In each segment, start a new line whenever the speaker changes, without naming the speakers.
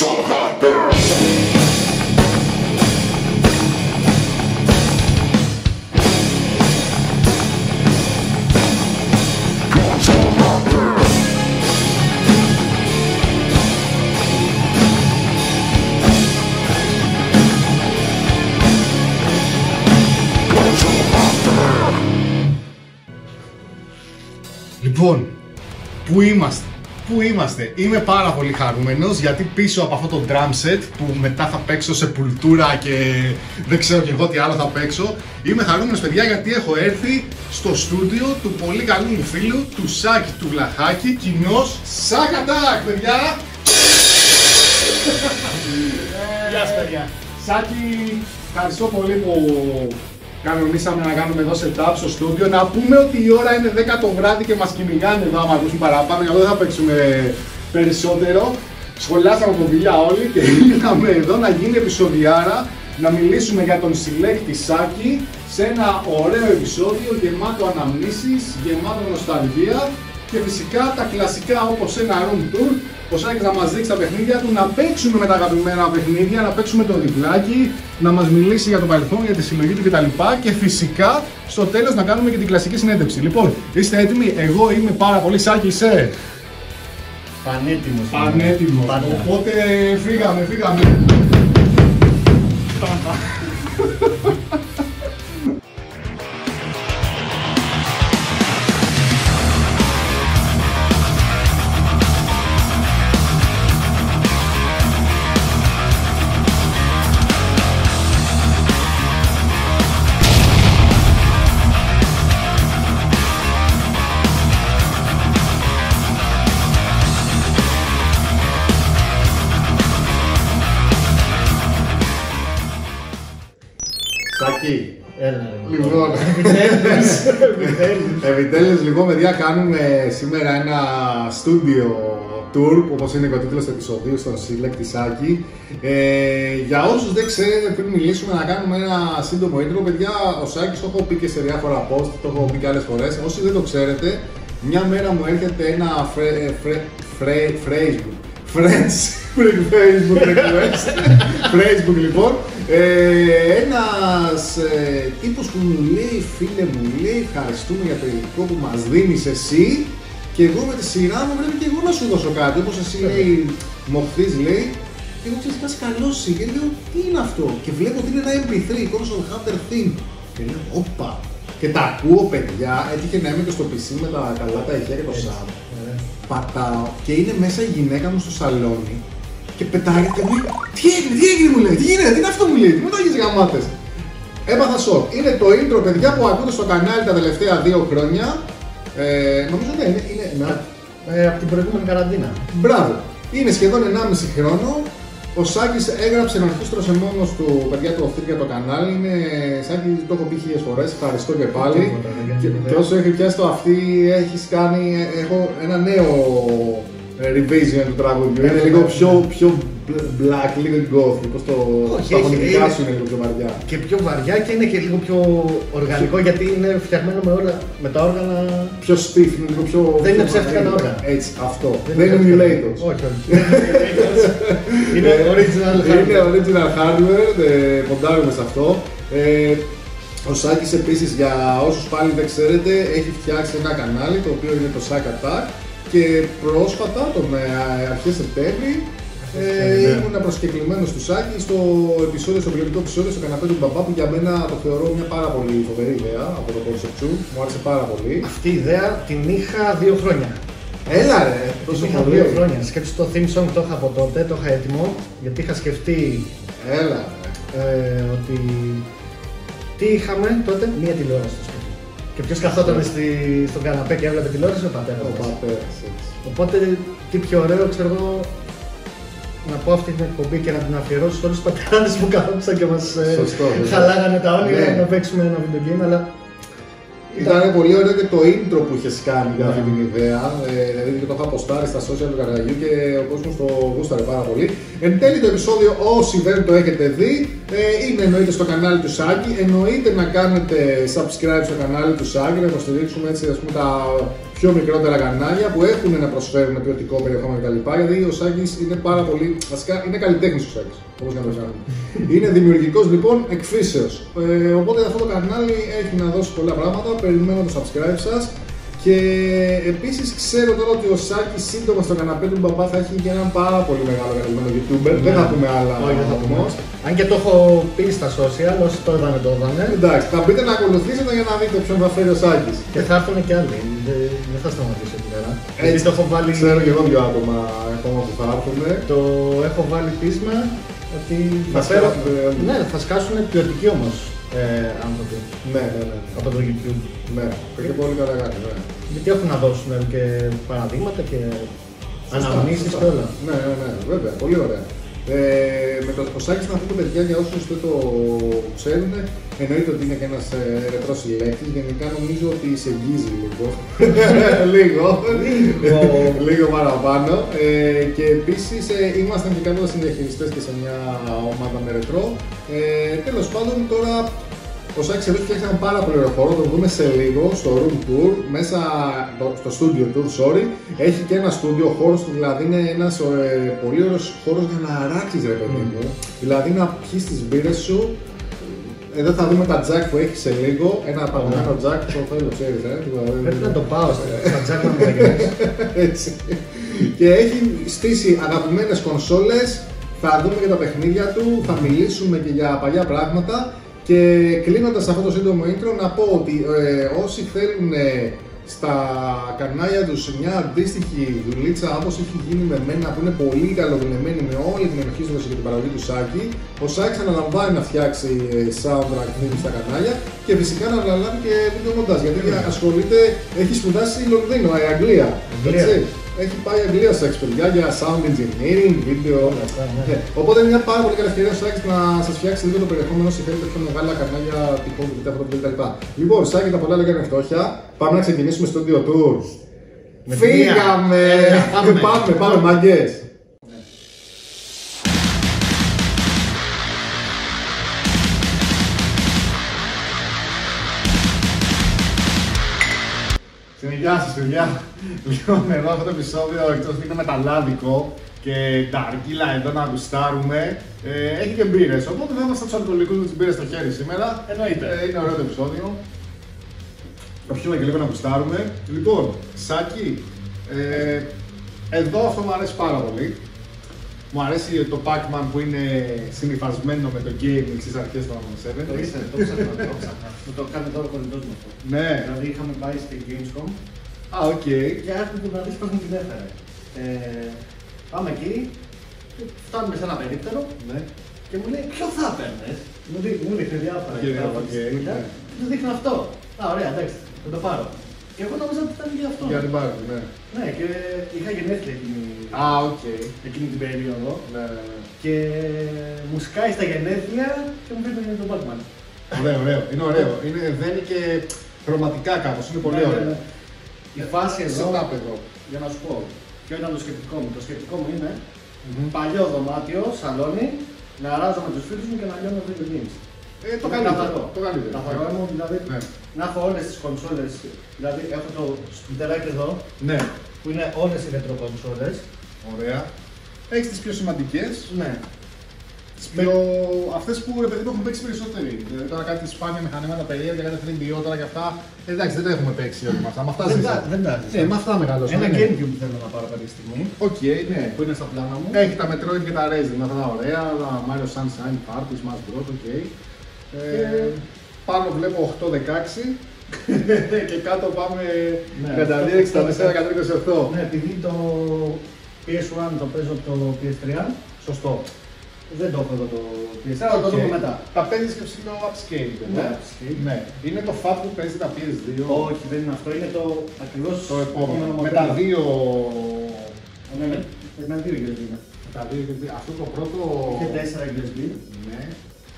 Λοιπόν, είμαστε. Είμαι πάρα πολύ χαρούμενος γιατί πίσω από αυτό το drum set που μετά θα παίξω σε πουλτούρα και δεν ξέρω και εγώ τι άλλο θα παίξω είμαι χαρούμενος παιδιά γιατί έχω έρθει στο στούντιο του πολύ καλού μου φίλου του Σάκη του Βλαχάκη κοινός Σάκατάκ παιδιά Γεια σας παιδιά Σάκη, ευχαριστώ πολύ που κανονίσαμε να κάνουμε εδώ setup στο στούντιο. Να πούμε ότι η ώρα είναι 10 το βράδυ και μας κυνηγάνε εδώ άμα ακούσουν παραπάνω, γιατί δεν θα παίξουμε περισσότερο. Σχολιάσαμε από δουλειά όλοι και ήρθαμε εδώ να γίνει επεισοδιάρα, να μιλήσουμε για τον συλλέκτη Σάκη σε ένα ωραίο επεισόδιο γεμάτο αναμνήσεις, γεμάτο νοσταλγία και φυσικά τα κλασικά όπως ένα room tour ο Σάκης να μας δείξει τα παιχνίδια του, να παίξουμε με τα αγαπημένα παιχνίδια, να παίξουμε το διπλάκι, να μας μιλήσει για το παρελθόν, για τη συλλογή του κτλ. Και φυσικά στο τέλος να κάνουμε και την κλασική συνέντευξη. Λοιπόν, είστε έτοιμοι, εγώ είμαι πάρα πολύ Σάκης, είσαι.
Πανέτοιμος.
Πανέτοιμος. Οπότε φύγαμε, φύγαμε. Λοιπόν,
Επιτέλους. Επιτέλους.
Επιτέλους λοιπόν παιδιά κάνουμε σήμερα ένα studio tour όπως είναι και ο τίτλος του επεισοδίου στον συλλέκτη Σάκη ε, Για όσους δεν ξέρετε πριν μιλήσουμε να κάνουμε ένα σύντομο intro παιδιά ο Σάκης το έχω πει και σε διάφορα post, το έχω πει και άλλες φορές Όσοι δεν το ξέρετε μια μέρα μου έρχεται ένα φρε, φρε, φρε, Facebook Friends Facebook request Facebook λοιπόν ε, ένας ε, τύπος που μου λέει φίλε μου λέει ευχαριστούμε για το υλικό που μας δίνεις εσύ και εγώ με τη σειρά μου πρέπει και εγώ να σου δώσω κάτι όπως εσύ λέει μοχθείς λέει και εγώ ξέρεις κάτι καλός εσύ και λέω τι είναι αυτό; Και βλέπω ότι είναι ένα MP3 console hunter theme. Και λέω όπα και τα ακούω παιδιά έτυχε να είμαι και στο PC με τα καλά τα ηχεία και το sound πατάω. Και είναι μέσα η γυναίκα μου στο σαλόνι και πετάγεται και μου λέει Τι έγινε, τι έγινε μου λέει, τι γίνεται, τι είναι αυτό μου λέει, τι μου τα έχεις γαμάτες. Έπαθα σοκ. Είναι το intro παιδιά που ακούτε στο κανάλι τα τελευταία δύο χρόνια. Ε, νομίζω ναι, είναι, είναι να,
Ε, από την προηγούμενη καραντίνα.
Μπράβο. Είναι σχεδόν 1,5 χρόνο. Ο Σάκης έγραψε να αρχίσει μόνος του παιδιά του οφθήρ για το κανάλι. Είναι Σάκη, το έχω πει χίλιες φορές. Ευχαριστώ και πάλι.
Τίποτα, δεν γίνεται
Και,
τίποτα.
και όσο έχει πιάσει το αυτή, έχεις κάνει. Έχω ένα νέο ε, revision του τραγουδιού. Είναι λίγο πιο, πιο black, λίγο goth. Όπως το,
Όχι,
τα
έχει-
φωνητικά
είναι-
σου είναι λίγο πιο βαριά.
Και πιο βαριά και είναι και λίγο πιο οργανικό γιατί είναι φτιαγμένο με, όλα, με τα όργανα.
Πιο stiff, είναι λίγο πιο.
Δεν είναι
πιο
ψεύτικα τα
βαρύ.
όργανα.
Έτσι, αυτό. Δεν, είναι
ψεύτικα.
emulators.
Όχι, όχι. Δεν είναι emulators. Είναι original
Είναι
hardware.
original hardware, ε, ποντάρουμε σε αυτό. Ε, ο Σάκης επίσης για όσους πάλι δεν ξέρετε έχει φτιάξει ένα κανάλι το οποίο είναι το Sack Attack και πρόσφατα τον ε, αρχές Σεπτέμβρη ε,
Σεπτέμβρη, ναι.
ήμουν προσκεκλημένος του Σάκη στο επεισόδιο, στο βιβλικό επεισόδιο στο καναπέ του μπαμπά που για μένα το θεωρώ μια πάρα πολύ φοβερή ιδέα από το concept σου, μου άρεσε πάρα πολύ.
Αυτή η ιδέα την είχα δύο χρόνια.
Έλα ρε,
Την
τόσο
είχα
πολύ.
δύο χρόνια. Σκέψου το theme song το είχα από τότε, το είχα έτοιμο γιατί είχα σκεφτεί
Έλα ρε.
ε, ότι τι είχαμε τότε, μία τηλεόραση στο σπίτι. Και ποιος καθόταν στη, στον καναπέ και έβλεπε τηλεόραση, ο πατέρας.
Ο πατέρας έτσι.
Οπότε τι πιο ωραίο, ξέρω εγώ, να πω αυτή την εκπομπή και να την αφιερώσω σε όλου του πατεράδε που καθόντουσαν και μας
Σωστό, βέβαια.
χαλάγανε τα όνειρα
Ναι.
να παίξουμε ένα video game, αλλά
Ήταν πολύ ωραίο και το intro που είχες κάνει για αυτή την ιδέα. Ε, δηλαδή το είχα αποστάρει στα social του καναλιού και ο κόσμος το γούσταρε πάρα πολύ. Εν τέλει το επεισόδιο, όσοι δεν το έχετε δει, ε, είναι εννοείται στο κανάλι του Σάκη. Εννοείται να κάνετε subscribe στο κανάλι του Σάκη, να υποστηρίξουμε έτσι ας πούμε, τα πιο μικρότερα κανάλια που έχουν να προσφέρουν ποιοτικό περιεχόμενο κτλ. Γιατί ο Σάκης είναι πάρα πολύ. Βασικά είναι καλλιτέχνης ο Σάκης. Όπως να το κάνουμε. είναι δημιουργικός λοιπόν εκφύσεως. Ε, οπότε αυτό το κανάλι έχει να δώσει πολλά πράγματα. Περιμένω το subscribe σας. Και επίσης ξέρω τώρα ότι ο Σάκη σύντομα στο καναπέ του μπαμπά θα έχει και έναν πάρα πολύ μεγάλο αγαπημένο YouTuber. Δεν θα πούμε άλλα.
Όχι, δεν θα πούμε.
όμως.
Αν και το έχω πει στα social, όσοι το είδανε το είδανε.
Εντάξει, θα μπείτε να ακολουθήσετε για να δείτε ποιον θα φέρει ο Σάκης.
Και θα έρθουν και άλλοι. Δεν, δεν θα σταματήσω εκεί πέρα. Γιατί το έχω βάλει.
Ξέρω και εγώ δύο άτομα ακόμα που θα έρθουν.
Το έχω βάλει πείσμα ότι
Θα
θα φέρω.
σκάσουν, ε,
Ναι, θα σκάσουν ποιοτικοί όμως ε, άνθρωποι
Ναι, ναι, ναι.
από το YouTube.
Ναι, και πολύ καλά κάνει. Ναι.
Γιατί έχουν να δώσουν και παραδείγματα και αναμνήσεις
Σωστά,
και όλα.
Ναι, ναι, ναι, βέβαια, πολύ ωραία. Ε, με το Κωσάκη να πούμε παιδιά για όσους δεν το ξέρουν, εννοείται ότι είναι και ένας ε, ερετρός συλλέκτης, γενικά νομίζω ότι σε εγγύζει λίγο. λίγο. λίγο παραπάνω. Ε, και επίσης ε, ήμασταν και κάποτε συνδιαχειριστές και σε μια ομάδα με ρετρό. Ε, τέλος πάντων τώρα ο Σάκης εδώ φτιάξει έναν πάρα πολύ ωραίο χώρο, το δούμε σε λίγο στο room tour, μέσα το- στο studio tour, sorry. Έχει και ένα studio, ο χώρος του δηλαδή είναι ένας ε, πολύ ωραίος χώρος για να αράξεις ρε παιδί μου. Δηλαδή να πιεις τις μπύρες σου, εδώ θα δούμε τα jack που έχει σε λίγο, ένα παγωμένο jack, το θέλω ξέρεις ε. δηλαδή,
Πρέπει να το πάω στα στα τζάκ να μου τα γεννήσει.
έτσι. Και έχει στήσει αγαπημένες κονσόλες, θα δούμε και τα παιχνίδια του, θα μιλήσουμε και για παλιά πράγματα και κλείνοντας αυτό το σύντομο intro να πω ότι ε, όσοι θέλουν ε, στα κανάλια τους μια αντίστοιχη δουλίτσα όπως έχει γίνει με μένα που είναι πολύ καλοδουλεμένη με όλη την ενοχή σου και την παραγωγή του Σάκη ο Σάκης αναλαμβάνει να φτιάξει ε, soundtrack theme στα κανάλια και φυσικά να αναλάβει και βίντεο μοντάζ γιατί ασχολείται, έχει σπουδάσει στη Λονδίνο, η Αγγλία.
Αγγλία.
Έτσι. Έχει πάει Αγγλία σε παιδιά για sound engineering, βίντεο.
Όλα αυτά, ναι.
Ναι. Οπότε είναι μια πάρα πολύ καλή ευκαιρία ο Σάκης να σας φτιάξει λίγο το περιεχόμενο όσοι θέλετε πιο μεγάλα κανάλια τυπών και τέτοια φωτοβολία κτλ. Λοιπόν, Σάκη, τα πολλά λόγια είναι φτώχεια. Πάμε να ξεκινήσουμε στο studio tour.
Με τη
Φύγαμε!
μία. Ε, πάμε.
πάμε, πάμε, μαγκές. Γεια σας παιδιά. Λοιπόν, εδώ αυτό το επεισόδιο εκτός ότι είναι μεταλλάδικο και τα αρκύλα εδώ να γουστάρουμε, ε, έχει και μπύρες. Οπότε θα είμαστε τους αλκοολικούς με τις μπύρες στο χέρι σήμερα.
Εννοείται.
Ε, είναι ωραίο το επεισόδιο. Θα πιούμε και λίγο να γουστάρουμε. Λοιπόν, Σάκη, ε, εδώ αυτό μου αρέσει πάρα πολύ. Μου αρέσει το Pac-Man που είναι συνυφασμένο με το gaming στις αρχές του Amazon 7.
Το ήξερα, το ψάχνα, το ψάχνα. Μου το κάνει τώρα ο κολλητός μου αυτό.
Ναι.
Δηλαδή είχαμε πάει στη Gamescom
Α, οκ.
και άρχισε να δεις πώς μου την έφερε. Ε, πάμε εκεί, και φτάνουμε σε ένα περίπτερο
Ναι.
και μου λέει ποιο θα έπαιρνες; Μου δει- μου δείχνει διάφορα.
Οκ,
διάφορα
οκ,
στυλιά.
ναι.
Μου δείχνει αυτό. Α, ωραία, εντάξει, θα το πάρω. Και εγώ νόμιζα ότι ήταν για αυτό.
Για την πάρτη, ναι.
Ναι, και είχα γενέθλια εκείνη,
Α, οκ.
εκείνη την περίοδο.
Ναι, ναι, ναι.
Και μου σκάει στα γενέθλια και μου φέρνει τον Batman.
Ωραίο, ωραίο. Είναι ωραίο. Είναι, δένει και χρωματικά κάπως. Είναι πολύ
Ναι, ναι,
ωραίο.
Ναι. Η φάση εδώ,
Setup εδώ.
για να σου πω, ποιο ήταν το σκεπτικό μου. Το σκεπτικό μου είναι παλιό δωμάτιο, σαλόνι, να αράζω με τους φίλους μου και να λιώνω video games.
Ε, το
Είναι
καλύτερο.
καθαρό.
Το καλύτερο.
Καθαρό μου, δηλαδή,
Ναι.
να έχω όλες τις κονσόλες, δηλαδή έχω το σπιτεράκι εδώ,
Ναι.
που είναι όλες οι retro κονσόλες.
Ωραία. Έχεις τις πιο σημαντικές.
Ναι.
Τις πιο... Αυτές που ρε παιδί μου έχουν παίξει περισσότεροι. Δηλαδή τώρα κάτι σπάνια μηχανήματα περίεργα, κάτι 3DO τώρα και αυτά. Ε, εντάξει, δεν τα έχουμε παίξει όλοι με αυτά. Με αυτά
Δεν
ζήσαμε.
τα- δεν τα ζήσα.
Ναι, με αυτά μεγαλώσαμε.
Ένα
ναι.
Gamecube θέλω να πάρω κάποια στιγμή.
Οκ, ναι.
Που είναι στα πλάνα μου.
Έχει τα Metroid και τα Resident, αυτά τα ωραία, τα Mario Sunshine Party, Smash Bros, ok. Ε, πάνω βλέπω 8-16 και κάτω πάμε
Ναι,
32-64-128.
Ναι, επειδή το PS1 το παίζω από το PS3, σωστό. Δεν το έχω εδώ το PS3, αλλά το
Οκ.
δούμε μετά.
Τα παίζεις και ψιλό upscale,
Ναι,
βέβαια.
upscale.
Ναι. Είναι το FAT που παίζει τα PS2.
Όχι, δεν είναι αυτό, είναι το ακριβώς
Το επόμενο. Με
μοντέλο.
τα δύο.
Ναι, ναι, με δύο USB. είναι.
με τα δύο γιατί αυτό το πρώτο.
Είχε 4 USB
Ναι.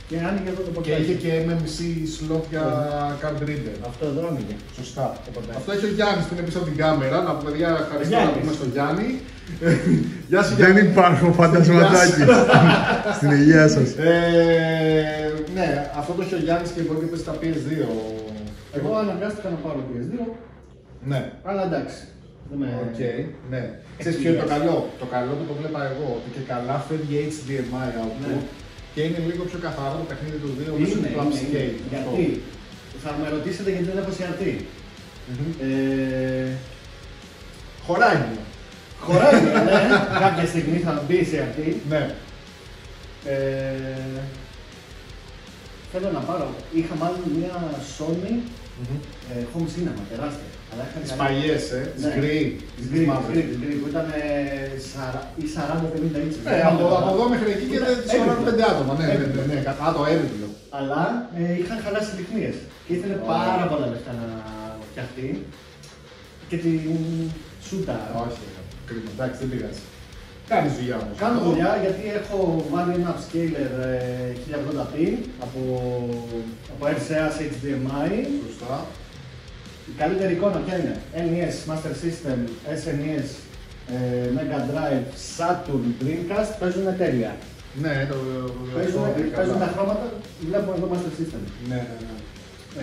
Και άνοιγε εδώ το
Και
πορτάκι.
είχε και MMC slot για card reader.
Αυτό εδώ άνοιγε.
Σωστά.
Το πορτάκι.
Αυτό έχει ο Γιάννης που είναι πίσω από την κάμερα. Να πούμε παιδιά, ευχαριστώ να
Γιάννης.
πούμε στον Γιάννη. Γεια σου
Δεν
Γιάννη.
υπάρχω φαντασματάκι. Στην υγεία σας.
Ε, ναι, αυτό το έχει ο Γιάννης και μπορεί και παίζει τα PS2.
Εγώ αναγκάστηκα να πάρω PS2
Ναι.
Αλλά εντάξει. Δεν με...
Οκ, ναι. Ξέρεις ποιο είναι το καλό; Το καλό που το βλέπα εγώ, ότι και καλά φεύγει HDMI output
Ναι.
Και είναι λίγο πιο καθαρό το παιχνίδι του 2 μέσω
Είναι,
του
είναι,
upscale.
είναι. Γιατί, θα με ρωτήσετε γιατί δεν έχω CRT. Ε,
Χωράει μου.
χωράει, ναι, κάποια στιγμή θα μπει CRT.
Ναι.
Ε, θέλω να πάρω, είχα μάλλον μια Sony ε, home cinema, τεράστια. Αλλά είχαν
Τις
κανένα-
παλιές, ε, τις
Ναι.
γκρι,
Τις
τις
γκρι, τις
μαύρες.
γκρι, τις γκρι, που ήταν ε, σαρα- ή 40-50 ίντσες.
Ναι, από, από εδώ μέχρι εκεί και
Ήταν
δεν τις χωράνε
έπιπλο.
πέντε άτομα. Ναι, ναι, ναι,
Έπιπλο.
ναι, κατά το έπιπλο.
Αλλά ε, είχαν χαλάσει λιχνίες και ήθελε
Ω.
πάρα πολλά λεφτά να φτιαχτεί και την σούτα.
Όχι, κρίμα, εντάξει, δεν πειράζει. Κάνεις δουλειά όμως.
Κάνω δουλειά γιατί έχω βάλει ένα upscaler ε, 1080p από, από RCA σε HDMI.
Σωστά.
Η καλύτερη εικόνα ποια είναι; NES, Master System, SNES, ε, Mega Drive, Saturn, Dreamcast παίζουν τέλεια.
Ναι, το
Παίζουν,
το-
παίζουν
καλά.
τα χρώματα, βλέπουμε εδώ Master System.
Ναι, ναι, ναι.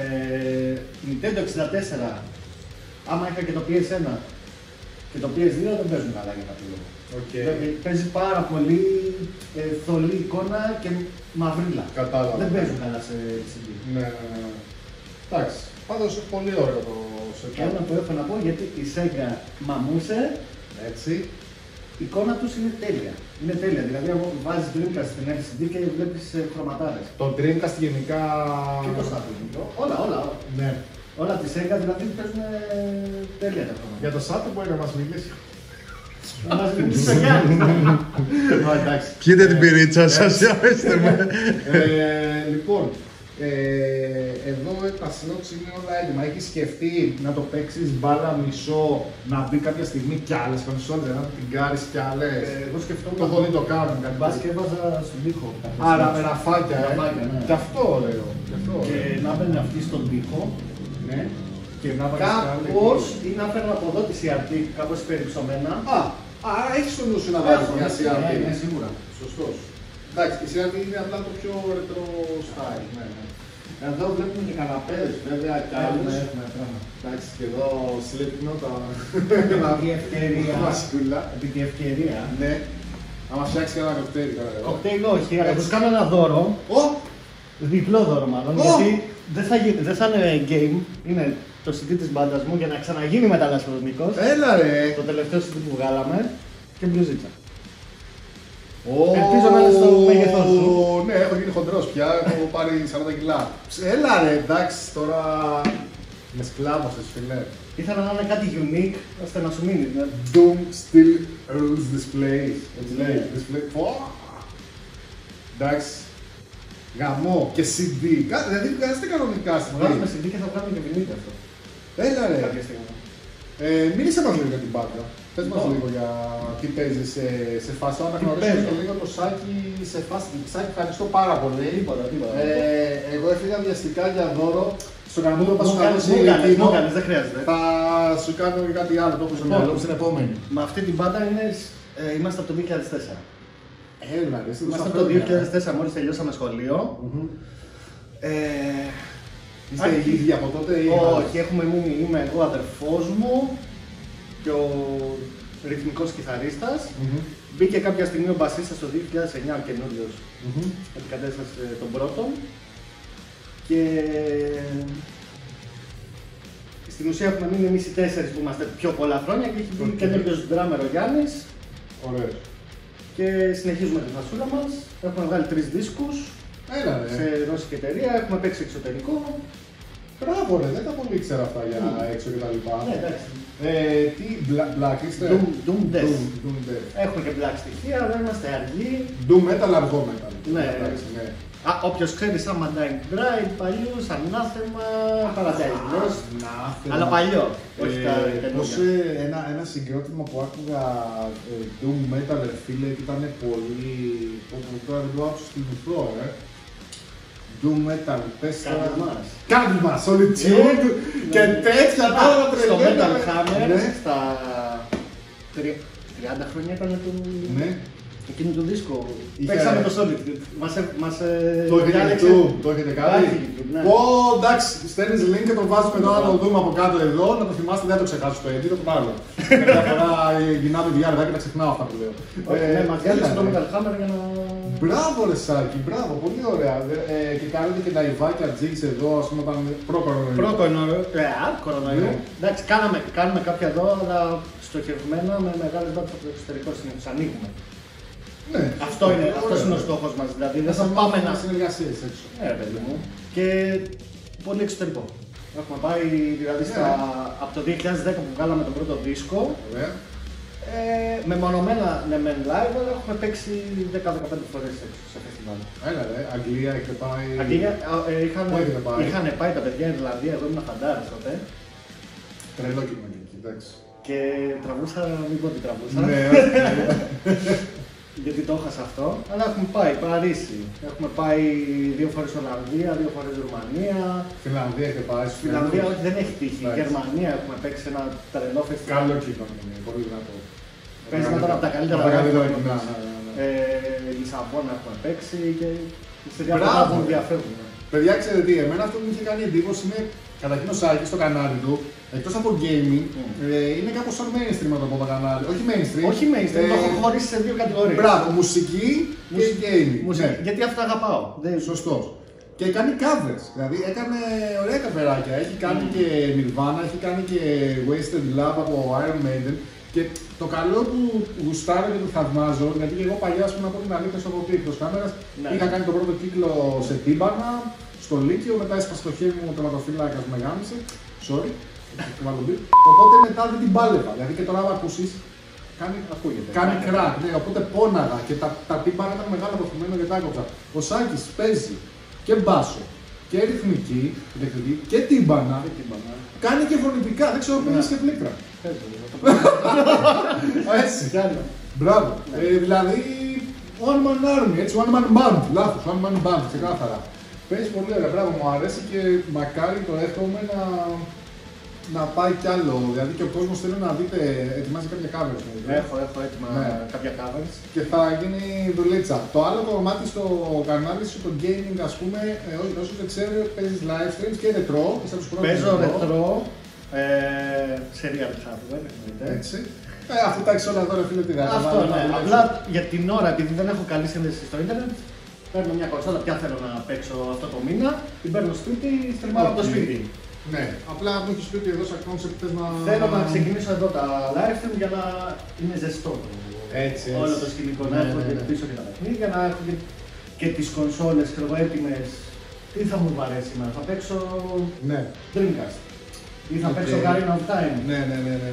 Ε, Nintendo 64, άμα είχα και το PS1 και το PS2 δεν παίζουν καλά για κάποιο λόγο.
Οκ.
Δηλαδή, Παίζει πάρα πολύ ε, θολή εικόνα και μαυρίλα.
Κατάλαβα.
Δεν παίζουν καλά σε CD.
Ναι, ναι, ναι. ναι. Εντάξει, πάντως πολύ ωραίο το
Και ένα
setup.
που έχω να πω γιατί η Sega μαμούσε,
Έτσι.
η εικόνα τους είναι τέλεια. Είναι τέλεια. Δηλαδή, αν βάζεις Dreamcast στην LCD και βλέπεις ε, χρωματάρες.
Το Dreamcast γενικά...
Και το Saturn. Όλα, όλα. όλα.
Ναι.
Όλα τη Sega δηλαδή παίζουν ε, τέλεια τα χρώματα.
Για το Saturn μπορεί να μας μιλήσεις.
Να μας μιλήσεις σε Γιάννη.
Α, εντάξει.
Πιείτε την πυρίτσα σας, για πέστε με.
Ε, λοιπόν, ε, εδώ τα slots είναι όλα έτοιμα. Έχεις σκεφτεί να το παίξεις μπάλα μισό, να μπει κάποια στιγμή κι άλλες κονσόλε, να την κάνει κι άλλες;
Ε, Εγώ σκεφτόμουν
το έχω δει το κάνουν κάτι
Μπας και
τέτοιο.
έβαζα στον τοίχο. κάποια
Άρα
στιγμή.
με ραφάκια, ε.
Ραφάκια, ναι.
Κι αυτό ωραίο. Κι αυτό
Και
ωραίο.
να μπαίνει αυτή στον τοίχο.
Ναι. Και να βάλεις
Κάπως
κι άλλη.
ή να φέρνω από εδώ τη CRT, κάπως περιψωμένα.
Α, άρα έχεις στο νου σου να βάλεις
Έχω,
μια
ναι,
CRT.
ναι, ναι, σίγουρα.
Σωστός. Εντάξει, η CRT είναι απλά το πιο retro style. Ναι, ναι. Εδώ βλέπουμε και καναπέδες βέβαια κι
Έχουμε,
άλλους.
έχουμε πράγματα.
Εντάξει, και εδώ Slipknot, τα
Επί ευκαιρία.
μασκούλα.
Επί τη ευκαιρία.
Ναι. Άμα φτιάξεις και ένα κοκτέιλ τώρα εδώ.
Κοκτέιλ όχι, αλλά
Έτσι.
τους κάνω ένα δώρο.
Ω!
Διπλό δώρο μάλλον.
Ω!
Γιατί δεν θα, γίνει, δεν θα είναι game, είναι το CD της μπάντας μου για να ξαναγίνει μεταλλασσονικός.
Έλα ρε!
Το τελευταίο CD που βγάλαμε και μπλουζίτσα.
Ω,
Ελπίζω να είναι στο μέγεθός σου.
Ναι, έχω γίνει χοντρός πια, έχω πάρει 40 κιλά. Έλα ρε, εντάξει, τώρα με σκλάβωσες φίλε.
Ήθελα να είναι κάτι unique ώστε να σου μείνει. δηλαδή.
Doom still rules displays. Έτσι λέει. Display. Πω. Εντάξει. Γαμό και CD. Κα- Δηλαδή βγάζετε κανονικά στην
Βγάζουμε CD και θα βγάλουμε και vintage αυτό.
Έλα ρε.
Κάποια στιγμή.
Ε, μίλησε μας λίγο για την μπάντα. Πες μας
Λοιπόν.
λίγο για τι παίζει σε, σε φάση. Τώρα να γνωρίσουμε
παίζω.
και λίγο το Σάκη σε φάση. Σάκη, ευχαριστώ πάρα πολύ.
Τίποτα, τίποτα.
Ε, εγώ έφυγα βιαστικά για δώρο. Στο κανένα
Μου
που σου κάνω
κάνεις, μου κάνεις, μου κάνεις, δεν χρειάζεται.
θα σου κάνω και κάτι άλλο το έχω στο
Λοιπόν.
μυαλό μου στην επόμενη.
Με αυτή την μπάντα είναι, ε, είμαστε από το 2004.
Έλα ρε, είσαι
Είμαστε
τόσα
από το
χρόνια.
2004 μόλις τελειώσαμε σχολείο.
Μμμ.
Ε,
Είστε
Άρχι-
οι ίδιοι από τότε ή
όχι, έχουμε μείνει, είμαι εγώ αδερφός μου και ο ρυθμικός κιθαρίστας.
Μμμ.
Μπήκε κάποια στιγμή ο μπασίστας το 2009 ο καινούριος
Μμμ.
αντικατέστησε τον πρώτο και στην ουσία έχουμε μείνει εμείς οι τέσσερις που είμαστε πιο πολλά χρόνια και έχει βγει
Οκ.
καινούριος ντράμερ ο Γιάννης
Ωραίος.
Και συνεχίζουμε τη φασούλα μας. Έχουμε βγάλει τρεις δίσκους
Έλα
σε
ρε.
ρώσικη εταιρεία, έχουμε παίξει εξωτερικό.
Μπράβο ρε, δεν τα πολύ ήξερα αυτά για έξω και τα λοιπά.
Ναι, εντάξει.
Ε, τι, Bla- Black είστε;
Doom, Doom Death.
Doom, Doom Death.
Έχουμε και black στοιχεία, δεν είμαστε αργοί.
Doom Metal, αργό Metal.
Ναι.
Εντάξει, ναι.
Α, όποιος ξέρει σαν Dying Drive, παλιούς, ανάθεμα, Paradise Lost.
Ανάθεμα.
Αλλά παλιό, όχι τα
Ε, Πώς
καινούργια.
ε, ένα, ένα συγκρότημα που άκουγα ε, Doom Metal ρε φίλε και ήταν πολύ... Όπου τώρα δεν το άκουσα στη μυθό ε. Doom Metal, πες τώρα...
Κάντε μας.
Κάντε μας, Solitude
Ε,
και
ναι.
τέτοια
Α,
τώρα
Στο Metal
τρελαίνομαι.
Hammer,
Ναι.
στα τρι- 30 χρόνια ήταν του...
Ναι.
εκείνο του δίσκο.
Είχε-
Παίξαμε το Solid. Μας, ε- μας, ε,
Το έχετε
διάλεξε-
YouTube, το έχετε κάνει;
Υπάρχει YouTube, ναι.
Πω, εντάξει, στέλνεις link και το βάζουμε εδώ να το δούμε από κάτω εδώ, να το θυμάστε, δεν θα το ξεχάσω το edit, θα το πάρω. Μια φορά γυρνάμε VR και τα ξεχνάω αυτά που λέω.
Όχι,
Ε,
ναι, μας διάλεξε
έλα,
το
ρε.
Metal Hammer για να...
Μπράβο ρε Σάκη, μπράβο, πολύ ωραία. Ε, και κάνετε και τα ιβάκια jigs εδώ, ας πούμε, όταν προ-κορονοϊό.
Προ-κορονοϊό. Ε, α, κορονοϊό.
Ναι.
Εντάξει, κάναμε, κάνουμε κάποια εδώ, αλλά στοχευμένα με μεγάλες βάσεις από το εξωτερικό συνήθως. Ανοίγουμε.
Ναι,
Αυτό είναι, αυτός είναι ο στόχος μας. Δηλαδή δεν θα πάμε να...
συνεργασίες έξω.
Ναι, ρε παιδί μου. Και πολύ εξωτερικό. Έχουμε πάει δηλαδή στα,
Ναι.
από το 2010 που βγάλαμε τον πρώτο δίσκο.
Ωραία.
Ε, μεμονωμένα ναι μεν live, αλλά έχουμε παίξει 10-15 φορές έξω σε φεστιβάλ.
Έλα ρε, Αγγλία έχετε πάει.
Αγγλία, α, ε, είχαν,
Πού έχετε πάει;
είχαν πάει τα παιδιά Ιρλανδία, εγώ ήμουν φαντάρας τότε.
Τρελό κοινό εκεί, εντάξει.
Και τραβούσα, μην πω ότι τραβούσα.
Ναι,
Γιατί το έχασα αυτό. Αλλά έχουμε πάει Παρίσι. Έχουμε πάει δύο φορές Ολλανδία, δύο φορές Ρουμανία.
Φιλανδία έχετε πάει. στους
Φιλανδία
Φιλανδούς.
όχι, δεν έχει τύχει.
Εντάξει.
Γερμανία έχουμε παίξει ένα τρελό φεστιβάλ.
Καλό κοινό είναι, πολύ δυνατό.
Παίζεις ένα από τα καλύτερα.
Από τα καλύτερα
που έχουμε
κοινά.
παίξει.
ναι, ναι, ναι.
Ε, Λισαβόνα έχουμε παίξει και σε
Μπράβο.
διάφορα που ενδιαφέρουν.
Παιδιά, ξέρετε τι, εμένα αυτό που μου είχε κάνει εντύπωση είναι καταρχήν ο Σάκης στο κανάλι του, εκτός από gaming, ε, είναι κάπως σαν mainstream να το πω το κανάλι. Όχι mainstream.
Όχι mainstream,
ε,
το έχω χωρίσει σε δύο κατηγορίες.
Μπράβο, μουσική και
Μουσική.
gaming.
Μουσική,
Ναι.
Γιατί αυτά αγαπάω. Δεν...
Σωστός. Και κάνει covers. Δηλαδή έκανε ωραία καπεράκια. Έχει κάνει και Nirvana, έχει κάνει και Wasted Love από Iron Maiden. Και το καλό που γουστάρω και που θαυμάζω, γιατί και εγώ παλιά, ας πούμε, από την αλήθεια στο κοπή εκτό κάμερα,
Ναι.
είχα κάνει τον πρώτο κύκλο σε τύμπανα, στο Λύκειο, μετά έσπασε το χέρι μου ο τερματοφύλακα με γάμισε. Sorry. θυμάμαι τον beat. Οπότε μετά δεν την πάλευα. Δηλαδή και τώρα, άμα ακούσεις, κάνει,
Ακούγεται.
κάνει κράκ. Ναι, οπότε πόναγα και τα, τα τύμπανα ήταν μεγάλα αποθυμένα και τα έκοψα. Ο Σάκης παίζει και μπάσο και ρυθμική, ηλεκτρική και τύμπανα.
Δεν την πάω, ναι.
Κάνει και φωνητικά, δεν ξέρω αν και πλήκτρα.
Παίζω, το
Έτσι.
Κι άλλο.
Μπράβο. Ε, δηλαδή, one man army, έτσι, one man band. Λάθος, one man band, ξεκάθαρα. Παίζει πολύ ωραία, μπράβο, μου αρέσει και μακάρι το εύχομαι να, να πάει κι άλλο. Δηλαδή και ο κόσμος θέλει να δείτε, ετοιμάζει κάποια covers. μου, ε.
Έχω, έχω έτοιμα
Ναι.
κάποια covers.
Και θα γίνει δουλίτσα. Το άλλο κομμάτι στο κανάλι σου, το gaming, ας πούμε, ε, όχι, όσο δεν ξέρω, παίζεις live streams και retro. Είσαι από τους πρώτους
Παίζω
retro.
ρετρό ε, σε real hardware, εννοείται.
Έτσι. Ε, αφού τα έχεις όλα εδώ, ρε φίλε, τι θα
Αυτό
βάλω,
ναι.
να δουλέψω.
Απλά για την ώρα, επειδή δεν έχω καλή σύνδεση στο ίντερνετ, παίρνω μια κονσόλα, ποια θέλω να παίξω αυτό το μήνα, την παίρνω στο σπίτι, streamάω από το
Οκ.
σπίτι.
Ναι, απλά μου έχεις πει ότι εδώ σαν concept θες να...
Θέλω να ξεκινήσω εδώ τα live stream για να είναι ζεστό το
Έτσι,
όλο
έτσι.
το σκηνικό.
Ναι,
Να έχω
ναι,
και
ναι.
πίσω και τα παιχνίδια, να έχω και, και τις κονσόλες ξέρω εγώ, έτοιμες. Τι θα μου βαρέσει σήμερα, θα παίξω
Ναι.
Dreamcast. Ή θα
Οκ.
παίξω Ocarina of Time.
Ναι, ναι, ναι, ναι.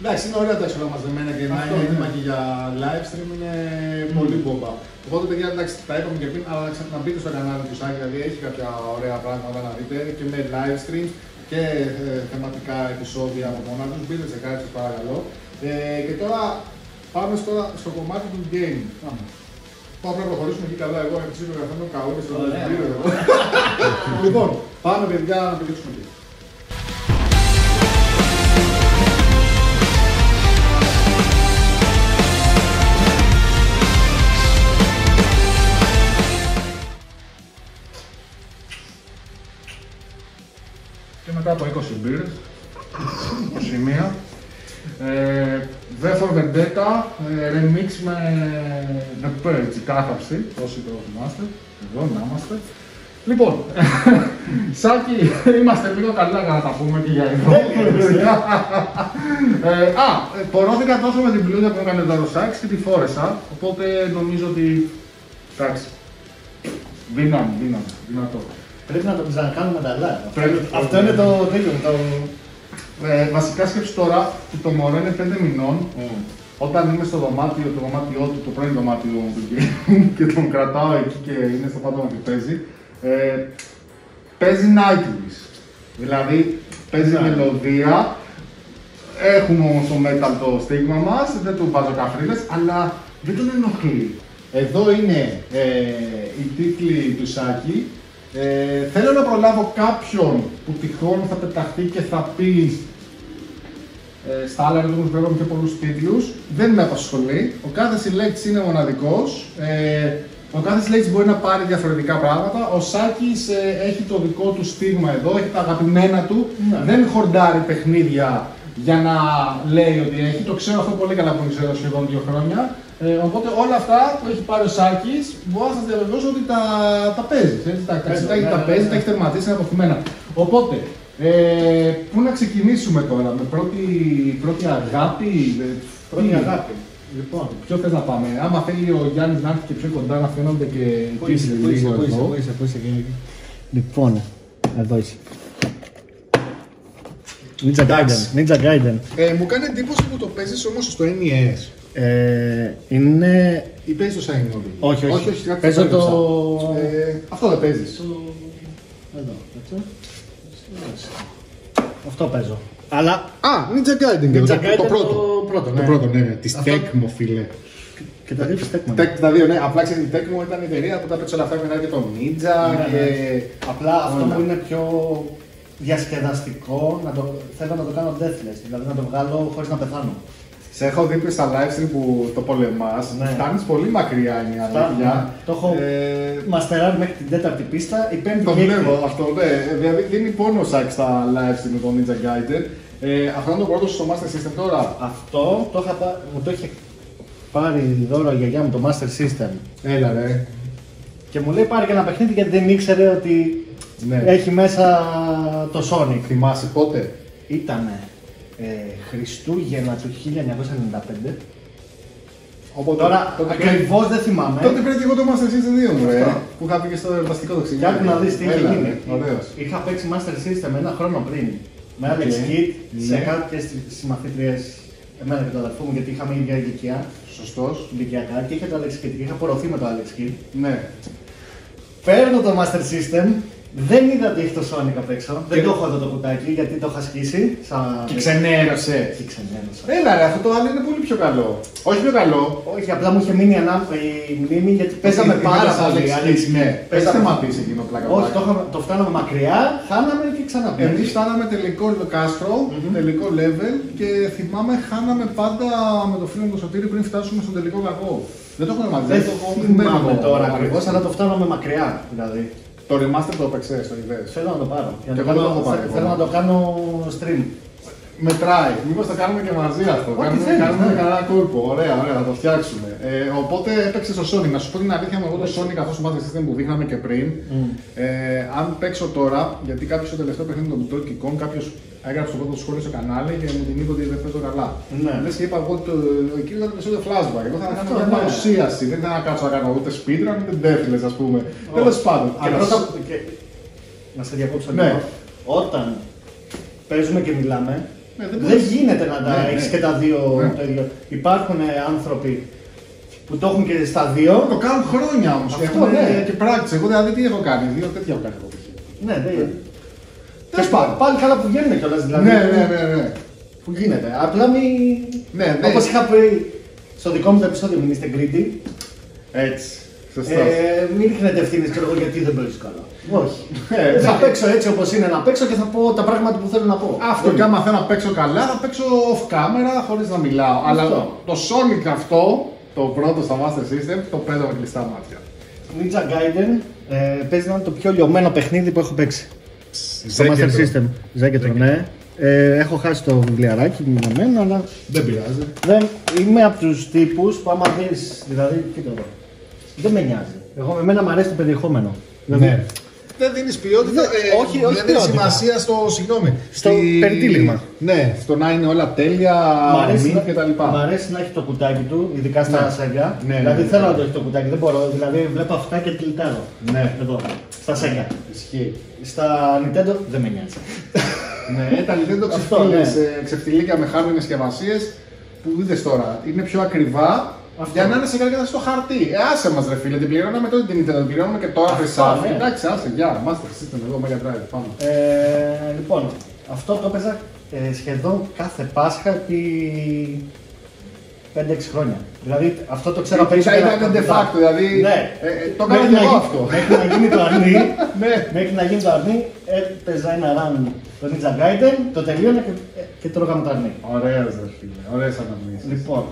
Ναι. Εντάξει, είναι ωραία τα έξοδα μαζεμένα και να
Αυτό,
είναι
ναι.
έτοιμα και για live stream είναι πολύ μπόμπα. Οπότε, παιδιά, εντάξει, τα είπαμε και πριν, αλλά να να μπείτε στο κανάλι του Σάκη, δηλαδή έχει κάποια ωραία πράγματα να δείτε και με live streams και ε, θεματικά επεισόδια από μόνα τους. Μπείτε σε κάτι, σας παρακαλώ. Ε, και τώρα πάμε στο, στο κομμάτι του game.
Πάμε.
Πάμε να προχωρήσουμε εκεί καλά. Εγώ έτσι είμαι καθόλου καούνι στο
Ωραία.
βιβλίο. Λοιπόν, πάμε παιδιά να πηδήξουμε μετά από 20 μπύρες, 21, ε, V for Vendetta, ε, remix με The Purge, κάθαψη, όσοι το θυμάστε, εδώ να είμαστε. Λοιπόν, Σάκη, είμαστε λίγο καλά για να τα πούμε και για εδώ. ε, α, ε, πορώθηκα τόσο με την πλούδια που έκανε εδώ ο Σάκης και τη φόρεσα, οπότε νομίζω ότι, εντάξει, δύναμη, δύναμη, δυνατό.
Πρέπει να το ξανακάνουμε τα live.
Πρέπει.
Αυτό είναι το τέλειο. Το...
Ε, βασικά σκέψη τώρα που το μωρό είναι 5 μηνών. Όταν είμαι στο δωμάτιο, το δωμάτιό του, το πρώην δωμάτιο του game και τον κρατάω εκεί και είναι στο πάτωμα και παίζει, ε, παίζει Nightwish. Δηλαδή παίζει
Ναι.
μελωδία. Έχουμε όμως το metal το στίγμα μας, δεν του βάζω καφρίλες, αλλά δεν τον ενοχλεί. Εδώ είναι ε, οι τίτλοι του Σάκη. Ε, θέλω να προλάβω κάποιον που τυχόν θα πεταχτεί και θα πει Ε, στα άλλα έρωτα όμως βλέπαμε πιο πολλούς τίτλους. Δεν με απασχολεί. Ο κάθε συλλέκτης είναι μοναδικός. Ε, ο κάθε συλλέκτης μπορεί να πάρει διαφορετικά πράγματα. Ο Σάκης ε, έχει το δικό του στίγμα εδώ, έχει τα αγαπημένα του.
Ναι.
Δεν χορντάρει παιχνίδια για να λέει ότι έχει. Το ξέρω αυτό πολύ καλά που τον ξέρω σχεδόν δύο χρόνια. Ε, οπότε όλα αυτά που έχει πάρει ο Σάκης, μπορώ να σας διαβεβαιώσω ότι τα, τα παίζει. έτσι, Τα, τα,
Παίζω,
τα,
ναι,
τα
ναι,
παίζει,
ναι.
τα έχει τερματίσει, είναι αποθυμένα. Οπότε, ε, πού να ξεκινήσουμε τώρα, με πρώτη, πρώτη αγάπη, ε,
Πρώτη
τι;
αγάπη. Λοιπόν,
Ποιο θες να πάμε, άμα θέλει ο Γιάννης να έρθει και πιο κοντά να φαίνονται και
πού
οι
είσαι,
τίτλοι
πού είσαι,
λίγο
πού είσαι,
εδώ.
πού είσαι, πού είσαι, και- Λοιπόν, εδώ είσαι. Ninja Gaiden, Ninja Gaiden.
Ε, μου κάνει εντύπωση που το παίζεις όμως στο NES.
Ε, είναι...
Ή παίζεις το Shiny Mobile.
Όχι, όχι.
όχι, όχι κάτι
Παίζω
το...
το-
Ε, αυτό δεν παίζεις.
Εδώ, έτσι. Αυτό παίζω. Αλλά
Α, Ninja Gaiden,
Ninja
το,
Gaiden
το πρώτο.
το πρώτο,
Το
ναι.
πρώτο, ναι, της
Αυτό-
Tecmo, φίλε.
και τα δύο στέκμα.
Tec, τα δύο, ναι. Απλά ξέρεις, η Tecmo ήταν η εταιρεία που τα πέτσε όλα αυτά μετά και το Ninja
Ναι,
και...
Απλά αυτό
Όλα.
που είναι πιο διασκεδαστικό, να το, θέλω να το κάνω deathless, δηλαδή να το βγάλω χωρίς να πεθάνω.
Σε έχω δει πριν στα live stream που το πολεμάς,
Ναι.
φτάνεις πολύ μακριά είναι η
Φτάνω,
αλήθεια.
ναι. Το έχω
Ε,
μαστεράρει μέχρι την τέταρτη πίστα, η πέμπτη
το
και έκτη.
βλέπω αυτό, ναι. Δηλαδή δίνει πόνο σάκ στα live stream με τον Ninja Gaiden. Ε, αυτό είναι το πρώτο σου στο Master System τώρα.
Αυτό το είχα, πά- μου το είχε πάρει δώρο η γιαγιά μου το Master System
Έλα ρε.
και μου λέει πάρει και ένα παιχνίδι γιατί δεν ήξερε ότι
Ναι.
έχει μέσα το Sonic.
Θυμάσαι πότε;
Ήτανε ε, Χριστούγεννα του 1995.
Οπότε,
Τώρα
τότε,
ακριβώς δεν θυμάμαι.
τότε πήρε και εγώ το Master System 2 μου, ρε.
Αυτό.
Που είχα πει και στο εορταστικό το
Και άκου να δεις τι είχε
Έλα,
γίνει.
ρε, Ωραίος.
Είχα παίξει Master System ένα χρόνο πριν. Με Alex
Οκ.
Kidd σε
Ναι.
κάποιες συμμαθήτριε εμένα και τον αδερφό μου γιατί είχαμε ίδια ηλικία.
Σωστός.
Ηλικιακά και είχε το Alex Kidd και είχα πορωθεί με το Alex Kidd.
Ναι.
Παίρνω το Master System, δεν είδα ότι έχει το Sonic απ' έξω. Δεν
Και-
το έχω εδώ το κουτάκι γιατί το είχα σκίσει. Σαν...
Και ξενέρωσε.
Και ξενέρωσα.
Έλα ρε, αυτό το άλλο είναι πολύ πιο καλό. Όχι πιο καλό.
Όχι, απλά μου είχε μείνει ανά... η μνήμη γιατί παίζαμε
Ότι
πάρα
είδες
πολύ.
Alex
Alex
Kidd, Ναι. Πες
Παίζαμε-
θεματίσει εκείνο πλάκα.
Όχι,
πλάκα.
το, είχαμε- το φτάναμε μακριά, χάναμε και ξανά
Εμείς φτάναμε τελικό κάστρο, τελικό level και θυμάμαι χάναμε πάντα με το φίλο μου τον Σωτήρη πριν φτάσουμε στο τελικό κακό. Δεν το έχουμε μαζί.
Δεν
το έχω
θυμάμαι
το-
τώρα
το-
ακριβώς, αλλά το φτάναμε μακριά. Δηλαδή.
Το remaster το έπαιξε, το είδες;
Θέλω να το πάρω. Για
Και
να το
εγώ
κάνω-
το έχω πάρει
θε-
ακόμα.
Θέλω να το κάνω stream.
Μετράει. Μήπως το κάνουμε και μαζί αυτό.
Ό,τι
κάνουμε
θέλεις,
κάνουμε
ναι.
κανένα κόλπο. Ωραία, ωραία, θα το φτιάξουμε. Ε, οπότε έπαιξε στο Sonic. Να σου πω την αλήθεια μου, εγώ το Sonic αυτό στο Master System που δείχναμε και πριν. Ε, αν παίξω τώρα, γιατί κάποιος στο τελευταίο παιχνίδι με τον Donkey Kong, κάποιος έγραψε το πρώτο του σχόλιο στο κανάλι και μου την είπε ότι δεν παίζω καλά.
Ναι.
Λες και είπα εγώ ότι το, εκεί ήταν το επεισόδιο flashback. Εγώ θα κάνω
Αυτό,
μια
ναι.
παρουσίαση. Δεν θα κάτσω να κάνω ούτε speedrun ούτε deathless, ας πούμε. Τέλος πάντων.
Και
Αλλά
πρώτα.
σου-
και... Να σε διακόψω
Ναι.
λίγο. Όταν παίζουμε και μιλάμε,
Ναι, δεν
δεν,
μπορείς.
γίνεται να τα
Ναι,
έχεις
ναι.
και τα δύο
Ναι.
το ίδιο. Υπάρχουν ε, άνθρωποι που το έχουν και στα δύο.
Το κάνουν χρόνια όμως.
Αυτό,
Έχουν
ναι.
και πράξη. Εγώ δηλαδή τι έχω κάνει, δύο τέτοια έχω κάνει εγώ.
Ναι, δεν.
Τέλος
Και
πάντων.
πάλι καλά που βγαίνουν κιόλας δηλαδή.
Ναι, ναι, ναι, ναι.
Που γίνεται. Απλά μην.
Ναι, ναι.
Όπως είχα πει στο δικό μου το επεισόδιο, μην είστε greedy.
Έτσι. Σωστός.
Ε, μην ρίχνετε ευθύνες και εγώ γιατί δεν παίζει καλά. Όχι.
Ε,
θα
ναι.
παίξω έτσι όπως είναι να παίξω και θα πω τα πράγματα που θέλω να πω.
Αυτό
Δεν
και άμα θέλω να παίξω καλά, θα παίξω off camera χωρίς να μιλάω. Αλλά
Αυτό.
το Sonic αυτό, το πρώτο στα Master System, το παίζω με κλειστά μάτια.
Ninja Gaiden ε, παίζει να είναι το πιο λιωμένο παιχνίδι που έχω παίξει. Στο Master
Ζέκετρο.
System. Ζέκετρο, ναι. Ε, έχω χάσει το βιβλιαράκι μου με μένα, αλλά
Δεν πειράζει.
δεν, είμαι από τους τύπους που άμα δεις. Δηλαδή, κοίτα εδώ. Δεν με νοιάζει. Εγώ, εμένα μου αρέσει το περιεχόμενο. Δηλαδή,
Ναι. Δεν δίνεις ποιότητα.
Δεν-
ε,
όχι, όχι
δεν δίνεις
ποιότητα.
σημασία στο. Συγγνώμη.
Στο περιτύλιγμα.
Ναι, στο να είναι όλα τέλεια,
Μ' αρέσει,
μην
να,
και τα λοιπά.
μ' αρέσει να έχει το κουτάκι του, ειδικά στα
Ναι.
σέγγια.
Ναι, ναι,
δηλαδή
ναι.
θέλω να το έχει το κουτάκι, δεν μπορώ. Δηλαδή βλέπω αυτά και τυλτάρω.
Ναι.
Εδώ, στα σέγγια.
Ισχύει.
Στα Nintendo δεν με νοιάζει.
ναι, τα Nintendo
Αυτό,
ξεφτύλες,
ναι.
ε, ξεφτυλίκια με χάρτινες συσκευασίε που είδες τώρα. Είναι πιο ακριβά
Αυτό.
για να είναι σε καλή κατάσταση στο χαρτί. Ε, άσε μας, ρε φίλε, την πληρώναμε τότε την Nintendo, την πληρώνουμε και τώρα
Αυτό,
χρυσάφι.
ναι.
Εντάξει, άσε, γεια, Master System εδώ, Mega Drive, πάμε.
Ε, λοιπόν, αυτό το έπαιζα ε, σχεδόν κάθε Πάσχα επί 5-6 χρόνια. Δηλαδή αυτό το ξέρω απ' έξω
Ήταν
και να
ήταν de
κρατάω.
facto, δηλαδή.
Ναι.
ε, ε, το έκανα
Μέχρι
και
να
εγώ
γίνει-
αυτό.
Μέχρι να γίνει το αρνί,
Ναι.
μέχρι να γίνει το αρνί, έπαιζα ένα run το Ninja Gaiden, το τελείωνα και ε, και τρώγαμε τα αρνί.
Ωραίος, ρε φίλε. Ωραίες αναμνήσεις.
Λοιπόν,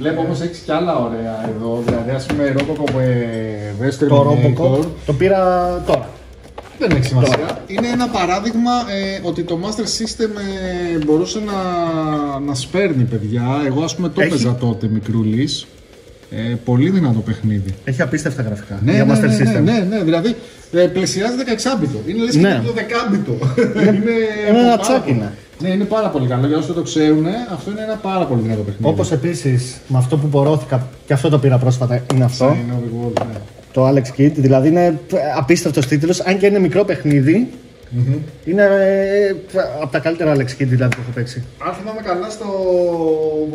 Βλέπω όμως έχεις κι άλλα ωραία εδώ. Δηλαδή, ας πούμε, ρόμποκο που ε, Western
το Robocop
Terminator.
το πήρα τώρα.
Δεν έχει σημασία. Είναι ένα παράδειγμα ε, ότι το Master System ε, μπορούσε να, να σπέρνει παιδιά. Εγώ ας πούμε το
Έχει-
έπαιζα τότε μικρούλη. Ε, πολύ δυνατό παιχνίδι.
Έχει απίστευτα γραφικά
Ναι,
για
ναι,
Master
ναι,
System.
ναι, ναι, ναι, δηλαδή ε, πλησιάζει 16 Είναι λες και
Ναι.
είναι το 10 είναι, είναι,
ένα
πάρα
τσάκι
πολύ-
είναι.
Ναι, είναι πάρα πολύ καλό. Για όσοι δεν το ξέρουν, αυτό είναι ένα πάρα πολύ δυνατό παιχνίδι.
Όπως επίσης με αυτό που πορώθηκα και αυτό το πήρα πρόσφατα είναι αυτό.
Είναι ο The World, ναι.
Το Alex Kidd. Δηλαδή είναι απίστευτος τίτλος. Αν και είναι μικρό παιχνίδι, είναι ε, από τα καλύτερα Alex Kidd δηλαδή, που έχω παίξει.
Αν θυμάμαι καλά, στο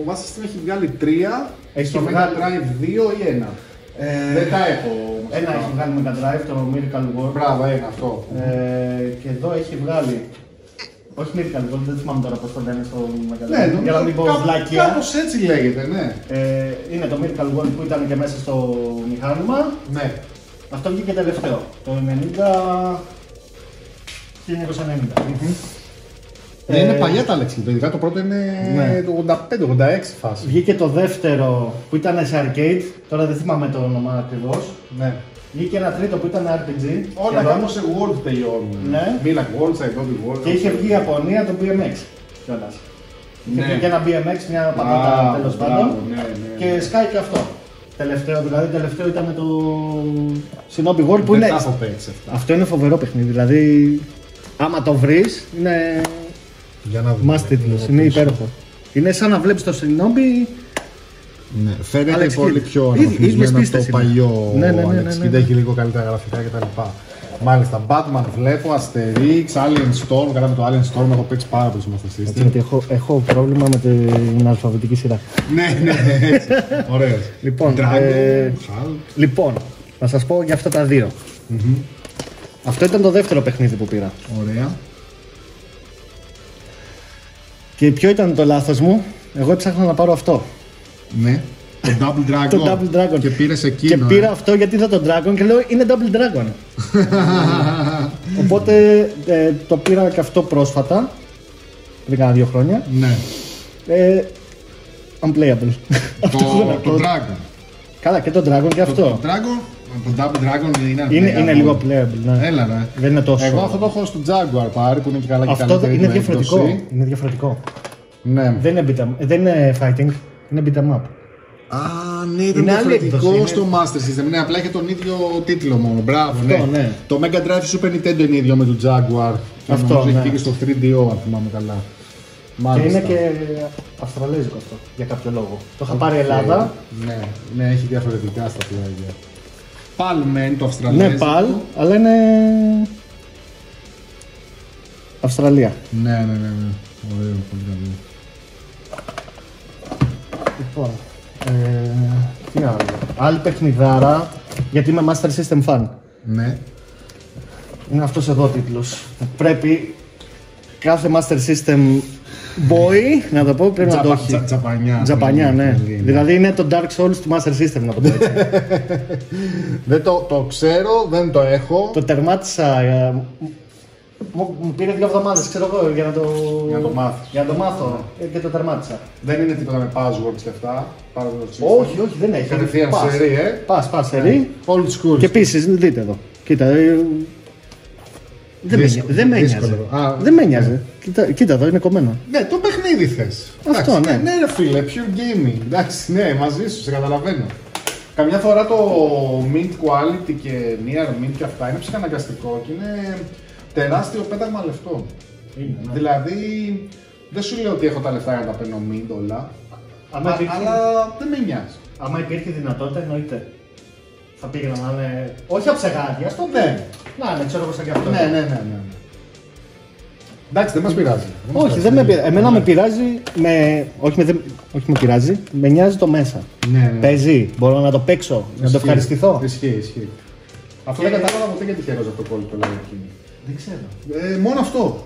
Master System έχει βγάλει 3,
Έχει
στο Mega
βγάλει-
Drive 2 ή 1.
Ε,
Δεν τα έχω. όμως.
Ένα έχει βγάλει Mega Drive, το Miracle World.
Μπράβο, ένα αυτό.
Ε, και εδώ έχει βγάλει. Όχι Miracle World, δεν θυμάμαι τώρα πώς το λένε στο Mega
Ναι,
Drive. Για να μην πω
κάπως-
βλάκια.
Κάπως έτσι λέγεται, ναι.
Ε, είναι το Miracle World που ήταν και μέσα στο μηχάνημα.
Ναι.
Αυτό βγήκε τελευταίο. Το 90. 1990.
Ε, είναι παλιά τα λέξη, ειδικά το πρώτο είναι
Ναι.
το 85-86 φάση.
Βγήκε το δεύτερο που ήταν σε arcade, τώρα δεν θυμάμαι το όνομα ακριβώς.
Ναι.
Βγήκε ένα τρίτο που ήταν RPG.
Όλα
σχεδόν.
κάπως σε World τελειώνουν.
Ναι.
Miracle World, Saibodi World.
Και είχε βγει η Ιαπωνία το BMX κιόλας. Είχε
Ναι.
βγει και ένα BMX, μια πατάτα
Μπράβο,
τέλος
μπράβο,
πάντων.
ναι, ναι.
Και σκάει και αυτό. Τελευταίο, δηλαδή τελευταίο ήταν το Shinobi World που
Δεν
είναι.
τα έχω παίξει αυτά.
Αυτό είναι φοβερό παιχνίδι. Δηλαδή, άμα το βρεις, είναι
Για να δούμε.
Μας τίτλο. Είναι υπέροχο. Είναι σαν να βλέπεις το Shinobi.
Ναι, φαίνεται
Alex
πολύ
Kidd.
πιο
Ίδι- ίδιες
αναβαθμισμένο από
πίστες
το
είναι.
παλιό
Ναι, ναι, ναι,
Alex
ναι, ναι,
Kidd,
ναι.
έχει λίγο καλύτερα γραφικά κτλ. Μάλιστα, Batman βλέπω, Asterix, Alien Storm, κάναμε το Alien Storm, έχω παίξει πάρα πολύ στο Master System.
Γιατί έχω, έχω πρόβλημα με την αλφαβητική σειρά.
ναι, ναι, έτσι. Ωραίος.
Λοιπόν,
Dragon,
ε,
Hulk.
Λοιπόν, να σας πω για αυτά τα δύο. Αυτό ήταν το δεύτερο παιχνίδι που πήρα.
Ωραία.
Και ποιο ήταν το λάθος μου, εγώ έψαχνα να πάρω αυτό.
Ναι. Το Double Dragon.
Το Double Dragon.
Και πήρες
Και
εκείνο.
πήρα
ε.
αυτό γιατί είδα τον Dragon και λέω είναι Double Dragon. Οπότε ε, το πήρα και αυτό πρόσφατα. Πριν κάνα δύο χρόνια.
Ναι.
Ε, unplayable. Αυτό
Το,
θέλω να
το
πω.
Dragon.
Καλά και το Dragon και
Το,
αυτό.
το Dragon, το Double Dragon είναι
Είναι,
unplayable.
είναι λίγο playable. Ναι.
Έλα, ναι.
Δεν είναι τόσο.
Εγώ αυτό το έχω στο Jaguar πάρει που είναι και καλά και
Αυτό
καλύτερη
είναι
του
διαφορετικό.
έκδοση.
Είναι διαφορετικό.
Ναι.
Δεν είναι, beat 'em- δεν είναι fighting, είναι beat 'em up.
Α, ναι, ήταν
Είναι άλλη
διαφορετικό
έκδοση, είναι-
στο Master System. Ναι, απλά είχε τον ίδιο τίτλο μόνο. Μπράβο, ναι.
ναι.
Το Mega Drive Super Nintendo είναι ίδιο με το Jaguar. Και
Αυτό,
νομίζω
ναι.
έχει φύγει στο 3DO, αν θυμάμαι καλά.
Και
Μάλιστα.
είναι και αυστραλέζικο αυτό για κάποιο λόγο. Το είχα πάρει Ελλάδα.
Ναι, ναι, έχει διαφορετικά στα πλάγια. Palmen, το Αυστραλέζικο.
Ναι, παλ, αλλά είναι. Αυστραλία.
Ναι, ναι, ναι. ναι. Ωραίο, πολύ καλό.
Λοιπόν. Ε, τι άλλο. Άλλη παιχνιδάρα, γιατί είμαι Master System fan.
Ναι.
Είναι αυτός εδώ ο τίτλος. που Πρέπει κάθε Master System boy, να το πω, πρέπει να το
Τζαπα-
έχει.
τζα- Τζαπανιά.
Τζαπανιά, ναι.
Πολύ, ναι.
Δηλαδή είναι το Dark Souls του Master System, να το πω έτσι.
Δεν το, το ξέρω, δεν το έχω.
το τερμάτισα. Ε, Μου, μου πήρε δύο εβδομάδες, ξέρω εγώ, για να το,
Για να το μάθεις.
Για να το μάθω. Ε, και το τερμάτισα.
Δεν είναι τίποτα με passwords και αυτά. Password system.
Όχι, όχι, δεν έχει.
Κατευθείαν
Πας.
σερί, ε.
Πας, πας, σερί.
Old school.
Και επίσης, δείτε εδώ. Κοίτα. ε, Δεν με,
Δύσκολο,
νοιάζει, δεν με
δύσκολο.
νοιάζει.
Α,
Δεν με νοιάζει. Κοίτα, κοίτα εδώ, είναι κομμένο.
Ναι, το παιχνίδι θες.
Αυτό, ναι.
Ναι, ρε φίλε, pure gaming. Εντάξει, ναι, μαζί σου, σε καταλαβαίνω. Καμιά φορά το mint quality και near mint και αυτά είναι ψυχαναγκαστικό και είναι τεράστιο πέταγμα λεφτών.
Είναι, ναι.
Δηλαδή, δεν σου λέω ότι έχω τα λεφτά για να τα παίρνω mint όλα,
Άμα
α-
υπήρχε-
αλλά δεν με νοιάζει.
Άμα υπήρχε δυνατότητα, εννοείται. Θα πήγαινα να είναι. Όχι αψεγάδια, στο
Ναι.
Να είναι, ξέρω εγώ σαν και αυτό.
Ναι, ναι, ναι, ναι. Εντάξει, δεν μας πειράζει. μας
Όχι, δεν με πειράζει. Εμένα
Ναι.
με πειράζει. Με... Όχι, με... δεν- όχι με πειράζει. Με νοιάζει το μέσα.
Ναι, ναι.
Παίζει. Μπορώ να το παίξω. Να το
Ισχύει.
ευχαριστηθώ.
Ισχύει, ισχύει. Αυτό
Και-
δεν κατάλαβα ποτέ γιατί χαίρομαι από το κόλλητο το λέει εκείνη.
Δεν ξέρω.
Ε, μόνο αυτό.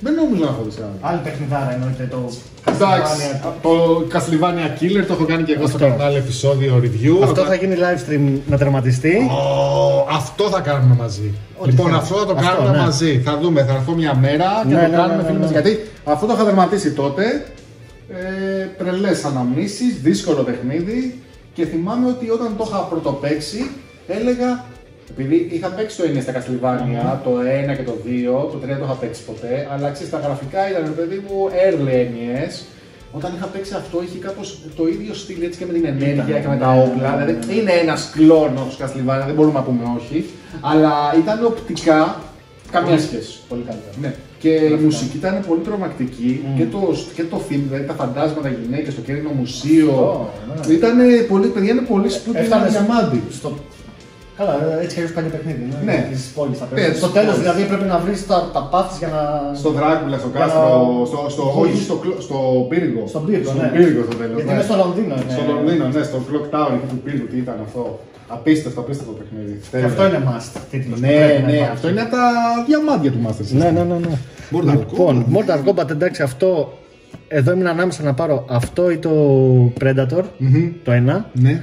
Δεν νομίζω να έχω δει σε άλλο.
Άλλη παιχνιδάρα εννοείται το
Εντάξει,
Castlevania.
το Castlevania Killer το έχω κάνει και εγώ στο
Αυτό.
κανάλι επεισόδιο review.
Αυτό θα γίνει live stream να τερματιστεί.
Ω, αυτό θα κάνουμε μαζί.
Ό,τι
λοιπόν,
θέλεις.
αυτό θα το
Αυτό,
κάνουμε
ναι.
μαζί. Θα δούμε, θα έρθω μια μέρα και
Ναι,
θα το
ναι,
κάνουμε
ναι, ναι,
φίλοι μας.
ναι.
Γιατί αυτό το είχα δερματίσει τότε. Ε, Τρελές αναμνήσεις, δύσκολο παιχνίδι. Και θυμάμαι ότι όταν το είχα πρωτοπαίξει, έλεγα. Επειδή είχα παίξει το 9 στα Castlevania, το 1 και το 2, το 3 δεν το είχα παίξει ποτέ, αλλά ξέρεις, τα γραφικά ήταν ρε παιδί μου early NES. Όταν είχα παίξει αυτό είχε κάπως το ίδιο στυλ έτσι και με την ενέργεια και με τα
ναι,
όπλα.
ναι, ναι.
Δηλαδή είναι ένας κλόνος του Castlevania, δεν μπορούμε να πούμε όχι. Αλλά ήταν οπτικά καμία σχέση.
Πολύ καλύτερα.
Ναι. Και η
Γραφικά.
μουσική ήταν πολύ τρομακτική και, το, και το film, δηλαδή τα φαντάσματα γυναίκες στο κέρινο μουσείο.
Αυτό, ναι.
Ήταν πολύ, παιδιά είναι πολύ σπουδαία
Έφτανε
διαμάντη.
Στο... Καλά, έτσι και κάνει παιχνίδι. Ναι,
Ναι.
Τη πόλη θα
Ναι,
πρέπει.
της
Στο τέλος
πόλης.
δηλαδή πρέπει να βρεις τα, τα paths για να.
Στο Δράκουλα, στο
Για
κάστρο,
να-
στο, στο,
Όχι.
όχι, στο, κλο- στο πύργο.
Στον πύργο,
Στον
ναι.
πύργο στο τέλος.
Γιατί είναι στο Λονδίνο. είναι-
Στο Λονδίνο, ναι, στο Clock Tower εκεί του πύργου, τι ήταν αυτό. Απίστευτο, απίστευτο παιχνίδι.
Και αυτό είναι must. τίτλος που
Ναι,
πρέπει να
ναι,
υπάρχει.
αυτό είναι από τα διαμάντια του Master System.
Ναι, ναι, ναι. ναι.
Mortal
λοιπόν,
Kombat.
Mortal Kombat, εντάξει, αυτό. Εδώ ήμουν ανάμεσα να πάρω αυτό ή το Predator,
Μμμ.
το ένα,
Ναι.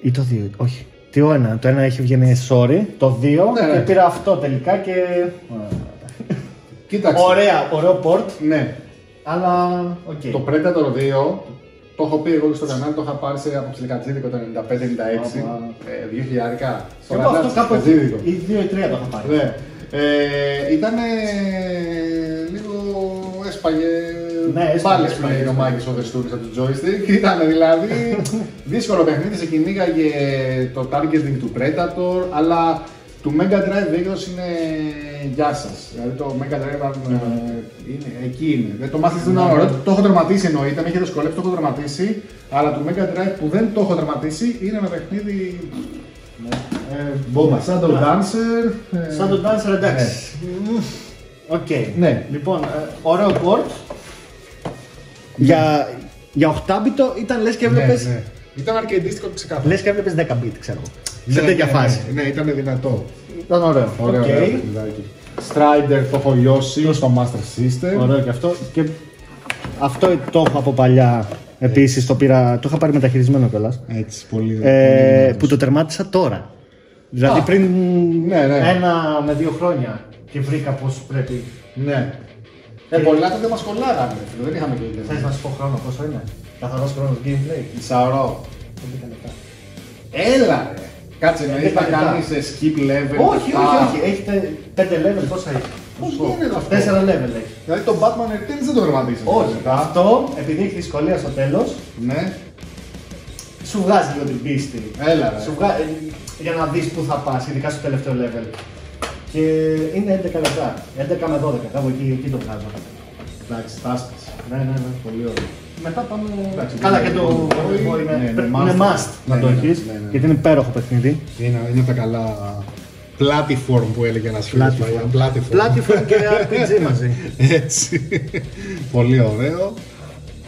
ή το δύο. Όχι. Το ένα. Το ένα έχει βγει sorry, το δύο
Ναι, ναι.
και πήρα αυτό τελικά και.
Κοίταξε.
Ωραία, ωραίο port,
Ναι.
αλλά. οκ.
Το Predator 2 το έχω πει εγώ και στο κανάλι, το είχα πάρει σε από ψιλικατζίδικο το 95-96.
Άπα.
Ε, 2 χιλιάρικα.
Και εγώ αυτό κάπου
ψιλικατζίδικο.
ή δύο ή τρία το είχα πάρει.
Ναι. Ε, ήταν λίγο έσπαγε.
Ναι, έσπαγε,
Πάλι
έσπαγε,
έσπαγε ο
έσπαγε.
Μάκης ο Δεστούρης από το joystick. Ήταν δηλαδή δύσκολο παιχνίδι, σε κυνήγαγε το targeting του Predator, αλλά του Mega Drive η έκδοση είναι γεια σας. Δηλαδή το Mega Drive αν, ε, είναι, εκεί είναι. Δεν το μάθεις είναι
Ναι.
ωραίο. Το έχω τερματίσει εννοείται, με έχει δυσκολέψει, το έχω τερματίσει. Αλλά του Mega Drive που δεν το έχω τερματίσει είναι ένα παιχνίδι. Ε, μπόμπα, σαν το Dancer. ε,
Σαν το Dancer εντάξει. Μμμ. Οκ.
Ναι.
Λοιπόν, ε, ωραίο port. Για, για 8μπιτο ήταν λες και έβλεπες,
Ναι, ναι. Ήταν arcadίστικο ξεκάθαρα.
λες και έβλεπες 10 bit, ξέρω εγώ. Σε
Ναι,
τέτοια
ναι,
φάση.
Ναι, ναι, ήταν δυνατό.
Ήταν ωραίο.
Ωραίο,
Οκ.
ωραίο παιχνιδάκι. Strider το έχω λιώσει στο Master System.
Ωραίο και αυτό. Και αυτό το έχω από παλιά. Επίσης το πήρα, το είχα πάρει μεταχειρισμένο κιόλας.
Έτσι, πολύ.
Ε,
πολύ
που το τερμάτισα τώρα. Δηλαδή
Α,
πριν
ναι, ναι.
ένα με δύο χρόνια και βρήκα πώς πρέπει.
Ναι. Ε, πολλά τότε μας κολλάγανε, ρε φίλε, δεν είχαμε και
Θες
ίντερνετ.
να σου πω χρόνο πόσο είναι; Καθαρός χρόνος gameplay;
Μισάωρο.
Πέντε λεπτά.
Έλα ρε. Κάτσε, εννοείς
Δέκα
να
λεπτά.
κάνεις ε, skip level.
Όχι,
αυτά.
όχι, όχι. Έχετε 5 level, πόσα έχει;
Πώς γίνεται αυτό;
4 level έχει.
Δηλαδή το Batman Returns δεν το τερματίσαμε.
Όχι, αυτό επειδή έχει δυσκολία στο τέλος,
Ναι.
σου βγάζει λίγο την πίστη.
Έλα ρε.
Σου βγα... ε, Για να δεις πού θα πας, ειδικά στο τελευταίο level. Και είναι 11 λεπτά. 11 με 12, κάπου εκεί, εκεί το βγάζω.
Εντάξει, τάσκες.
Ναι, ναι, ναι.
Πολύ ωραίο.
Μετά πάμε.
Εντάξει,
Καλά
ναι,
και το
ναι,
Boy είναι,
ναι, ναι,
είναι
must.
must να
Ναι,
το
ναι,
έχεις.
ναι, ναι.
Γιατί είναι υπέροχο παιχνίδι.
Είναι, είναι από τα καλά platform που έλεγε ένας φίλος παλιά. Platform.
Platform και RPG μαζί.
Έτσι. Πολύ ωραίο.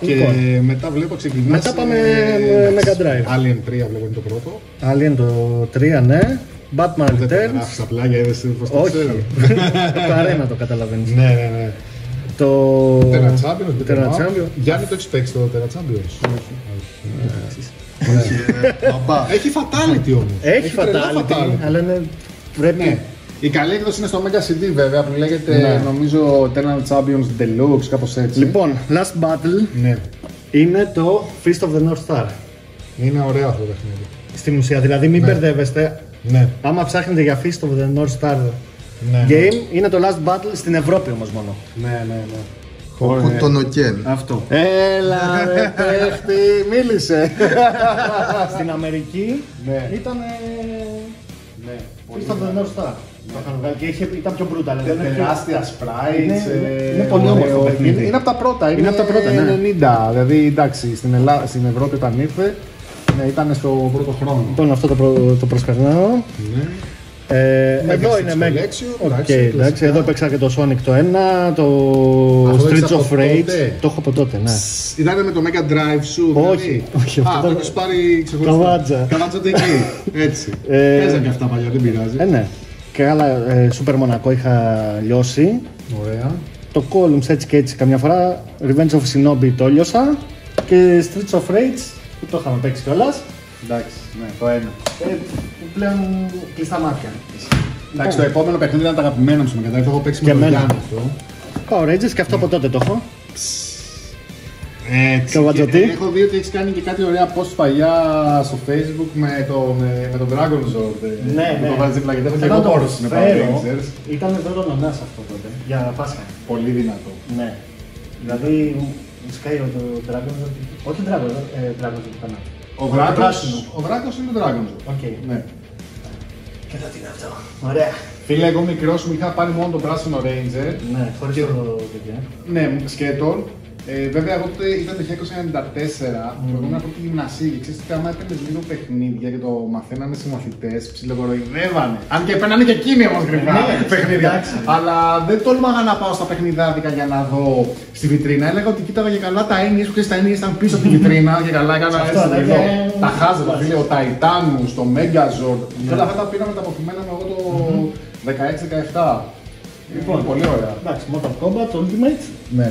Και
Λοιπόν.
μετά βλέπω ξεκινάς...
Μετά πάμε
ε,
με Mega Drive.
Alien 3 βλέπω είναι το πρώτο.
Alien το 3, ναι. Batman
Δεν το
Returns.
γράφεις απλά για είδες πώς το
Όχι.
ξέρω.
το αρένα το καταλαβαίνεις.
Ναι, ναι, ναι.
Το.
Terra Champions.
Terra
beat'em up.
Champions.
Γιάννη το έχεις παίξει το Terra Champions;
Μπαμπά.
Έχει fatality όμως.
Έχει
τρελά
fatality, αλλά είναι. Πρέπει.
Ναι. Η καλή έκδοση είναι στο Mega CD βέβαια που λέγεται
Ναι.
νομίζω Eternal Champions Deluxe κάπως έτσι.
Λοιπόν, Last Battle
Ναι.
είναι το Feast of the North Star.
Είναι ωραίο αυτό το παιχνίδι.
Στην ουσία, δηλαδή μην μπερδεύεστε.
Ναι.
Άμα ψάχνετε για Feast of the North Star
Ναι.
game, είναι το Last Battle στην Ευρώπη όμως μόνο.
Ναι, ναι, ναι.
Χοκούν τον Οκέν.
Αυτό.
Έλα ρε παίχτη, μίλησε.
στην Αμερική
Ναι.
ήταν.
Ναι,
Feast of the North Star. Το είχαν βγάλει και είχε, ήταν πιο brutal. δηλαδή είναι πιο-
Τεράστια sprites.
Είναι-
ε,
είναι πολύ όμορφο
ωραίο.
παιχνίδι.
Είναι από τα πρώτα.
Είναι από τα πρώτα, ναι.
90. Δηλαδή εντάξει, στην, Ελλάδα, στην Ευρώπη όταν ήρθε, ναι, ήταν στο πρώτο χρόνο.
Λοιπόν, αυτό το, προ, το προσπερνάω.
Ναι.
Ε,
Mega
εδώ
Six
είναι Mega.
Collection,
Οκ,
εντάξει,
εντάξει,
κλασικά.
εδώ παίξα και το Sonic το 1, το
Αυτό έχεις
Streets
από
of Rage.
τότε;
Το έχω από τότε, ναι.
Ήταν με το Mega Drive σου,
Όχι,
δηλαδή;
όχι,
Α,
αυτό
το
το-
έχεις πάρει ξεχωριστά.
Καβάτζα.
Καβάτζα το εκεί. Έτσι.
Ε,
Παίζαν και αυτά παλιά, δεν πειράζει.
Ε, ναι. Και άλλα ε, Super Monaco είχα λιώσει.
Ωραία.
το Columns έτσι και έτσι καμιά φορά. Revenge of Shinobi το λιώσα. Και Streets of Rage που το είχαμε παίξει κιόλας.
Εντάξει, ναι, το ένα.
Ε, πλέον κλειστά μάτια.
Εντάξει, το επόμενο παιχνίδι ήταν τα αγαπημένα μου στο Mega Drive. Το έχω παίξει
Και
με τον
εμένα.
Γιάννη αυτό.
Power Rangers και αυτό από τότε το έχω.
Έτσι.
Και ο Βατζωτή.
και Έχω δει ότι έχεις κάνει και κάτι ωραία post παλιά στο facebook με, το, με, με τον Dragon Zord. ε,
Ναι,
που
ναι.
Το βάζεις δίπλα γιατί έχω και
Θέλω
εγώ
να το
πόρους με Power
φέρω.
Rangers.
Ήταν εδώ το νονάς αυτό τότε, για Πάσχα.
Πολύ δυνατό.
Ναι. Δηλαδή, μου σκάει το Dragon Zord. Όχι Dragon Zord, ε, Dragon Zord ήταν.
Ο Δράκος,
πράσινο.
ο Δράκος είναι ο Dragon Zord.
Οκ.
Ναι.
Και εδώ τι είναι αυτό. Ωραία.
Φίλε, εγώ μικρός μου είχα πάρει μόνο τον πράσινο Ranger.
Ναι, χωρίς
Και-
το τέτοιο. ε.
Ναι, σκέτον. Ε, βέβαια, εγώ τότε ήταν το 1994 και εγώ ήμουν από τη γυμνασία και ξέρεις ότι άμα έπαιρνες λίγο παιχνίδια και το μαθαίνανε οι μαθητές, ψιλοκοροϊδεύανε. Αν και παίρνανε και εκείνοι όμως κρυφά
Ναι,
παιχνίδια.
εντάξει.
Αλλά δεν τόλμαγα να πάω στα παιχνιδάδικα για να δω στη βιτρίνα. Έλεγα ότι κοίταγα και καλά τα έννοιες που ξέρεις τα έννοιες ήταν πίσω από τη βιτρίνα και καλά έκανα
Αυτό,
έτσι
ναι,
εδώ.
ναι.
Τα χάζευα, φίλε, ο Titanium, το Megazord. Και όλα αυτά τα πήραμε τα αποφημένα μου εγώ το 16-17.
Λοιπόν.
Λοιπόν, πολύ ωραία.
Εντάξει, Mortal Kombat, Ultimate.
Ναι.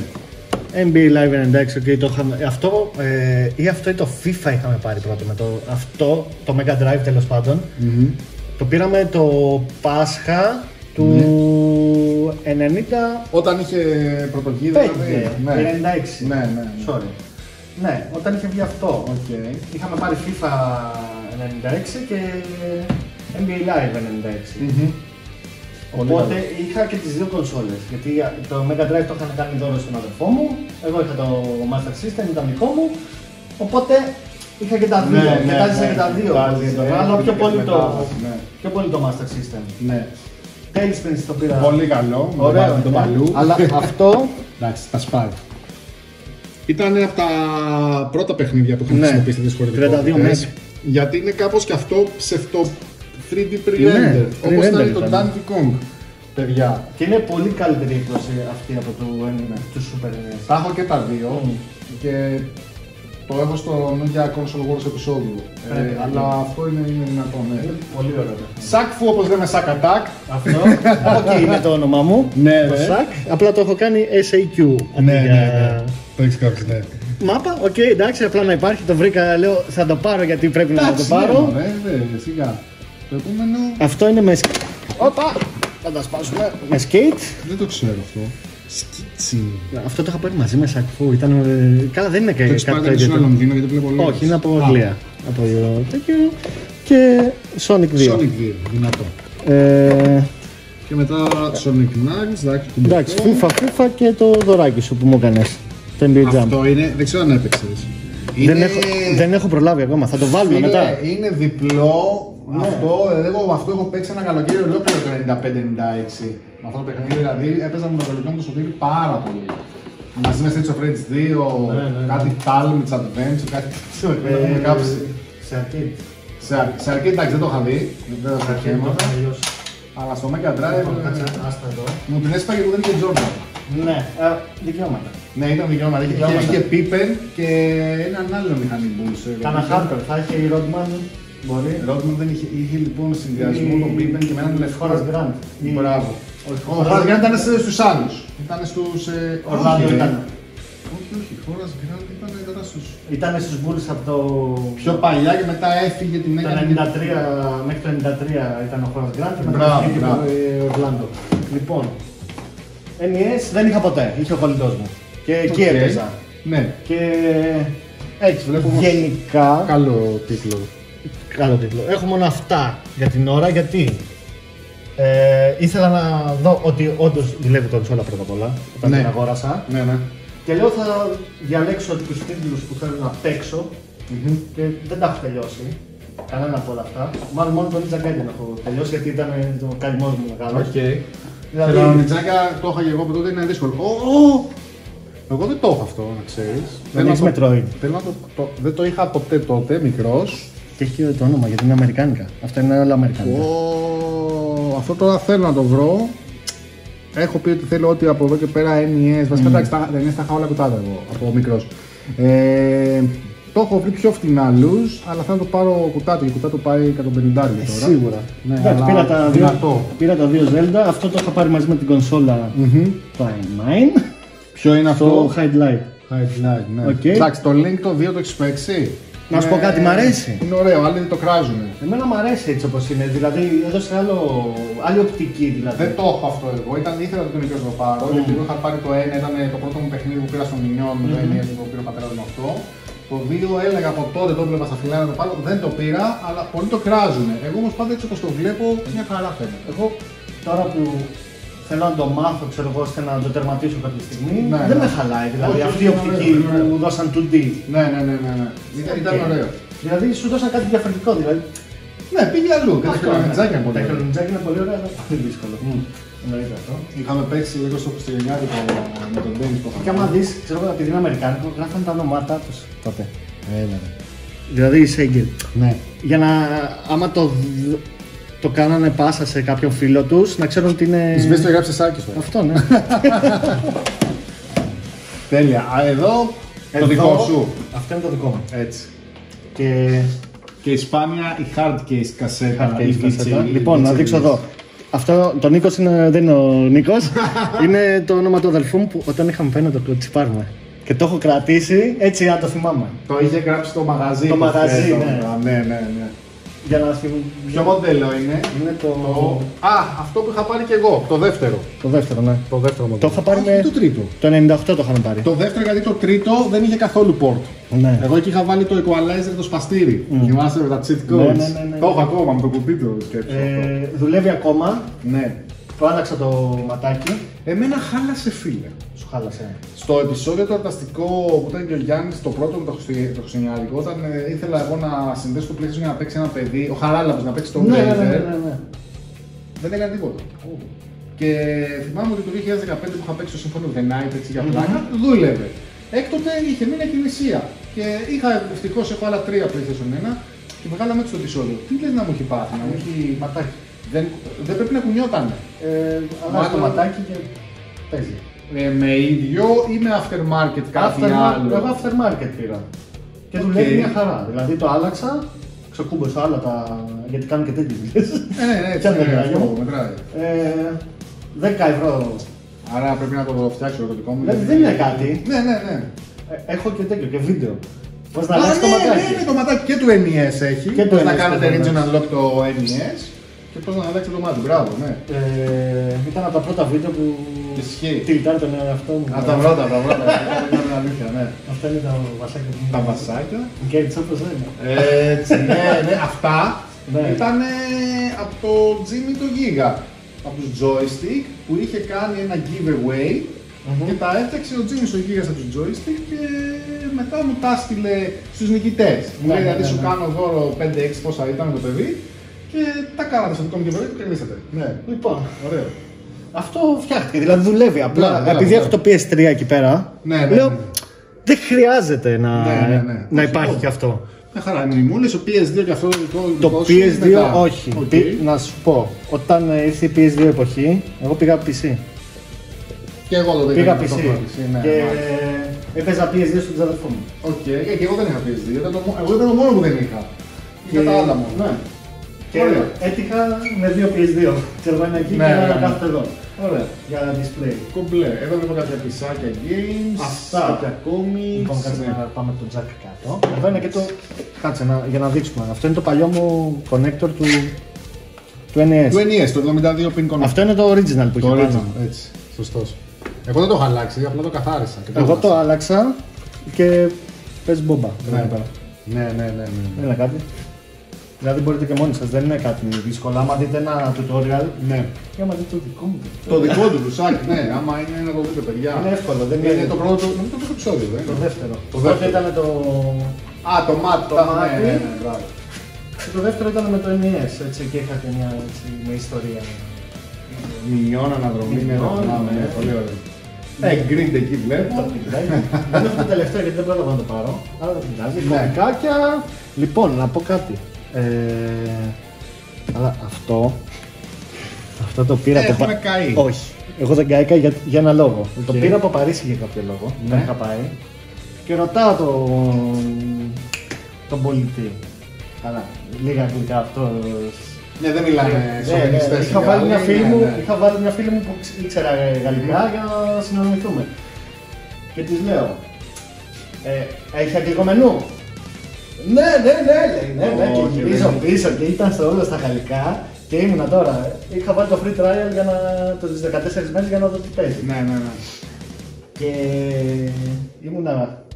NBA Live 96, okay, το είχαμε. Αυτό ε, ή αυτό ή το FIFA είχαμε πάρει πρώτο με το. Αυτό, το Mega Drive τέλος πάντων. Το πήραμε το Πάσχα του 90.
Όταν είχε πρωτογύρο. δηλαδή.
Ναι, 96.
Ναι, ναι. ναι.
Sorry. Ναι, όταν είχε βγει αυτό.
Οκ.
Είχαμε πάρει FIFA 96 και NBA Live 96.
Μμμ. Πολύ
Οπότε
καλό.
είχα και τις δύο κονσόλες. Γιατί το Mega Drive το είχαν κάνει δώρο στον αδερφό μου. Εγώ είχα το Master System, ήταν δικό μου. Οπότε είχα και τα δύο.
Ναι,
και
ναι,
τάζησα
ναι,
και τα δύο.
τάζεις,
Το
ναι,
άλλο
και
πιο
και
πολύ το,
μετάβαση, ναι.
πιο πολύ το Master System.
Ναι.
Tailspins το πήρα.
Πολύ καλό.
Ωραίο.
με το
ναι.
παλού.
Αλλά αυτό
Εντάξει, τα σπάει. Ήταν από τα πρώτα παιχνίδια που είχαν
Ναι.
χρησιμοποιήσει τις
32
χωρητικότητες.
meg.
Γιατί είναι κάπως και αυτό ψευτο 3D
Ναι,
pre-render. Όπως
pre-render
ήταν το
ήταν.
Donkey Kong. Παιδιά,
και είναι πολύ καλύτερη έκδοση αυτή από το, του Super NES.
τα έχω και τα δύο
Μμ.
και το έχω στο νου για Console Wars επεισόδιο. Ε,
Πρέπει.
αλλά αυτό είναι, είναι δυνατό, ναι.
Είναι πολύ ωραίο.
Σάκφου όπως λέμε Sack Attack.
Αυτό, ok είναι το όνομά μου.
Ναι,
το
ναι.
SAC. Απλά το έχω κάνει SAQ. αντί
Ναι,
για-
ναι, ναι. Το έχεις κάποιος, ναι.
Μάπα, οκ, εντάξει, απλά να υπάρχει. Το βρήκα, λέω θα το πάρω γιατί πρέπει να το
Εντάξει,
πάρω.
ναι, μωρέ, δε, σιγά. Το επόμενο
Αυτό είναι με. σκ- Όπα! Θα τα σπάσουμε. Με skate.
δεν το ξέρω αυτό. Σκίτσι.
Αυτό το είχα πάρει μαζί με σακφού. Ήταν. ε, Καλά, δεν είναι και
Το έχεις
κάτι
πάρει
το
δεν
ίδιο.
Λονδίνο γιατί βλέπω λίγο.
Όχι, είναι από
Α,
Αγγλία. Από τέτοιο. Και Sonic 2.
Sonic 2, δυνατό.
Ε,
Και μετά Sonic Knuckles, εντάξει. κουμπί.
εντάξει, FIFA, FIFA και το δωράκι σου που μου έκανες. Το NBA Jam.
Αυτό είναι, δεν ξέρω αν έπαιξες.
Δεν, έχω, δεν έχω προλάβει ακόμα, θα το βάλουμε
Φίλε,
μετά.
Είναι διπλό.
Ναι.
Αυτό, ε, εγώ με αυτό έχω παίξει ένα καλοκαίρι ολόκληρο το 95-96. Με αυτό το παιχνίδι δηλαδή έπαιζα με τον κολλητό μου το Σωτήρι πάρα πολύ. Μαζί με Streets of Rage 2,
Ναι, ναι, ναι.
κάτι Talmage Adventure, κάτι τέτοιο.
Ε,
Έχουμε κάψει.
Σε arcade.
Σε, αρ- σε αρκετή εντάξει δεν το είχα δει, δεν το
Σε arcade το
έμαθα.
είχα τελειώσει.
Αλλά στο Mega Drive
Λοιπόν, κάτσε,
ε,
άστα εδώ.
μου την έσπαγε που δεν είχε Jordan.
Ναι, ε, δικαιώματα.
Ναι, ήταν δικαιώματα. Είχε,
Δικαιώματα.
είχε Pippen και έναν άλλο μηχανή Bulls. ε,
Κάνα
είχε.
Harper, θα είχε η Rodman. Μπορεί.
Rodman δεν είχε, είχε λοιπόν συνδυασμό τον Pippen και με έναν λευκό.
Horace Grant. Ή-
Μπράβο.
Όχι,
Ο Horace Grant ήταν στου- στους άλλους. Ήταν στους... ε,
Orlando
όχι,
ήταν.
Όχι, όχι. Horace Grant ήταν μετά στους...
Ήταν στους Bulls από το.
Πιο παλιά και μετά έφυγε την
Το
έκανε...
93, μέχρι το 93 ήταν ο Horace Grant και μετά
Μπράβο,
βγήκε
μπράβο.
το Ορλάντο. Λοιπόν, NES δεν είχα ποτέ, είχε ο κολλητός μου. Και εκεί
Οκ.
έπαιζα.
Ναι.
Και έτσι,
Βλέπω όμως-
γενικά,
Καλό τίτλο.
Καλό τίτλο. Έχω μόνο αυτά για την ώρα γιατί ε, ήθελα να δω ότι όντως δουλεύει η κονσόλα πρώτα απ' όλα όταν
Ναι.
την αγόρασα.
Ναι, ναι.
Και λέω θα διαλέξω τους τίτλους που θέλω να παίξω και δεν τα έχω τελειώσει. Κανένα από όλα αυτά. Μάλλον μόνο το Ninja Gaiden έχω τελειώσει γιατί ήταν το καημό μου μεγάλο.
Οκ.
Δηλαδή,
Θέλω Νιτζάκα το είχα και εγώ από τότε είναι δύσκολο. Ω, ω! Εγώ δεν το έχω αυτό, να ξέρεις.
Δεν έχεις Metroid.
Θέλω να το, το- δεν το είχα ποτέ τότε, μικρός.
Και έχει το όνομα γιατί είναι Αμερικάνικα. Αυτά είναι όλα Αμερικάνικα.
Αυτό τώρα θέλω να το βρω. Έχω πει ότι θέλω ότι από εδώ και πέρα NES. Βασικά εντάξει, τα, τα NES τα είχα όλα κουτάδα εγώ από μικρός. Ε, Το έχω βρει πιο φτηνά λους, αλλά θα το πάρω κουτάκι. Η κουτά το πάει 150 τώρα.
Σίγουρα.
Ναι,
Εντάξει,
αλλά
πήρα, τα δύο,
δυνατό.
πήρα τα δύο Zelda. Αυτό το είχα πάρει μαζί με την κονσόλα. Το i9.
Ποιο είναι
Το
αυτό;
Highlight.
Highlight, ναι.
Οκ.
Εντάξει, το Link το 2 το έχεις παίξει;
Να σου πω
Είναι-
κάτι, μ' αρέσει.
Είναι ωραίο, άλλοι το κράζουν.
Εμένα μου αρέσει έτσι όπως είναι. Δηλαδή έδωσε άλλο, άλλη οπτική δηλαδή.
Δεν το έχω αυτό εγώ. Ήταν, ήθελα το καινούργιο να το πάρω. Γιατί εγώ είχα πάρει το ένα, ήταν το πρώτο μου παιχνίδι που πήρα στο Μινιόν με το NES που πήρα ο πατέρα μου αυτό. Το 2 έλεγα από τότε, το έβλεπα στα φιλιά να το πάρω. Δεν το πήρα, αλλά πολλοί το κράζουν. Εγώ όμως πάντα έτσι όπως το βλέπω, μια χαρά φαίνεται.
Εγώ τώρα που θέλω να το μάθω, ξέρω εγώ, ώστε να το τερματίσω κάποια στιγμή,
Ναι,
δεν
ναι.
με χαλάει. Δηλαδή
Όχι,
αυτή η
όχι,
οπτική
είναι ωραίο,
που μου δώσαν 2D.
Ναι, ναι, ναι, ναι. ναι. Ήταν, ήταν
Οκ.
ωραίο.
Δηλαδή σου δώσαν κάτι διαφορετικό. Δηλαδή.
Ναι, πήγε αλλού. Και τα
Αυτό,
χελονιτζάκια
ναι.
πολύ.
Τα
ωραία.
χελονιτζάκια είναι πολύ ωραία, αλλά πολύ δύσκολο. Εννοείται αυτό.
Είχαμε παίξει λίγο στο Χριστουγεννιάτικο με τον Ντένι που
Και άμα δεις, ξέρω εγώ, επειδή είναι Αμερικάνικο, γράφαν τα ονόματά τους τότε.
Έλα.
Δηλαδή η Σέγγελ.
Ναι.
Για να, άμα το, δ- το κάνανε πάσα σε κάποιον φίλο τους, να ξέρουν ότι είναι.
Τη βες το έγραψε σάκι σου.
Αυτό, ναι.
Τέλεια. Α, εδώ το
Εδώ,
δικό σου.
Αυτό είναι το δικό μου.
Έτσι.
Και.
Και η σπάνια η hard case κασέτα.
Hard case
η
κασέτα.
VJ,
Λοιπόν, να
VJ.
δείξω εδώ. Αυτό, το Νίκος είναι, δεν είναι ο Νίκος. είναι το όνομα του αδελφού μου που όταν είχαμε πάει να το τσιπάρουμε. Και το έχω κρατήσει έτσι να το θυμάμαι.
Το είχε γράψει το μαγαζί.
Το
που
μαγαζί,
θες,
ναι.
το- Ναι, ναι, ναι.
Για να θυμ...
Ποιο μοντέλο είναι;
Είναι το...
Το... Α, αυτό που είχα πάρει και εγώ. Το δεύτερο.
το δεύτερο, ναι.
Το δεύτερο μοντέλο.
Το είχα πάρει
Όχι,
με-
Το τρίτο.
Το 98 το είχαμε πάρει.
Το δεύτερο γιατί το τρίτο δεν είχε καθόλου port.
Ναι.
Εγώ εκεί είχα βάλει το equalizer το σπαστήρι. Θυμάστε με τα cheat codes.
Ναι, ναι, ναι, ναι,
Το έχω
ναι.
ακόμα με το κουμπί του σκέψου. αυτό.
Ε, δουλεύει ακόμα.
Ναι.
Το άλλαξα το ματάκι.
Εμένα χάλασε φίλε.
Σου χάλασε.
Στο επεισόδιο το αρταστικό που ήταν και ο Γιάννης, το πρώτο με το, Χριστουγε- το Χριστουγεννιάτικο, όταν ε, ήθελα εγώ να συνδέσω το PlayStation για να παίξει ένα παιδί, ο Χαράλαμπος να παίξει τον
ναι, ναι,
Raider,
ναι, ναι, ναι.
δεν έκανε τίποτα. Και θυμάμαι ότι το 2015 που είχα παίξει το Symphony of the Night έτσι για πλάκα, δούλευε. Έκτοτε είχε μείνει εκκλησία. Και είχα ευτυχώς έχω άλλα τρία PlayStation 1 και βγάλαμε έτσι το επεισόδιο. Τι λες να μου έχει πάθει, να μου έχει.
Ματάκι;
Δεν, δεν πρέπει να κουνιόταν.
Ε, αλλάζει το
Μάλλον-
ματάκι και παίζει.
Ε, με ίδιο ή με aftermarket κάτι
Aftermarket-
άλλο;
Εγώ aftermarket πήρα. Και
Οκ.
δουλεύει μια χαρά. Δηλαδή το άλλαξα, ξεκούμπωσα άλλα τα. γιατί κάνουν και τέτοιες δουλειές.
Ε, ναι, ναι, έτσι
Πιάνει
είναι,
το
αυτό,
πράγμα.
μετράει.
Ε, 10 ευρώ.
Άρα πρέπει να το φτιάξω εγώ το δικό μου.
Δηλαδή
γιατί-
δεν είναι κάτι.
Ναι, ναι, ναι.
Ε, έχω και τέτοιο και βίντεο. Πώς να
Α,
αλλάξει το
ναι,
ματάκι.
ναι, ναι, το ματάκι και του NES έχει.
Και
Και
του
πώς να
NES
κάνετε
το
regional lock το NES και πώς να αλλάξετε το μάτι. Μπράβο, ναι.
Ε, ήταν από τα πρώτα βίντεο που
Ισχύει.
τυλτάρει τον εαυτό μου.
Από τα πρώτα, από τα πρώτα. Αυτό είναι αλήθεια, ναι.
Αυτό είναι τα βασάκια που
Τα βασάκια.
Γκέριτς όπως είναι.
Έτσι, ναι, ναι. Αυτά
Ναι.
ήταν από το Jimmy το Giga. Από τους joystick που είχε κάνει ένα giveaway και τα έφτιαξε ο Jimmy ο Giga από τους joystick και μετά μου τα έστειλε στους νικητές. Μου
Ναι,
λέει
ναι,
δηλαδή
ναι,
σου
ναι.
κάνω δώρο 5-6 πόσα ήταν το παιδί και τα κάνατε στο δικό μου giveaway και κερδίσατε. Ναι,
Λοιπόν,
ωραίο.
αυτό φτιάχτηκε, δηλαδή δουλεύει. Απλά
Μπράβο,
επειδή
μπράβο,
έχω το PS3 εκεί πέρα,
Ναι, ναι,
λέω
ναι.
δεν χρειάζεται να,
Ναι, ναι, ναι.
να
Όχι,
υπάρχει
όχι.
και αυτό.
Μια χαρά είναι. Μου λες ο PS2 και αυτό το δικό
Το
δικό σου είναι
PS2
μετά.
όχι.
Οκ.
Πη- Να σου πω, όταν ε, ήρθε η PS2 εποχή, εγώ πήγα PC.
Και εγώ το
Πήγα
το
PC.
PC, ναι,
και
μάλιστα.
έπαιζα PS2 στον ξαδερφό μου.
Οκ, ε, και εγώ δεν είχα PS2. Ήταν το, μο- εγώ ήταν το μόνο που δεν είχα. Είχα τα άλλα μόνο.
Ναι. Και
Ωραία.
έτυχα με δύο PS2. Ξέρω ένα εκεί
Ναι,
και
ναι,
ένα
ναι.
κάθεται εδώ.
Ωραία.
Για display.
Κομπλέ. Εδώ βλέπω κάποια PC άκια games.
Αυτά.
Κάποια comics.
Λοιπόν, κάτσε
ναι.
να πάμε το τσακ κάτω. Εδώ είναι και το. Κάτσε να, για να δείξουμε. Αυτό είναι το παλιό μου connector του, του NES.
Του NES, το 72 pin connector.
Αυτό είναι το original που
το
είχε πάνω.
original. Έτσι. Σωστός. Εγώ δεν το έχω αλλάξει, απλά το καθάρισα. και
Εγώ το
έβγασα.
άλλαξα και παίζει μπόμπα.
Ναι.
εδώ πέρα.
Ναι, ναι, ναι. ναι.
Δεν είναι κάτι. Δηλαδή μπορείτε και μόνοι σας, δεν είναι κάτι δύσκολο. Άμα δείτε ένα tutorial,
ναι.
ή άμα δείτε το δικό μου.
Το δικό του τουσάκι, ναι. Άμα είναι να το δείτε, παιδιά.
Είναι εύκολο, δεν
Είναι
είναι
το πρώτο, νομίζω το πρώτο επεισόδιο, δεν
το
είναι.
δεύτερο.
Το
Το πρώτο
δεύτερο.
ήταν το.
Α, το μάτι.
Το
ναι,
μάτι.
Ναι, ναι, μπράβο.
και το δεύτερο ήταν με το NES, έτσι, και είχα και μια έτσι, με ιστορία.
Μινιόν, αναδρομή, ναι,
Μινιόν,
το θυμάμαι,
ναι.
ναι, πολύ ωραίο. Ε, grid εκεί
Το
βλέπω.
πειράζει. Δεν έχω το τελευταίο γιατί δεν πρόλαβα να το πάρω. Αλλά δεν πειράζει.
Ναι.
Κομικάκια. Λοιπόν, να πω κάτι. Ε, αλλά αυτό. Αυτό το πήρα από.
Έχουμε
Πα-
καεί.
Όχι. Εγώ δεν κάηκα για, για ένα λόγο. Το
Οκ.
πήρα από Παρίσι για κάποιο λόγο.
Ναι.
Δεν είχα πάει. Και ρωτάω τον, τον πολιτή. Καλά, λίγα αγγλικά αυτό.
Ναι, δεν μιλάνε
Ναι, ναι,
σοφινιστές
είχα,
οι
βάλει
Γάλλοι,
μια φίλη
ναι,
μου,
ναι.
είχα βάλει μια φίλη μου που ξ- ήξερα ε, γαλλικά για να συνεννοηθούμε. Και της λέω, ε, έχει αγγλικό μενού; Ναι, ναι, ναι, λέει, ναι, ναι,
Όχι,
και γυρίζω
δεν-
πίσω και ήταν στο όλο στα γαλλικά και ήμουνα τώρα. Είχα βάλει το free trial για να, τις 14 μέρες για να δω τι παίζει.
Ναι, ναι, ναι.
Και ήμουνα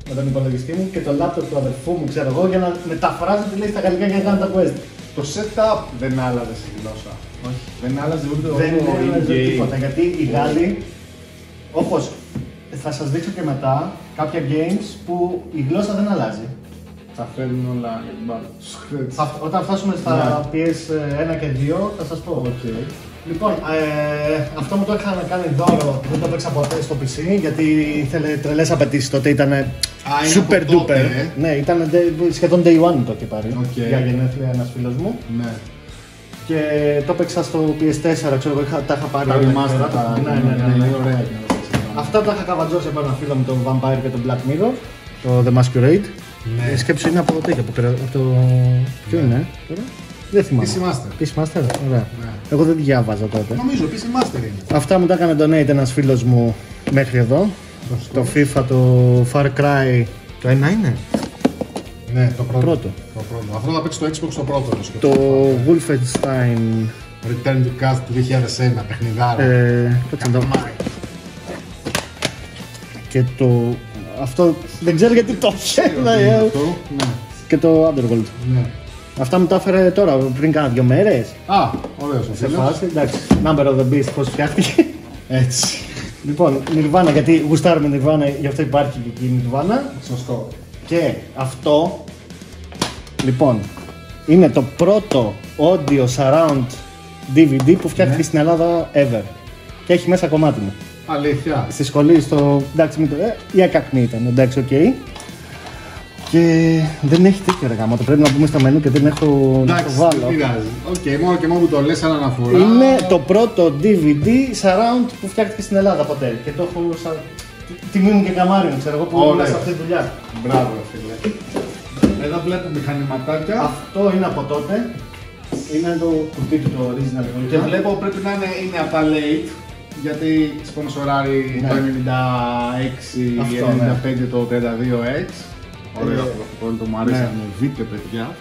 με τον υπολογιστή μου και το laptop του αδερφού μου, ξέρω εγώ, για να μεταφράζω τι λέει στα γαλλικά για να κάνω τα quest.
Το setup δεν άλλαζε στη γλώσσα. Όχι. Δεν άλλαζε ούτε
Δεν
το
είναι
in-game.
τίποτα γιατί οι Γάλλοι, όπως θα σας δείξω και μετά, κάποια games που η γλώσσα δεν αλλάζει.
Τα φέρνουν όλα για την μπάλα.
Θα- Όταν φτάσουμε στα PS1 και 2 θα σας πω.
Οκ.
Λοιπόν, ε, αυτό μου το είχαν κάνει δώρο, δεν το παίξα ποτέ στο PC γιατί ήθελε τρελές απαιτήσεις τότε, ήταν
είναι
super
από τότε,
duper.
ε.
Ναι, ήταν de- σχεδόν day one το είχε πάρει
Οκ.
για γενέθλια ένας φίλος μου.
Ναι.
Και το παίξα στο PS4, ξέρω εγώ, είχα- τα είχα πάρει.
Τα
όλα
remaster,
εκεί
τα
πέρα. Ναι, ναι, ναι, ναι.
είναι ωραία και να τα παίξεις.
Αυτά τα είχα καβατζώσει από ένα φίλο μου, τον Vampire και τον Black Mirror, το The Masquerade.
Ναι.
Η σκέψη είναι από τέτοιο, από, πέρα- από το... Ποιο είναι, ε, τώρα; Δεν θυμάμαι.
PC Master.
PC Master, ωραία.
Ναι.
Εγώ δεν διάβαζα τότε.
Νομίζω, PC Master είναι.
Αυτά μου τα έκανε donate ένας φίλος μου μέχρι εδώ. Το FIFA, το Far Cry, το ένα είναι;
Ναι, το πρώτο.
Πρώτο.
Το πρώτο. Αυτό θα παίξει το Xbox το πρώτο. το σκεφτώ.
Το Wolfenstein,
Return to Cast του 2001, παιχνιδάρα.
ε, κάτσε να το- και το... Αυτό δεν ξέρω γιατί το έφερα, ε,
Αυτό, Ναι,
και το Underworld.
ναι.
Αυτά μου τα έφερε τώρα, πριν κάνα δύο μέρες.
Α, ωραίος ο
Σε
φίλος.
φάση, εντάξει. Number of the Beast, πώς φτιάχτηκε.
Έτσι.
λοιπόν, Nirvana, γιατί γουστάρουμε Nirvana, γι' αυτό υπάρχει και εκεί η Nirvana.
Σωστό.
Και αυτό, λοιπόν, είναι το πρώτο audio surround DVD που φτιάχτηκε
Ναι.
στην Ελλάδα ever. Και έχει μέσα κομμάτι μου.
Αλήθεια.
Στη σχολή, στο. εντάξει, μην το. Ε, η ΑΚ- ΑΚΜΗ ήταν, εντάξει, οκ. Και δεν έχει τέτοιο ρε γαμώτο, πρέπει να μπούμε στο μενού και δεν έχω να το
Εντάξει, δεν
βάλω.
πειράζει. Οκ, μόνο και μόνο που το λες σαν αναφορά.
Είναι το πρώτο DVD surround που φτιάχτηκε στην Ελλάδα ποτέ. Και το έχω σαν. Τιμή μου και καμάρι μου, ξέρω εγώ που
Ωραία.
ήμουν σε αυτή τη δουλειά.
Μπράβο, ρε φίλε. Εδώ βλέπω μηχανηματάκια.
Αυτό είναι από τότε. Είναι το κουτί του το original.
Και βλέπω πρέπει να είναι, είναι από τα late. Γιατί σπονσοράρει
Ναι.
το 96,
Αυτό,
95, το 32X. Ωραίο
Ε,
αυτό το πολύ το μου αρέσει
ναι.
να με δείτε παιδιά.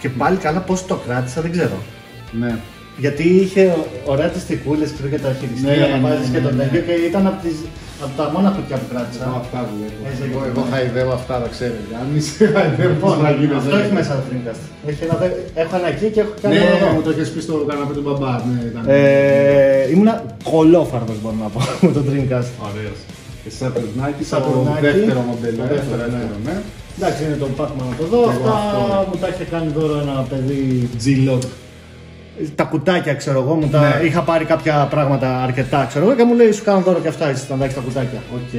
Και πάλι καλά πώς το κράτησα, δεν ξέρω.
Ναι.
Γιατί είχε ωραία τις τικούλε και τα χειριστήρια
Ναι,
να
ναι,
βάζεις
ναι,
και το
ναι.
τέτοιο και ήταν από, τις, από τα μόνα κουτιά που κράτησα.
Εγώ αυτά βλέπω.
Έτσι,
Εγώ,
λοιπόν.
εγώ χαϊδεύω αυτά, τα ξέρει. Γιάννης. Χαϊδεύω
Λοιπόν,
τις τραγίδες,
αυτό
δεν
έχει
είναι.
μέσα το Dreamcast. Έχει ένα, δε- έχω ένα εκεί και έχω κάνει
Ναι,
ένα εδώ.
μου το έχεις πει στο καναπέ του μπαμπά. Ναι, ήταν.
Ε, ήμουνα κολόφαρδος μπορώ να πω με το Dreamcast.
Ωραίος. Και Σατουρνάκι, το
Σατουρνάκι,
δεύτερο μοντέλο.
το
ε,
δεύτερο,
το δεύτερο,
ναι.
ναι.
Εντάξει, είναι το Pac-Man από εδώ.
Και εγώ
Αυτά
αυτό.
μου τα είχε κάνει δώρο ένα παιδί.
G-LOC.
Τα κουτάκια ξέρω εγώ, μου τα
Ναι.
είχα πάρει κάποια πράγματα αρκετά ξέρω εγώ και μου λέει σου κάνω δώρο και αυτά έτσι να τα τα κουτάκια.
Οκ.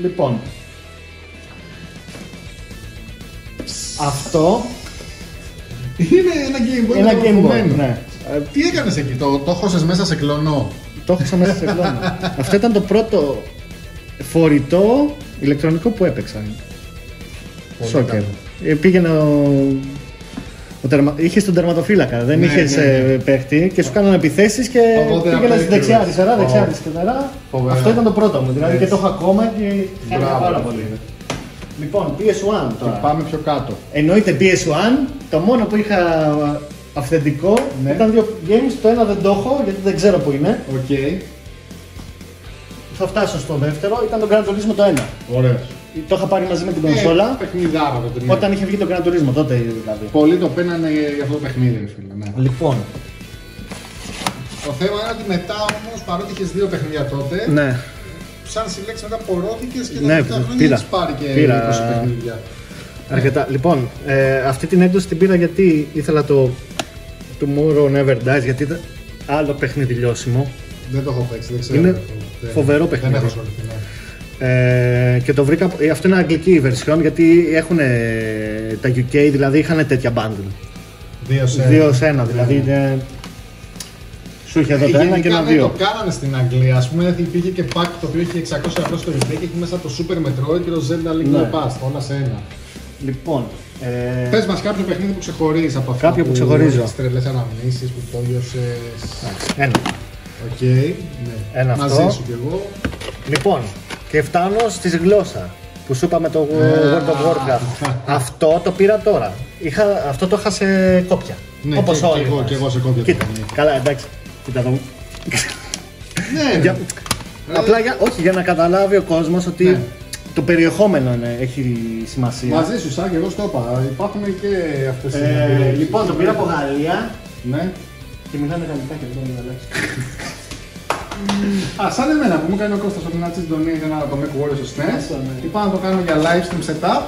Λοιπόν. Αυτό
Είναι ένα Game Boy.
είναι ένα Game Boy.
μεταμορφωμένο.
Ναι. Ε,
Τι έκανες εκεί, το, το χώσες μέσα σε κλονό.
Το έχω μέσα σε κλόνο. Αυτό ήταν το πρώτο φορητό ηλεκτρονικό που έπαιξα.
Πολύ
Σόκερ.
καλό.
Τερμα... Είχες τον τερματοφύλακα, δεν
Ναι,
είχες
ναι, ναι.
παίχτη και σου κάνανε επιθέσεις και
Οπότε
πήγαινες
απέκρυβες.
δεξιά, αριστερά, δεξιά,
Ω.
αριστερά.
Φοβερά.
Αυτό ήταν το πρώτο μου, δηλαδή και
Έτσι.
το έχω ακόμα και χάρηκα
Μπράβο,
πάρα
ρε
πολύ.
φίλε.
Λοιπόν, PS1
Και
τώρα.
πάμε πιο κάτω.
Εννοείται PS1, το μόνο που είχα αυθεντικό
Ναι.
ήταν δύο games. Το ένα δεν το έχω γιατί δεν ξέρω που είναι.
Οκ.
Θα φτάσω στο δεύτερο, ήταν το Gran Turismo το ένα.
Ωραίος.
Το είχα πάρει μαζί με την
Ε,
κονσόλα
Παιχνιδάρα το τριμμένο.
όταν είχε βγει το Gran Turismo τότε δηλαδή.
Πολλοί το παίρνανε για αυτό το παιχνίδι, ρε φίλε. Ναι.
Λοιπόν,
Το θέμα είναι ότι μετά όμως, παρότι είχες δύο παιχνίδια τότε,
ναι.
σαν συλλέξεις μετά πορώθηκες και τα
Ναι,
τελευταία χρόνια
πήρα.
έχεις πάρει και
Πήρα.
20 παιχνίδια.
Αρκετά. Λοιπόν, ε, αυτή την έκδοση την πήρα γιατί ήθελα το Tomorrow Never Dies γιατί ήταν άλλο παιχνίδι λιώσιμο.
Δεν το έχω παίξει, δεν ξέρω.
Είναι
αυτό. Δεν-
φοβερό παιχνίδι.
Δεν έχω ασχοληθεί. Ναι.
Ε, και το βρήκα, ε, αυτό είναι αγγλική version γιατί έχουν τα UK, δηλαδή είχαν τέτοια bundle.
Δύο σε
Δύο σε ένα, δηλαδή είναι... Σου είχε εδώ το ένα και
Γενικά,
ένα
ναι,
δύο.
το κάνανε στην Αγγλία. Α πούμε, υπήρχε και pack το οποίο είχε 600 ευρώ στο UK και έχει μέσα το Super Metroid και το Zelda Link to
Ναι.
the Past. Όλα σε ένα.
Λοιπόν, ε,
Πες μας κάποιο παιχνίδι που ξεχωρίζει από αυτά
Κάποιο που ξεχωρίζω.
τις τρελές αναμνήσεις που το λιώσες.
ένα.
Οκ, ναι.
Ένα
Μαζί
αυτό.
σου κι εγώ.
Λοιπόν, και φτάνω στη γλώσσα που σου είπα με το World of Warcraft. αυτό το πήρα τώρα. Είχα, αυτό το είχα σε κόπια.
Ναι,
Όπως
και-
όλοι
και εγώ-
μας.
και εγώ σε κόπια
Κοίτα,
το είχα, ναι.
καλά, εντάξει. Κοίτα εδώ.
Ναι,
Για- Απλά για, όχι, για να καταλάβει ο κόσμος ότι
Ναι.
το περιεχόμενο είναι, έχει σημασία.
Μαζί σου, σαν και εγώ στο είπα. Υπάρχουν και αυτές οι
Ε,
επιλογές.
λοιπόν, το πήρα από Γαλλία
Ναι.
και μιλάνε γαλλικά και δεν το αλλάξει.
Α, σαν εμένα που μου έκανε ο Κώστας ο Μινάτσης Ντονί για ένα Atomic Warriors στο SNES.
Αυτό, ναι.
Είπα να το κάνω για live stream setup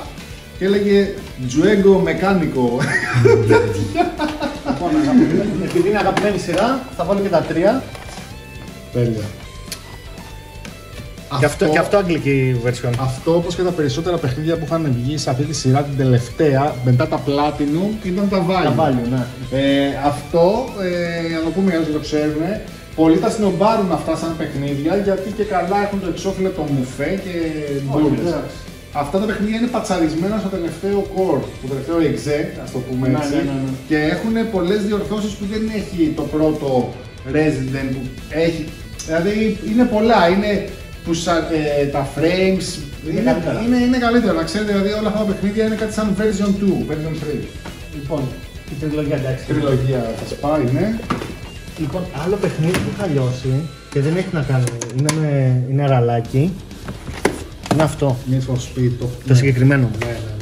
και έλεγε Juego Mecánico.
Λοιπόν, αγαπημένη- επειδή είναι αγαπημένη σειρά, θα βάλω και τα τρία.
Τέλεια.
Και αυτό, και αυτό αγγλική version.
Αυτό όπως και τα περισσότερα παιχνίδια που είχαν βγει σε αυτή τη σειρά την τελευταία, μετά τα Platinum, ήταν τα Value.
Τα value, ναι.
Ε, αυτό, ε, για να το πούμε για όσοι δεν το ξέρουν, πολλοί τα σνομπάρουν αυτά σαν παιχνίδια γιατί και καλά έχουν το εξώφυλλο το μουφέ και μπουρδες.
εντάξει.
Αυτά τα παιχνίδια είναι πατσαρισμένα στο τελευταίο core, το τελευταίο exe, ας το πούμε
Ναι,
έτσι.
ναι, ναι, ναι.
Και έχουν πολλές διορθώσεις που δεν έχει το πρώτο Resident που έχει. Δηλαδή είναι πολλά, είναι που σα- ε, τα frames
Είναι
είναι,
καλύτερα.
είναι, είναι καλύτερα. Να ξέρετε, δηλαδή όλα αυτά τα παιχνίδια είναι κάτι σαν version 2, version 3.
Λοιπόν, η τριλογία εντάξει.
Τριλογία θα σπάει, ναι.
Λοιπόν, άλλο παιχνίδι που είχα λιώσει και δεν έχει να κάνει. Είναι, με, είναι ραλάκι. Είναι αυτό.
Need for Speed. Το,
Το συγκεκριμένο.
Ναι, ναι, ναι.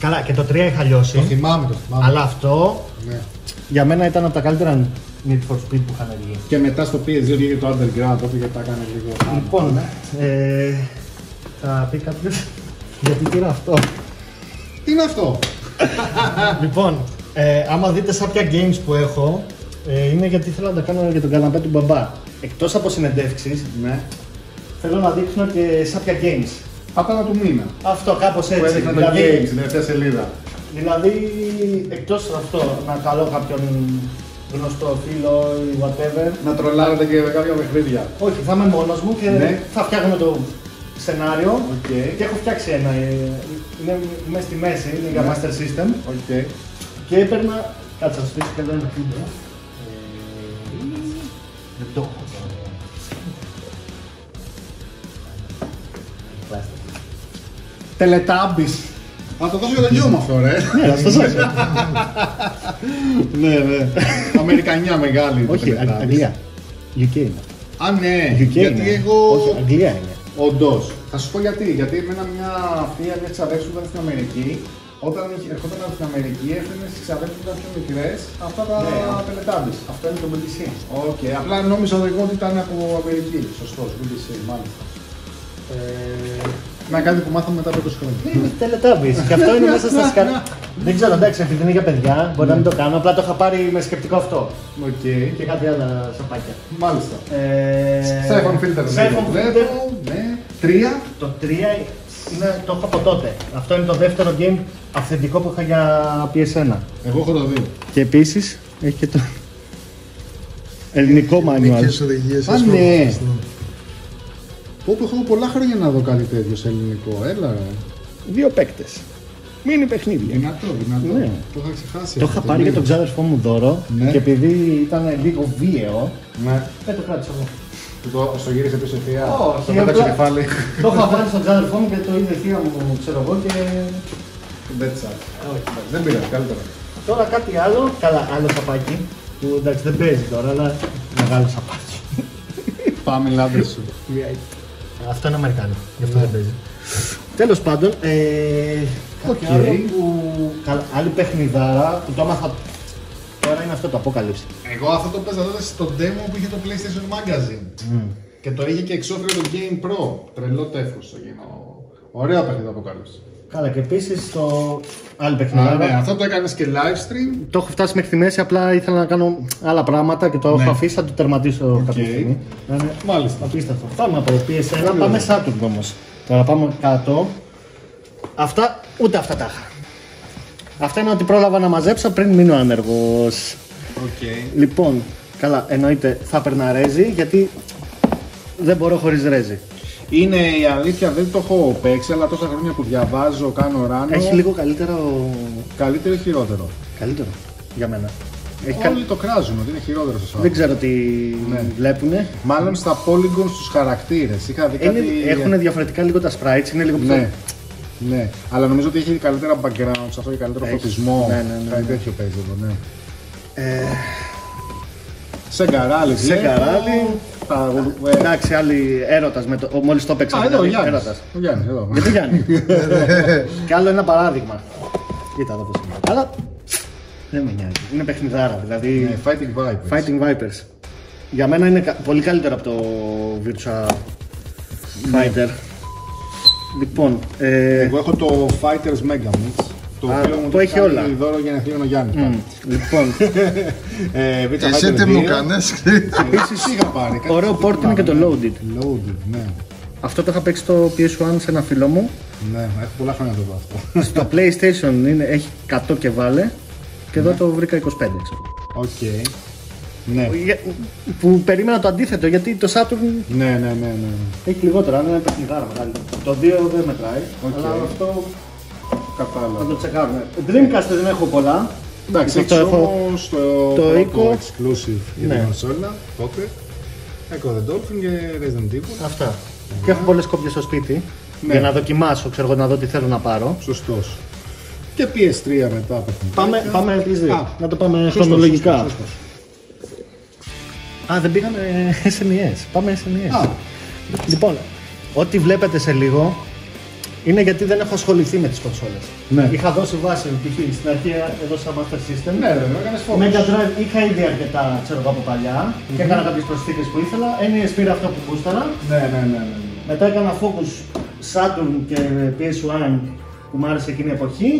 Καλά, και το 3 είχα λιώσει.
Το θυμάμαι, το θυμάμαι.
Αλλά αυτό
Ναι.
για μένα ήταν από τα καλύτερα Need for Speed που είχαν βγει.
Και μετά στο PS2 βγήκε το Underground, τότε γιατί τα έκανε λίγο.
Λοιπόν, ε, θα πει κάποιος γιατί πήρα αυτό.
Τι είναι αυτό;
λοιπόν, ε, άμα δείτε σάπια games που έχω, ε, είναι γιατί θέλω να τα κάνω για τον καναπέ του μπαμπά. Εκτός από συνεντεύξεις,
Ναι.
θέλω να δείξω και σάπια games.
Πατάτα του μήνα.
Αυτό κάπως
Που
έτσι.
έδειχνα το
δηλαδή,
Games στην τελευταία σελίδα.
δηλαδή, εκτός αυτό, να καλώ κάποιον γνωστό φίλο ή whatever.
Να τρολάρετε και με κάποια παιχνίδια.
Όχι, θα είμαι μόνος μου και
Ναι.
θα φτιάχνω το σενάριο.
Οκ.
Και έχω φτιάξει ένα, ε, είναι μέσα στη μέση, είναι για
Ναι.
Master System.
Οκ.
Και έπαιρνα. Κάτσε να σου δείξω και εδώ ένα
Τελετάμπης. Θα το δώσω για το γιο μου αυτό, ρε.
Ναι, αυτό σας.
ναι, ναι. Αμερικανιά μεγάλη. το
Όχι,
Teletubbies.
Αγ- Αγγλία. UK είναι.
Α, ναι.
UK
γιατί
είναι.
εγώ.
Όχι, Αγγλία είναι.
Όντως. Θα σου πω γιατί. Γιατί εμένα μια θεία μια της αδέρφης που ήταν στην Αμερική, όταν είχε- ερχόταν από την Αμερική, έφερνε στις αδέρφες που ήταν πιο μικρές αυτά τα
Ναι.
Teletubbies.
Αυτό είναι το BBC.
Οκ. Απλά νόμιζα εγώ ότι ήταν από Αμερική. Σωστό, BBC, μάλιστα.
Ε,
Να κάτι που μάθαμε μετά από 20 χρόνια.
Είναι Teletubbies. Και αυτό είναι μέσα στα σκαλιά. Δεν ξέρω, εντάξει, επειδή είναι για παιδιά, μπορεί να μην το κάνω. Απλά το είχα πάρει με σκεπτικό αυτό.
Οκ.
Και κάτι άλλα σαπάκια.
Μάλιστα.
Ε,
Siphon Filter
Siphon
βλέπω,
Filter.
Ναι. Τρία.
Το 3 είναι, το έχω από τότε. Αυτό είναι το δεύτερο game αυθεντικό που είχα για PS1.
Εγώ έχω το δύο.
Και επίσης έχει και το ελληνικό manual.
Ελληνικές οδηγίες.
Α,
ας
ναι.
Πούμε.
Πω που έχω πολλά χρόνια να δω κάτι τέτοιο σε ελληνικό. Έλα ρε.
Δύο παίκτες. Μίνι παιχνίδια.
Δυνατό, δυνατό.
Ναι.
Το είχα ξεχάσει.
Το
αυτό,
είχα πάρει για τον
ναι.
ξάδερφό μου δώρο
Ναι.
και επειδή ήταν λίγο βίαιο,
Ναι.
δεν το κράτησα εγώ.
Που το, στο γύρισε πίσω η θεία.
Όχι,
Το πέταξε
απλά-
κεφάλι.
το είχα βάλει στον ξάδερφό μου και το είδε η θεία μου, ξέρω εγώ και.
Τον πέτσα. Δεν πειράζει, καλύτερα.
Τώρα κάτι άλλο, καλά, άλλο σαπάκι. Που εντάξει δεν παίζει τώρα, αλλά μεγάλο σαπάκι.
Πάμε λάμπες σου.
Αυτό είναι Αμερικάνικο, γι' αυτό δεν παίζει. Τέλος πάντων, ε, κάτι
Οκ.
άλλο που. Καλά, άλλη παιχνιδάρα που το έμαθα. Τώρα είναι αυτό το Apocalypse.
Εγώ αυτό το παίζα τότε στο demo που είχε το PlayStation Magazine. Και το είχε και εξώφυλλο το Game Pro. Τρελό τεύχος το γίνω. Ωραίο παιχνίδι από κάτω.
Καλά, και επίσης το. Άλλη
Α,
παιχνιδάρα.
ναι, αυτό το έκανες και live stream.
Το έχω φτάσει μέχρι τη μέση, απλά ήθελα να κάνω άλλα πράγματα και το
Ναι.
έχω αφήσει, θα το τερματίσω κάποια στιγμή. Να είναι
Μάλιστα.
απίστευτο. Πάμε από PS1,
Πολύ
πάμε
ωραία.
Saturn όμως. Τώρα πάμε κάτω. Αυτά, ούτε αυτά τα είχα. Αυτά είναι ότι πρόλαβα να μαζέψω πριν μείνω άνεργος.
Οκ.
Λοιπόν, καλά, εννοείται θα έπαιρνα Resi γιατί δεν μπορώ χωρίς Resi.
Είναι η αλήθεια, δεν το έχω παίξει, αλλά τόσα χρόνια που διαβάζω, κάνω ράνο.
Έχει λίγο καλύτερο.
Καλύτερο ή χειρότερο;
Καλύτερο για μένα. Έχει
Όλοι
καλ-
το κράζουν ότι είναι χειρότερο στο
Δεν ξέρω τι
Ναι.
βλέπουνε.
Μάλλον στα polygons στους χαρακτήρες. Είχα δει κάτι...
Έχουν διαφορετικά λίγο τα sprites, είναι λίγο πιο.
Ναι. Ναι, αλλά νομίζω ότι έχει καλύτερα background, σε αυτό και καλύτερο
Έχει.
φωτισμό.
Ναι, ναι, ναι,
Κάτι
ναι.
τέτοιο παίζει εδώ, ναι.
Ε,
Σε γκαράλι,
Σε γκαράλι.
Τα... ε,
εντάξει, άλλοι έρωτας με το. Μόλις το έπαιξα.
Α, εδώ ο
δηλαδή,
Γιάννης.
έρωτας.
Ο Γιάννης, εδώ.
Γιατί Γιάννη; και άλλο ένα παράδειγμα. Κοίτα εδώ πώς είναι. Αλλά δεν με νοιάζει. Είναι παιχνιδάρα. Δηλαδή.
Ναι, Fighting Vipers.
Fighting Vipers. Για μένα είναι κα- πολύ καλύτερο από το Virtua Fighter. Λοιπόν, ε,
Εγώ έχω το Fighters Mega Mix. Το
Α,
οποίο μου
το έχει
κάνει
όλα.
δώρο γενεθλίων ο Γιάννης.
μ, λοιπόν,
Ε, Virtua
Εσύ
Fighter
τι μου
2.
κάνες.
Επίσης είχα πάρει. κάτι
ωραίο port είναι και το Loaded.
Loaded, ναι.
Αυτό το είχα παίξει στο PS1 σε ένα φίλο μου.
Ναι, έχω πολλά χρόνια να το δω αυτό.
Στο PlayStation είναι, έχει 100 και βάλε. Και εδώ το βρήκα 25 ξέρω.
Οκ. Ναι.
Για- Που περίμενα το αντίθετο γιατί το Saturn
Ναι, ναι, ναι, ναι.
έχει λιγότερα, είναι παιχνιδάρα μεγάλη. Το 2 δεν μετράει,
Οκ.
αλλά αυτό θα
Κατάλαβα.
το τσεκάρουμε. Dreamcast δεν έχω πολλά.
Εντάξει,
Αυτό
έχεις
έχω
όμως το,
το
πρώτο
Ecco.
exclusive για
Ναι.
την κονσόλα, τότε. Ecco the Dolphin και Resident Evil.
Αυτά. Και έχω πολλές κόπιες στο σπίτι
Ναι.
για να δοκιμάσω, ξέρω εγώ, να δω τι θέλω να πάρω.
Σωστός. Και PS3 μετά παιχνιδάκια.
Πάμε, πάμε PS2.
Α,
να το πάμε
σωστός,
χρονολογικά.
σωστός, σωστός.
Α, δεν πήγαμε SNES. Πάμε SNES.
Α,
Λοιπόν, ό,τι βλέπετε σε λίγο είναι γιατί δεν έχω ασχοληθεί με τις κονσόλες.
Ναι.
Είχα δώσει βάση π.χ. στην αρχή έδωσα Master System.
ναι, ρε, με έκανες focus.
Mega Drive είχα ήδη αρκετά ξέρω εγώ από παλιά και έκανα κάποιες προσθήκες που ήθελα. NES πήρα αυτό που γούσταρα.
Ναι, ναι, ναι, ναι.
Μετά έκανα Focus Saturn και PS1 που μου άρεσε εκείνη η εποχή.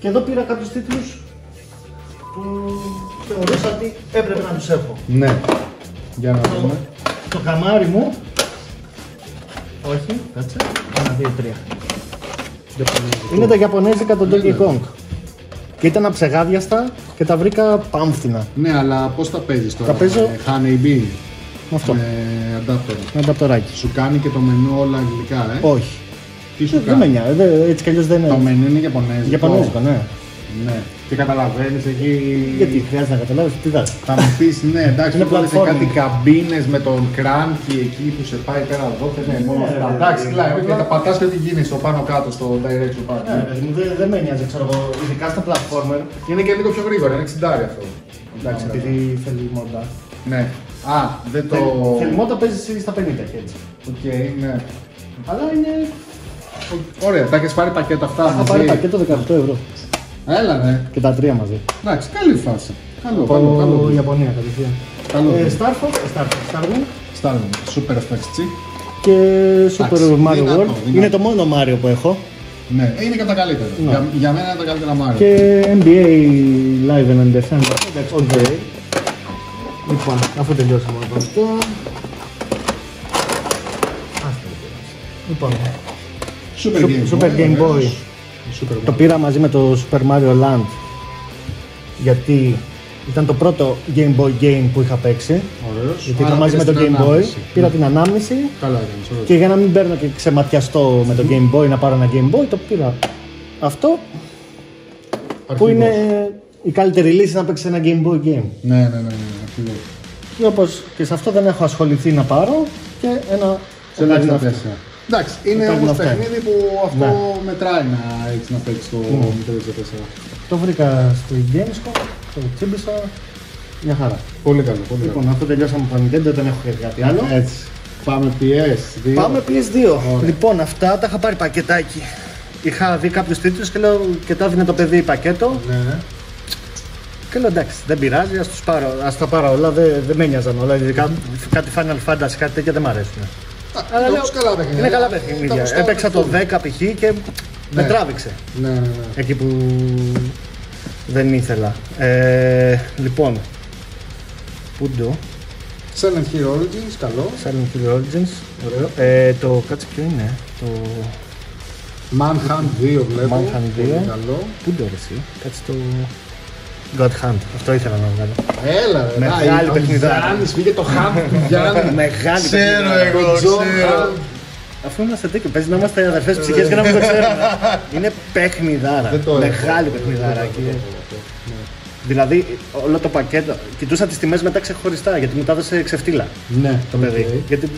Και εδώ πήρα κάποιους τίτλους που θεωρούσα ότι έπρεπε να τους έχω.
Ναι. Για να
Το,
δούμε.
το καμάρι μου. Όχι, κάτσε. Ένα, δύο, τρία. Είναι τα Ιαπωνέζικα των Donkey Kong. Και ήταν αψεγάδιαστα και τα βρήκα πάμφθηνα.
Ναι, αλλά πώς τα παίζεις τώρα.
Τα παίζω-
Με Honey Bee;
Με αυτό.
Με adapter.
Με ανταπτοράκι.
Σου κάνει και το μενού όλα αγγλικά, ε;
Όχι.
Τι σου
Δεν
κάνει;
με νοιάζει. δεν- Έτσι κι αλλιώς δεν
Το
είναι.
μενού είναι Ιαπωνέζικο.
Ιαπωνέζικο, ναι.
Ναι. Και καταλαβαίνεις εκεί.
Γιατί χρειάζεται να καταλάβεις τι δάζει.
Θα μου πεις, ναι, εντάξει,
Είναι
είναι σε
platforming.
κάτι καμπίνες με τον κράνκι εκεί που σε πάει πέρα εδώ και ναι, μόνο
Ναι,
αυτά.
ναι,
Εντάξει,
ναι,
δηλαδή,
ναι.
και τα πατάς και ό,τι γίνεις στο πάνω κάτω, στο direction park.
Ναι, παιδί μου, δεν, δεν με νοιάζει, ξέρω εγώ. Ειδικά στα platformer.
Είναι και λίγο πιο γρήγορα, είναι 60 αυτό.
Εντάξει, επειδή θέλει mod.
Ναι. Α, δεν το.
Θέλει mod να παίζεις στα 50 και έτσι.
Οκ, ναι.
Αλλά είναι.
Ωραία, τα έχεις πάρει πακέτο αυτά.
Θα
μαζί.
πάρει πακέτο 18 ευρώ.
Έλα, ναι.
Και τα τρία μαζί.
Εντάξει, καλή φάση. Καλό, καλό,
Από
καλό.
Ιαπωνία κατευθείαν.
Καλό.
Ε, Star Fox, Star Fox, Star Wars
Στάρουμε. Super FX chip.
και Super
Εντάξει,
Mario
δυνατό,
World.
δυνατό.
Είναι το μόνο Mario που έχω.
Ναι, είναι και τα καλύτερα.
Ναι.
Για, για μένα είναι τα καλύτερα Mario.
Και NBA Live and Defender. Εντάξει, all the way. Λοιπόν, αφού τελειώσαμε από αυτό. Άστα, δεν πειράζει. Λοιπόν,
Super
Super-
Game
Super
Boy.
Game
ωραίος.
Boy.
Super
το
Boy.
πήρα μαζί με το Super Mario Land γιατί ήταν το πρώτο Game Boy game που είχα παίξει.
Ωραίος.
Γιατί
Άρα
ήταν μαζί με
πήρες
το
την
Game Boy.
ανάμνηση.
Πήρα
Ναι.
την ανάμνηση
Καλά έκανες, ωραίος.
και για να μην παίρνω και ξεματιαστώ με το Game Boy να πάρω ένα Game Boy, το πήρα αυτό που
Αρχηγός.
είναι η καλύτερη λύση να παίξεις ένα Game Boy game.
Ναι, ναι, ναι, ναι, αρχηγός.
Και όπως και σε αυτό δεν έχω ασχοληθεί να πάρω και ένα
Σε ένα
Ocarina of
64. Εντάξει, είναι
Ocarina
όμως
of Time.
παιχνίδι που αυτό
Ναι.
μετράει να έχεις να παίξεις το
Ναι.
Nintendo 64.
Το βρήκα στη Gamescom, το τσίμπησα, μια χαρά.
Πολύ καλό, πολύ καλό.
Λοιπόν, αφού τελειώσαμε από το Nintendo, δεν έχω και κάτι άλλο.
Έτσι. Πάμε PS2.
Πάμε PS2.
Ωραία.
Λοιπόν, αυτά τα είχα πάρει πακετάκι. Είχα δει κάποιους τίτλους και λέω και τα έδινε το παιδί πακέτο.
Ναι, ναι.
Και λέω εντάξει, δεν πειράζει, ας, τους πάρω, ας τα πάρω όλα, δεν, δεν με νοιάζαν όλα. Ειδικά κάτι Final Fantasy, κάτι τέτοια δεν μ' αρέσουν. Αλλά λέω,
Όμως καλά παιχνίδια.
είναι καλά
Τα
παιχνίδια.
γουστάρω
Έπαιξα το
αυτό.
10 π.χ. και με
Ναι.
τράβηξε.
Ναι, ναι, ναι.
Εκεί που δεν ήθελα. Ε, λοιπόν, Πούντο,
Silent Hill Origins, καλό.
Silent Hill Origins,
Ωραίο.
ε, το κάτσε ποιο είναι, το
Manhunt 2 βλέπω.
Manhunt 2.
Πολύ καλό.
Πούντο ρε εσύ, κάτσε το God Hunt, αυτό ήθελα να βγάλω.
Έλα, ρε.
Μεγάλη
να, ο
παιχνιδάρα.
Γιάννης, βγήκε το Hunt του Γιάννη.
Μεγάλη
Ξέρω
παιχνιδάρα.
εγώ,
John
ξέρω.
Hunt.
Αφού είμαστε τέτοιο, παίζει να είμαστε αδερφές ψυχές και να μην το ξέρουμε. Είναι παιχνιδάρα.
Δεν το
Μεγάλη
έχω.
παιχνιδάρα.
Δεν το
και-
έχω, δεν το έχω. Ναι.
Δηλαδή όλο το πακέτο. Κοιτούσα τις τιμές μετά ξεχωριστά γιατί μου τα έδωσε ξεφτίλα
Ναι,
το παιδί.
οκ.
Γιατί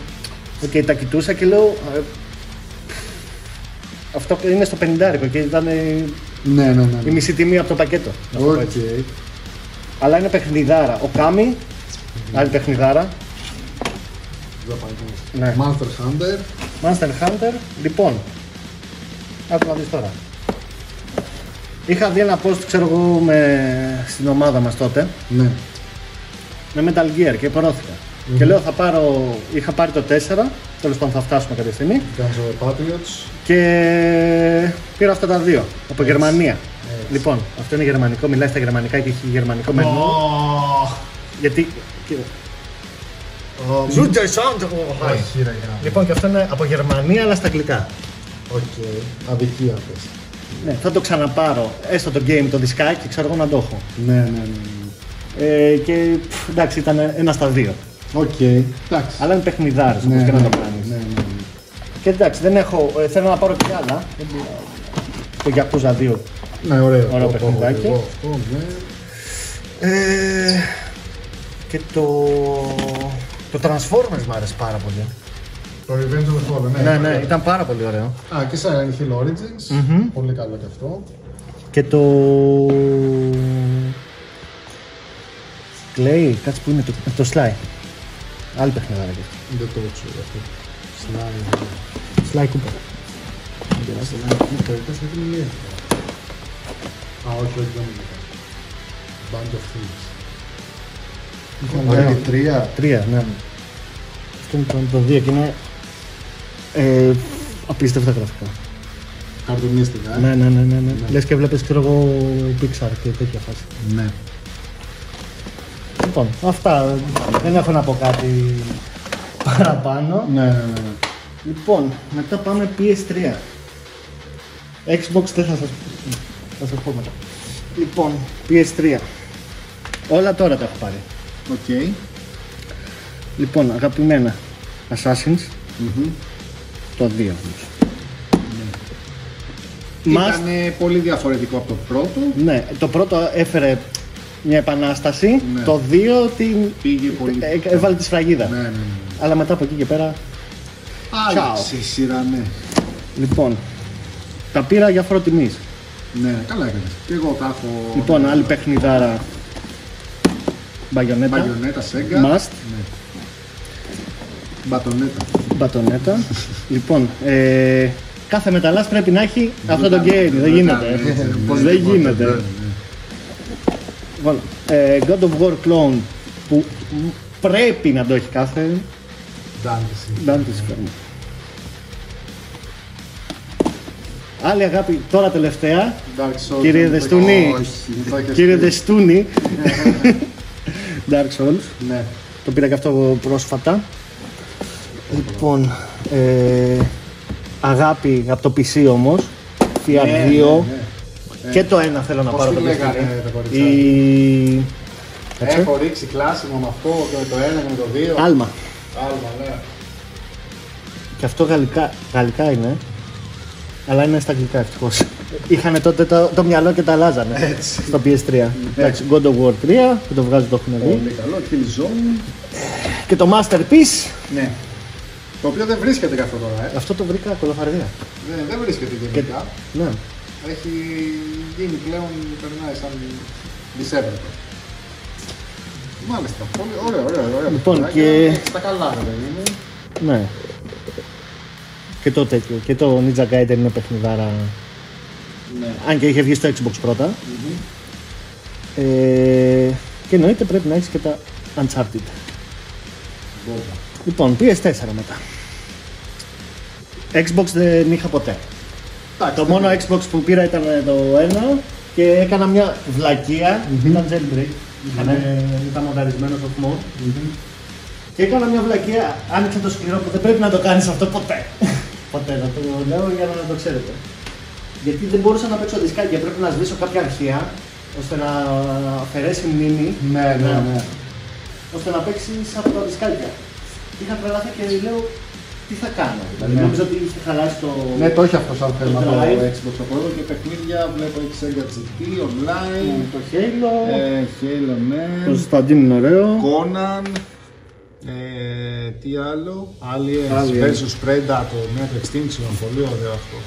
οκ, τα κοιτούσα και λέω. ε, αυτό είναι στο 50 και ήταν ε,
Ναι, ναι, ναι.
η μισή τιμή από το πακέτο. να το πω
Οκ.
έτσι. Αλλά είναι παιχνιδάρα. Okami, άλλη παιχνιδάρα.
Δεν πάει
Ναι.
Monster Hunter.
Monster Hunter, λοιπόν. Άκου να δεις τώρα. Είχα δει ένα post, ξέρω εγώ, με... στην ομάδα μας τότε,
Ναι.
με Metal Gear και πορώθηκα. Και λέω θα πάρω, είχα πάρει το 4, τέλος πάντων θα φτάσουμε κάποια στιγμή,
Guns of Patriots.
και πήρα αυτά τα δύο, από Γερμανία. Λοιπόν, αυτό είναι γερμανικό, μιλάει στα γερμανικά και έχει γερμανικό μενού. Γιατί... Ζούντε
Όχι, ρε, γάμο.
Λοιπόν, και αυτό είναι από Γερμανία, αλλά στα αγγλικά.
Οκ. Αδικία πες.
Ναι, θα το ξαναπάρω. Έστω το game, το δισκάκι, ξέρω εγώ να το έχω.
Ναι, ναι, ναι. ναι.
Ε, και πφ, εντάξει, ήταν ένα στα δύο.
Οκ. Εντάξει.
Αλλά είναι παιχνιδάρες,
Ναι,
όπως και να
ναι,
το κάνεις.
ναι, ναι, ναι.
Και εντάξει, δεν έχω, ε, θέλω να πάρω και άλλα. Δεν μπορώ. Το Yakuza 2.
Ναι, ωραίο.
Ωραίο
Το- το έχω
παιχνιδάκι.
και εγώ αυτό, ναι.
Ε, και το... Το Transformers μου άρεσε πάρα πολύ.
Το Revenge of the Fallen,
Ναι, ναι, ήταν πάρα πολύ ωραίο.
Α, και Silent Hill Origins. Πολύ καλό και αυτό.
Και το... Clay, κάτσε που είναι το, το Sly. Άλλη παιχνιδάρα και αυτό.
Δεν το ξέρω αυτό. Slime.
Sly Cooper.
Slime Cooper, πες γιατί είναι μία. Α, όχι, όχι, δεν είναι. Band of Thieves.
Ωραίο.
Ωραία, τρία.
Τρία, ναι. Αυτό είναι το, το δύο και είναι ε, απίστευτα γραφικά.
Καρτουνίστικα, ε.
Ναι, ναι, ναι, ναι, ναι. Λες και βλέπεις, ξέρω εγώ, Pixar και τέτοια φάση.
Ναι.
Λοιπόν, αυτά. Δεν έχω να πω κάτι παραπάνω.
Ναι, ναι, ναι. ναι.
Λοιπόν, μετά πάμε PS3. Xbox δεν θα σας, θα σας πω μετά. Λοιπόν, PS3. Όλα τώρα τα έχω πάρει.
Οκ.
Λοιπόν, αγαπημένα. Assassins. Το 2 όμως. Must
Ήταν πολύ διαφορετικό από το πρώτο.
Ναι, το πρώτο έφερε μια επανάσταση.
Ναι.
Το 2 την...
Πήγε πολύ.
ε, έβαλε τη σφραγίδα.
Ναι, ναι, ναι.
Αλλά μετά από εκεί και πέρα.
Άλλαξε η σειρά, ναι.
Λοιπόν, τα πήρα για φόρο τιμή.
Ναι, καλά έκανες. Και εγώ τα έχω.
Λοιπόν, άλλη παιχνιδάρα. Μπαγιονέτα.
Μπαγιονέτα, Σέγγα.
Must.
Μπατονέτα.
Μπατονέτα. λοιπόν, ε, κάθε μεταλλάς πρέπει να έχει αυτό το game. Δεν γίνεται. Δεν γίνεται. Λοιπόν, ε, God of War Clone που πρέπει να το έχει κάθε.
Dante.
Dante's Inferno. Άλλη αγάπη, τώρα τελευταία,
Dark Souls.
Κύριε
δεν το
Δεστούνη.
έχω- Όχι, δεν το έχεις
κύριε
πει.
Δεστούνη, Dark Souls,
Ναι.
το πήρα και αυτό πρόσφατα. Λοιπόν, ε, αγάπη από το PC όμως, VR2,
Ναι, ναι,
και το ένα θέλω να
Πώς
πάρω
τη
το
λέγανε,
παιχνίδι.
το κοριτσάκι;
Η... Κάτσε.
Έχω ρίξει κλάσιμο με αυτό και με το ένα και με το δύο.
Άλμα.
Άλμα, ναι.
Και αυτό γαλλικά, γαλλικά είναι, αλλά είναι στα αγγλικά ευτυχώς. Είχαν τότε το, το μυαλό και τα αλλάζανε
Έτσι.
στο PS3. Εντάξει, God of War 3 που το βγάζει το έχουν δει.
Πολύ καλό. Killzone.
Και το Masterpiece,
Ναι. Το οποίο δεν βρίσκεται και αυτό τώρα, ε.
αυτό το βρήκα κολοφαρδία.
Δεν, δεν βρίσκεται
Και,
γενικά.
ναι.
Έχει γίνει πλέον, περνάει σαν δισεύρετο. Μάλιστα. Πολύ ωραία, ωραία, ωραία.
Λοιπόν,
παιχνιδάκια.
και-
Στα καλά, ρε παιδί μου.
ναι. Και το τέτοιο. Και το Ninja Gaiden είναι παιχνιδάρα.
Ναι.
Αν και είχε βγει στο Xbox πρωτα Ε, και εννοείται πρέπει να έχεις και τα Uncharted.
Μπόμπα.
Λοιπόν, PS4 μετά. Xbox δεν είχα ποτέ.
Εντάξει,
Το
δεν
μόνο
είναι.
Xbox που πήρα ήταν το ένα και έκανα μια βλακεία. Ήταν jailbreak. Ήταν, ήταν μονταρισμένος στο mode. Και έκανα μια βλακεία. Άνοιξα το σκληρό που δεν πρέπει να το κάνεις αυτό ποτέ. ποτέ, να το λέω για να το ξέρετε. Γιατί δεν μπορούσα να παίξω δισκάκι και πρέπει να σβήσω κάποια αρχεία ώστε να αφαιρέσει μνήμη.
Ναι, ναι, ναι.
ώστε να παίξεις από τα δισκάκια. Είχα τρελαθεί και λέω τι θα κάνω. Δηλαδή,
Ναι.
νομίζω ότι είχε χαλάσει το.
Ναι, το έχει αυτό σαν θέμα το
Drive.
Xbox από εδώ και παιχνίδια. Βλέπω έχεις Sega GT, online.
Ναι, το Halo.
Ε, Halo, ναι.
Το Σταντίν είναι ωραίο.
Conan. Ε, τι άλλο; Aliens,
Aliens.
vs Predator, ναι, το Extinction, πολύ ωραίο αυτό.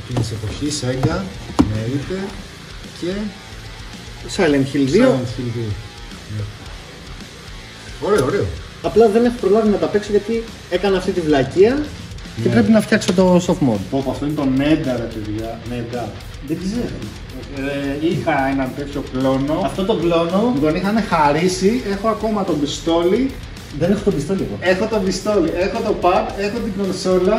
Εκείνης της εποχής, Sega, εννοείται. Και
Silent Hill 2.
Silent Hill 2. Ναι. Ωραίο, ωραίο.
Απλά δεν έχω προλάβει να τα παίξω γιατί έκανα αυτή τη βλακεία και
Ναι.
πρέπει να φτιάξω το soft mode.
Πω, πω, αυτό είναι το Neda, ρε παιδιά. Neda.
Δεν ξέρω.
Ε, είχα έναν τέτοιο κλόνο.
Αυτό το κλόνο
Μου τον είχαν χαρίσει. Έχω ακόμα τον πιστόλι.
Δεν έχω το πιστόλι εγώ.
Έχω τον πιστόλι. Έχω το pad. Έχω την κονσόλα.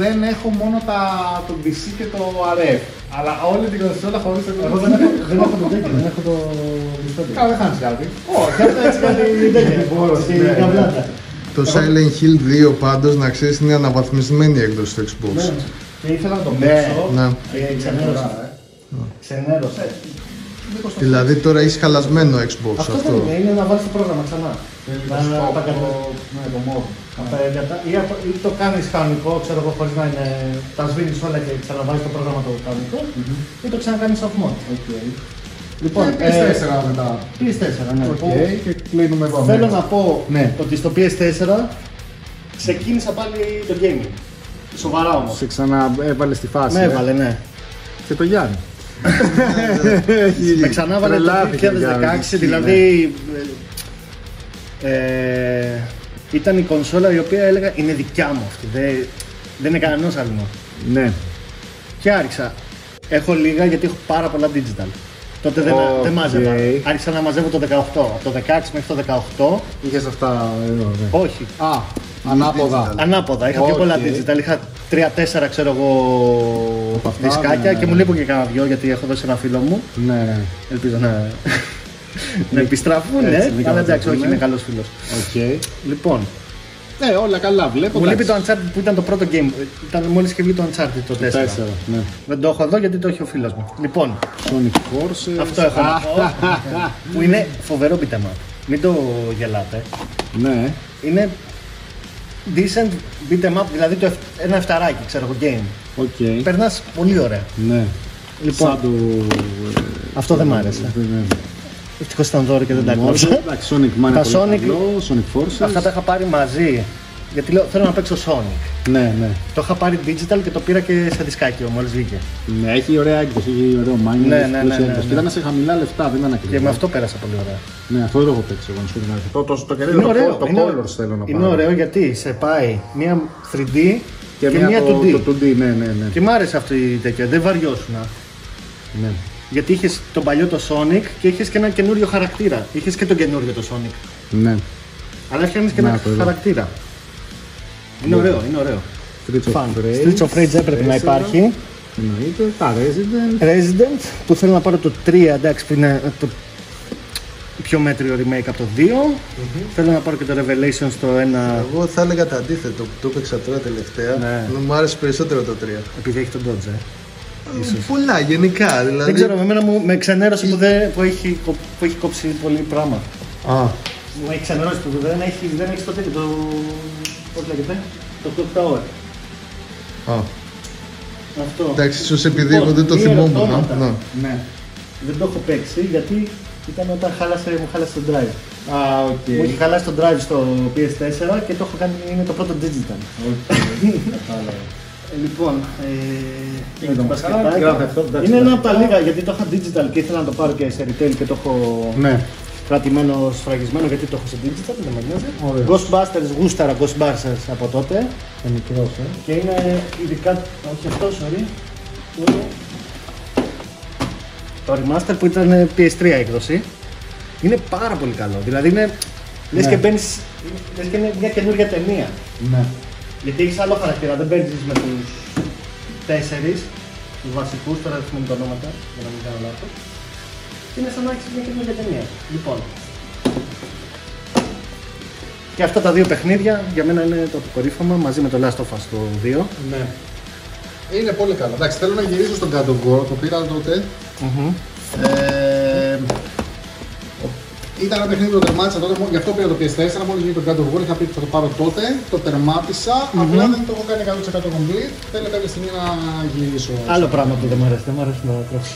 Δεν έχω μόνο τα, το PC και το RF. Αλλά όλη την κονσόλα χωρίς το
Εγώ δεν έχω, δεν έχω το τέτοιο, δεν έχω το πιστόλι.
Καλά, δεν χάνεις κάτι.
Όχι, αυτό έτσι κάτι τέτοιο.
Μπορώ,
Στη
ναι, ναι.
καβλάτα.
Το Silent Hill 2 πάντως να ξέρεις είναι αναβαθμισμένη έκδοση του Xbox.
Ναι. Και ήθελα να το
Ναι.
παίξω.
Ναι.
Ε, Ξενέρωσα. Ξενέρωσα.
Δηλαδή τώρα έχει χαλασμένο Xbox
Αυτό
αυτό.
δεν είναι, είναι να βάλεις το πρόγραμμα ξανά.
Θέλει
Να
να σου πω
τα
το-
κατα-
ναι, το mod.
να τα εγκατα- Ή απο- ή το κάνεις κανονικό, ξέρω εγώ, χωρίς να είναι. Τα σβήνεις όλα και ξαναβάζει το πρόγραμμα το κανονικό, ή το ξανακάνεις off mode.
Okay.
Λοιπόν,
Λοιπόν, PS4 μετά.
PS4, ναι.
Οκ,
Που
και κλείνουμε εδώ.
Θέλω
ναι.
να πω
Ναι.
ότι στο PS4 ξεκίνησα πάλι το gaming. Σοβαρά όμως.
Σε ξαναέβαλε στη φάση.
Με
ε.
έβαλε, ναι.
Και το Γιάννη.
Με ξανάβαλε το
Τρελάθηκε ο Γιάννης,
2016, δηλαδή. ε, ε, ήταν η κονσόλα η οποία έλεγα είναι δικιά μου αυτή. Δεν, δεν είναι κανένας άλλος.
Ναι.
Και άρχισα. Έχω λίγα γιατί έχω πάρα πολλά digital. Τότε δεν,
Οκ.
δεν μάζευα. Άρχισα να μαζεύω το 18. Από το 16 μέχρι το 18,
Είχες αυτά εδώ. Ναι.
όχι.
Α, ανάποδα.
Ανάποδα. Είχα πιο
Οκ.
πολλά digital. Είχα 3-4 ξέρω εγώ
αυτά,
δισκάκια
ναι,
και
ναι.
μου λείπουν και κανένα δυο γιατί έχω δώσει ένα φίλο μου.
Ναι, ναι.
Ελπίζω να, να επιστραφούν,
Έτσι,
ναι.
μην
Αλλά εντάξει, όχι,
καταστραφούν.
είναι καλός φίλος.
Οκ.
Λοιπόν,
Ε, όλα καλά, βλέπω.
μου λείπει
εντάξει.
το Uncharted που ήταν το πρώτο game. Ήταν μόλις είχε βγει το Uncharted το 4.
Τέσσερα, ναι.
Δεν το έχω εδώ γιατί το έχει ο φίλος μου. Λοιπόν,
Sonic Forces.
αυτό έχω να πω. που είναι φοβερό beat'em up. Μην το γελάτε.
Ναι.
Είναι decent beat'em up, δηλαδή το εφ- ένα εφταράκι, ξέρω εγώ, game.
Οκ.
Περνάς πολύ ωραία.
Ναι.
Λοιπόν.
Σαν το...
Αυτό δεν μ' άρεσε.
Ναι.
Ευτυχώς ήταν δώρο και δεν τα
Μόνο,
έκοψα.
Εντάξει, Sonic Man
Τα
είναι πολύ
Sonic-
καλό, Sonic Forces.
Αυτά τα είχα πάρει μαζί. Γιατί λέω θέλω να παίξω Sonic.
Ναι, ναι.
Το είχα πάρει digital και το πήρα και σε δισκάκι μόλις βγήκε.
Ναι, έχει ωραία έκδοση, έχει ωραίο μάγκο.
Ναι, ναι, ναι, ναι, ναι.
Και ήταν σε χαμηλά λεφτά, δεν ήταν ακριβό.
Και με αυτό πέρασα πολύ ωραία.
Ναι, αυτό δεν το έχω παίξει εγώ, να σου πω την αλήθεια. Το, το, το, καινούριο,
Είναι
το,
ωραίο.
το
είναι,
Colors θέλω να πάρω.
είναι ωραίο γιατί σε πάει μία 3D και,
Και, μία
μία
το,
2D.
το 2D, ναι, ναι, ναι.
Και μ' άρεσε αυτή η τέτοια, δεν βαριώσουν.
ναι.
Γιατί είχες τον παλιό το Sonic και είχες και ένα καινούριο χαρακτήρα. Είχες και τον καινούριο το Sonic.
ναι.
Αλλά φτιάχνει και
Να,
ένα
το είδα.
χαρακτήρα. Είναι ωραίο, είναι ωραίο.
Streets of
Fun.
Rage.
Streets of Rage έπρεπε να
τέσσερα.
υπάρχει.
Εννοείται. Τα Resident.
Resident που θέλω να πάρω το 3 εντάξει που είναι το πιο μέτριο remake από το 2. Θέλω να πάρω και το Revelation στο 1
Εγώ θα έλεγα το αντίθετο που το έπαιξα τώρα τελευταία.
Ναι.
Μου άρεσε περισσότερο το 3.
επειδή έχει τον dodge. ε.
Πολλά γενικά. Δηλαδή...
Δεν ξέρω, εμένα μου με ξενέρωσε που, δεν, που, έχει, κο- που έχει κόψει πολύ πράγμα.
Α,
Μου έχει ξενερώσει που δεν έχει, δεν έχει το τέτοιο, το. Πώς λέγεται, το Clock Tower.
Α,
Αυτό.
εντάξει, ίσως επειδή
Λοιπόν,
εγώ δεν το
μία
θυμόμουν.
ερωτώματα.
Ναι.
ναι.
Δεν το έχω παίξει γιατί ήταν όταν χάλασε, μου χάλασε το drive.
Α, οκ.
Μου έχει χαλάσει το drive στο PS4 και το έχω κάνει, είναι το πρώτο digital.
Οκ, κατάλαβα.
Ε, λοιπόν, ε,
Είναι το
μπασκετάκι.
Grand Theft Auto, εντάξει,
είναι ένα από τα
μπασκετάκι.
λίγα γιατί το είχα digital και ήθελα να το πάρω και σε retail και το έχω
Ναι.
Κρατημένο σφραγισμένο γιατί το έχω σε digital, δεν με νοιάζει.
Ωραίο.
Ghostbusters, γούσταρα Ghostbusters από τότε
Το μικρός, ε.
και είναι ειδικά, όχι αυτό, sorry, είναι το remaster που ήταν PS3 έκδοση. Είναι πάρα πολύ καλό, δηλαδή είναι, λες
Ναι.
και μπαίνεις, λες και είναι μια καινούργια ταινία.
Ναι.
Γιατί έχεις άλλο χαρακτήρα, δεν παίζει με τους τέσσερις, τους βασικούς, τώρα δεν θυμάμαι τα ονόματα, για να μην κάνω λάθος. Και είναι σαν να έχεις μια καινούργια ταινία. Λοιπόν. Και αυτά τα δύο παιχνίδια για μένα είναι το αποκορύφωμα μαζί με το Last of Us το 2.
Ναι. Είναι πολύ καλό. Εντάξει, θέλω να γυρίσω στον God of War, το πήρα τότε. Ε, ήταν ένα παιχνίδι που το τερμάτισα τότε, γι' αυτό πήρα το PS4. Μόλις βγήκε το God of War, είχα πει ότι θα το πάρω τότε. Το τερμάτισα. Απλά δεν το έχω κάνει 100% complete. Θέλω κάποια στιγμή να γυρίσω.
Άλλο πράγμα που δεν μου αρέσει. Δεν μου αρέσει να τρέχει.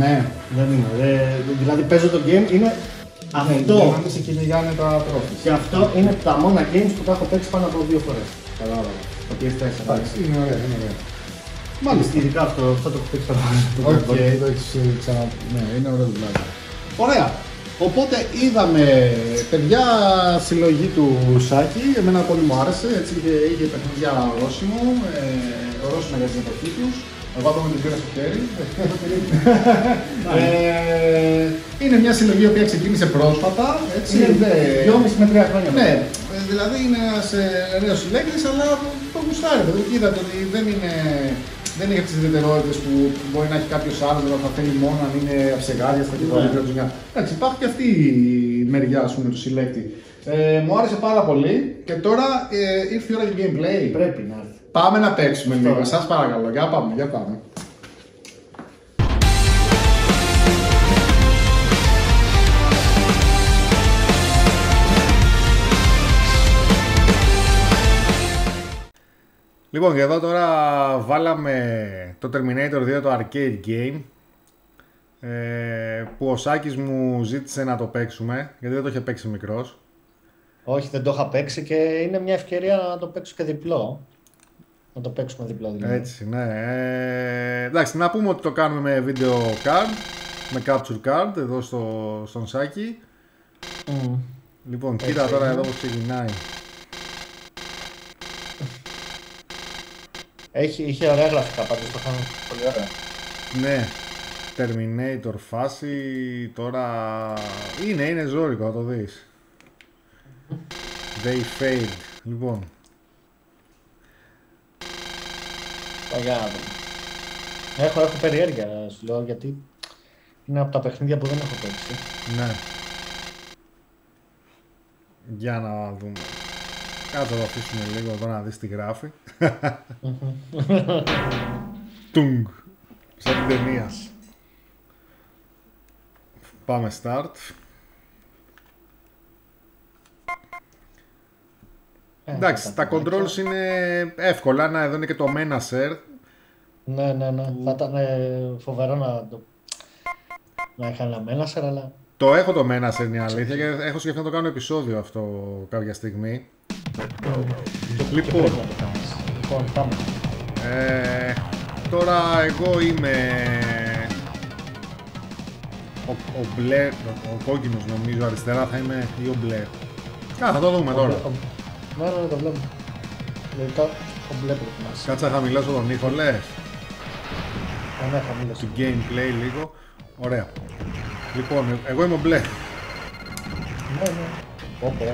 Ναι.
Δεν είναι. Ε, δηλαδή παίζω το game, είναι αυτό.
Να μην σε κυνηγάνε τα τρόφι.
Και αυτό είναι τα μόνα games που τα έχω παίξει πάνω από δύο φορές.
Κατάλαβα.
Το PS4.
Εντάξει, είναι ωραία, είναι ωραία. Μάλιστα.
Ειδικά αυτό, αυτό το έχω παίξει πάνω από
Οκ,
δύο φορές.
το έχεις ε, ξανα... Ναι, είναι ωραίο δουλειά. Ωραία. Οπότε είδαμε παιδιά συλλογή του Σάκη, εμένα πολύ μου άρεσε, έτσι είχε, είχε παιχνίδια ορόσημο, ε, ορόσημα για την εποχή τους. Εγώ άτομα την πήρα στο χέρι. ε, είναι μια συλλογή η οποία ξεκίνησε πρόσφατα, έτσι.
Είναι
δεν-
δυόμιση με τρία χρόνια.
ναι, ε, δηλαδή είναι ένας νέο συλλέκτης, αλλά το γουστάρει. Δηλαδή, και είδατε ότι δεν είναι. Δεν έχει τις ιδιαιτερότητες που μπορεί να έχει κάποιος άλλος, δηλαδή θα θέλει μόνο αν είναι αψεγάδια στα
Ναι.
κοινωνικά. Εντάξει, υπάρχει και αυτή η μεριά ας πούμε, του συλλέκτη. Ε, μου άρεσε πάρα πολύ και τώρα ε, ήρθε η ώρα για gameplay.
Πρέπει να έρθει.
Πάμε να παίξουμε
Αυτό.
λίγο, σας παρακαλώ. Για πάμε, για πάμε. Λοιπόν, και εδώ τώρα βάλαμε το Terminator 2, το arcade game, ε, που ο Σάκης μου ζήτησε να το παίξουμε, γιατί δεν το είχε παίξει μικρός.
Όχι, δεν το είχα παίξει και είναι μια ευκαιρία να το παίξω και διπλό. Να το παίξουμε διπλό δηλαδή.
Έτσι, ναι. Ε, εντάξει, να πούμε ότι το κάνουμε με video card, με capture card εδώ στο, στον Σάκη.
Μμ.
Λοιπόν,
Έτσι
κοίτα τώρα
είναι.
εδώ που ξεκινάει.
Έχει, είχε ωραία γραφικά πάντως, το είχαν πολύ ωραία.
Ναι, Terminator φάση, τώρα είναι, είναι ζώρικο, θα το δεις. They failed. Λοιπόν,
Πάει, Για να δούμε. Έχω, έχω περιέργεια, σου λέω, γιατί είναι από τα παιχνίδια που δεν έχω παίξει.
ναι. Για να δούμε. Κάτσε να το αφήσουμε λίγο εδώ να δεις τι γράφει. Τούγκ. Σαν την ταινία. Πάμε start. Εντάξει, τα
παιχνίδια.
controls είναι εύκολα. Ένα εδώ είναι και το Menacer.
Ναι, ναι, ναι. Θα ήταν ε, φοβερό να το... Να είχα ένα μένασερ, αλλά...
Το έχω το Menacer είναι η αλήθεια και έχω σκεφτεί να το κάνω επεισόδιο αυτό κάποια στιγμή.
Και πρέπει να το κάνεις. Λοιπόν, πάμε.
Ε, τώρα εγώ είμαι ο, ο μπλε, ο, ο κόκκινος νομίζω αριστερά θα είμαι ή ο μπλε. Κα, θα το δούμε τώρα.
Ο- Ναι, ναι, ναι, το βλέπω. Λογικά, ο μπλε πρέπει να είσαι.
Κάτσε να χαμηλώσω τον ήχο, λες,
Ναι, ναι, χαμήλωσε.
του gameplay λίγο. Ωραία. Λοιπόν, ε- εγώ είμαι ο μπλε.
Ναι, ναι. Πω, πω.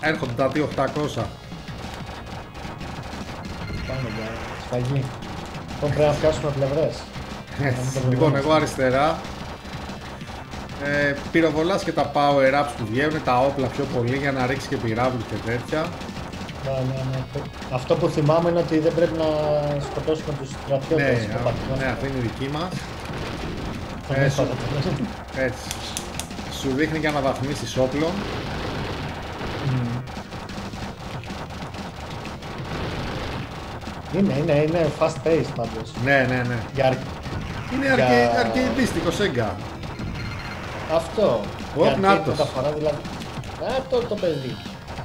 Έρχονται τα 2800.
Πάμε για σφαγή. Λοιπόν, πρέπει να φτιάσουμε πλευρές.
Έτσι. λοιπόν, εγώ αριστερά. Ε, πυροβολάς και τα power ups που βγαίνουν, τα όπλα πιο πολύ για να ρίξει και πυράβλους και τέτοια.
Ναι, ναι, ναι. Αυτό που θυμάμαι είναι ότι δεν πρέπει να σκοτώσουμε τους
Ναι,
στρατιώτες. στο
α,
Πακιστάν.
ναι, αυτή είναι η δική μας.
Θα
ε,
με
σου-
φάγατε.
Έτσι. Σου δείχνει και αναβαθμίσεις όπλων.
Μμμ. Είναι, είναι, είναι fast paced πάντως.
Ναι, ναι, ναι.
Για αρ-
Είναι
Για-
αρκε... αρκεδίστικο Sega.
Αυτό.
Ω,
Για
να
αρκετή
τος.
μεταφορά δηλαδή. Α, το, το παιδί.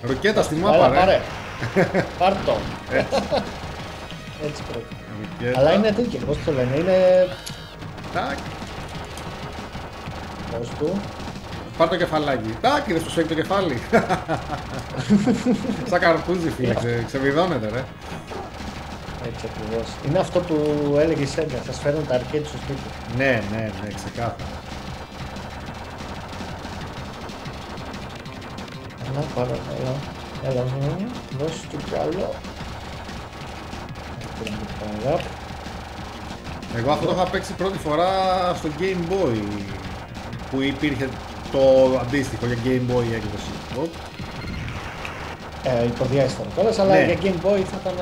Ροκέτα στη
Έλα,
μάπα, ρε.
πάρε. Πάρ' το.
Έτσι.
Έτσι πρέπει.
Ροκέτα.
Αλλά είναι τέτοιο, πώς το λένε, είναι...
Τάκ.
Πώς του;
Πάρ το κεφαλάκι. Τάκ, είδες που σου έχει το κεφάλι. Σαν καρπούζι, φίλε. Ξε... Ξεβιδώνεται, ρε.
Έτσι ακριβώς. Είναι αυτό που έλεγε η Sega, σας φέρνουν τα arcade στο σπίτι.
Ναι, ναι, ναι, ξεκάθαρα.
Έλα, πάρε, έλα. Έλα, μου, δώσ' του κι άλλο. Έτσι, να πάρω.
Εγώ αυτό το είχα παίξει πρώτη φορά στο Game Boy που υπήρχε το αντίστοιχο για Game Boy έκδοση. Οπ.
Ε, υποδιάστατο τώρα, αλλά
Ναι.
για Game Boy θα ήταν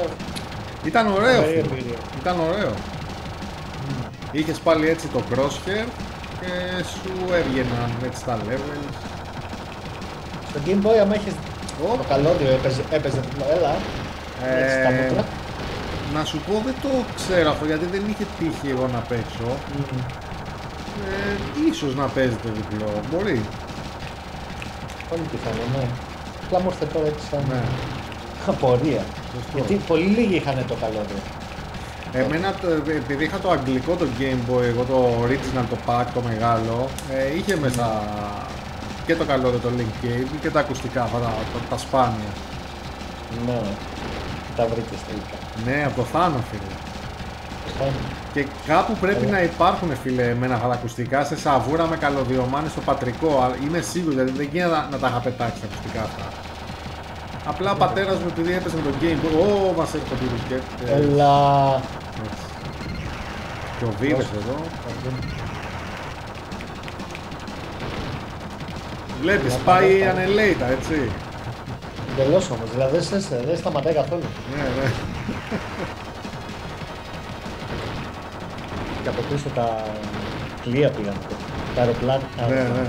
Ήταν ωραίο.
Ωραία
φίλε.
εμπειρία.
Ήταν ωραίο. Είχες πάλι έτσι το crosshair και σου έβγαιναν έτσι τα levels.
Στο Game Boy, άμα έχεις
Ω.
το καλώδιο, έπαιζε, έπαιζε έλα, έτσι τα
Ε,
μούτρα.
να σου πω δεν το ξέρω αυτό γιατί δεν είχε τύχει εγώ να παίξω.
Μμμ.
Ε, ίσως να παίζεται διπλό. Μπορεί.
Πολύ πιθανό, ναι. Απλά μου ήρθε τώρα έτσι σαν
Ναι.
απορία.
Σωστό.
Γιατί πολύ λίγοι είχαν το καλώδιο.
Εμένα, το, επειδή είχα το αγγλικό το Game Boy, εγώ το original, το pack, το μεγάλο, ε, είχε μέσα και το καλώδιο, το Link Cable και τα ακουστικά, αυτά, τα, τα, τα σπάνια.
Ναι. Τα βρήκες τελικά.
Ναι, από το Θάνο, φίλε.
Σπάνια.
Και κάπου πρέπει
Ωραία.
να υπάρχουν, φίλε, εμένα αυτά τα ακουστικά σε σαβούρα με καλωδιωμάνι στο πατρικό. αλλά Είμαι σίγουρος, δηλαδή δεν γίνεται να, να τα είχα πετάξει τα ακουστικά αυτά. Απλά ο πατέρας μου, επειδή έπαιζε με το Game Boy, ω, μας έρχονται οι ρουκέτες.
Έλα.
Έτσι. Και ο Βίβες εδώ. Βλέπεις,
Να
πάει
πάμε, πάμε.
ανελέητα, έτσι.
Εντελώς όμως, δηλαδή δεν, σε- δεν σταματάει καθόλου.
Ναι, ναι.
Και από πίσω τα πλοία πήγαν. Τα αεροπλάνα.
ναι, ναι.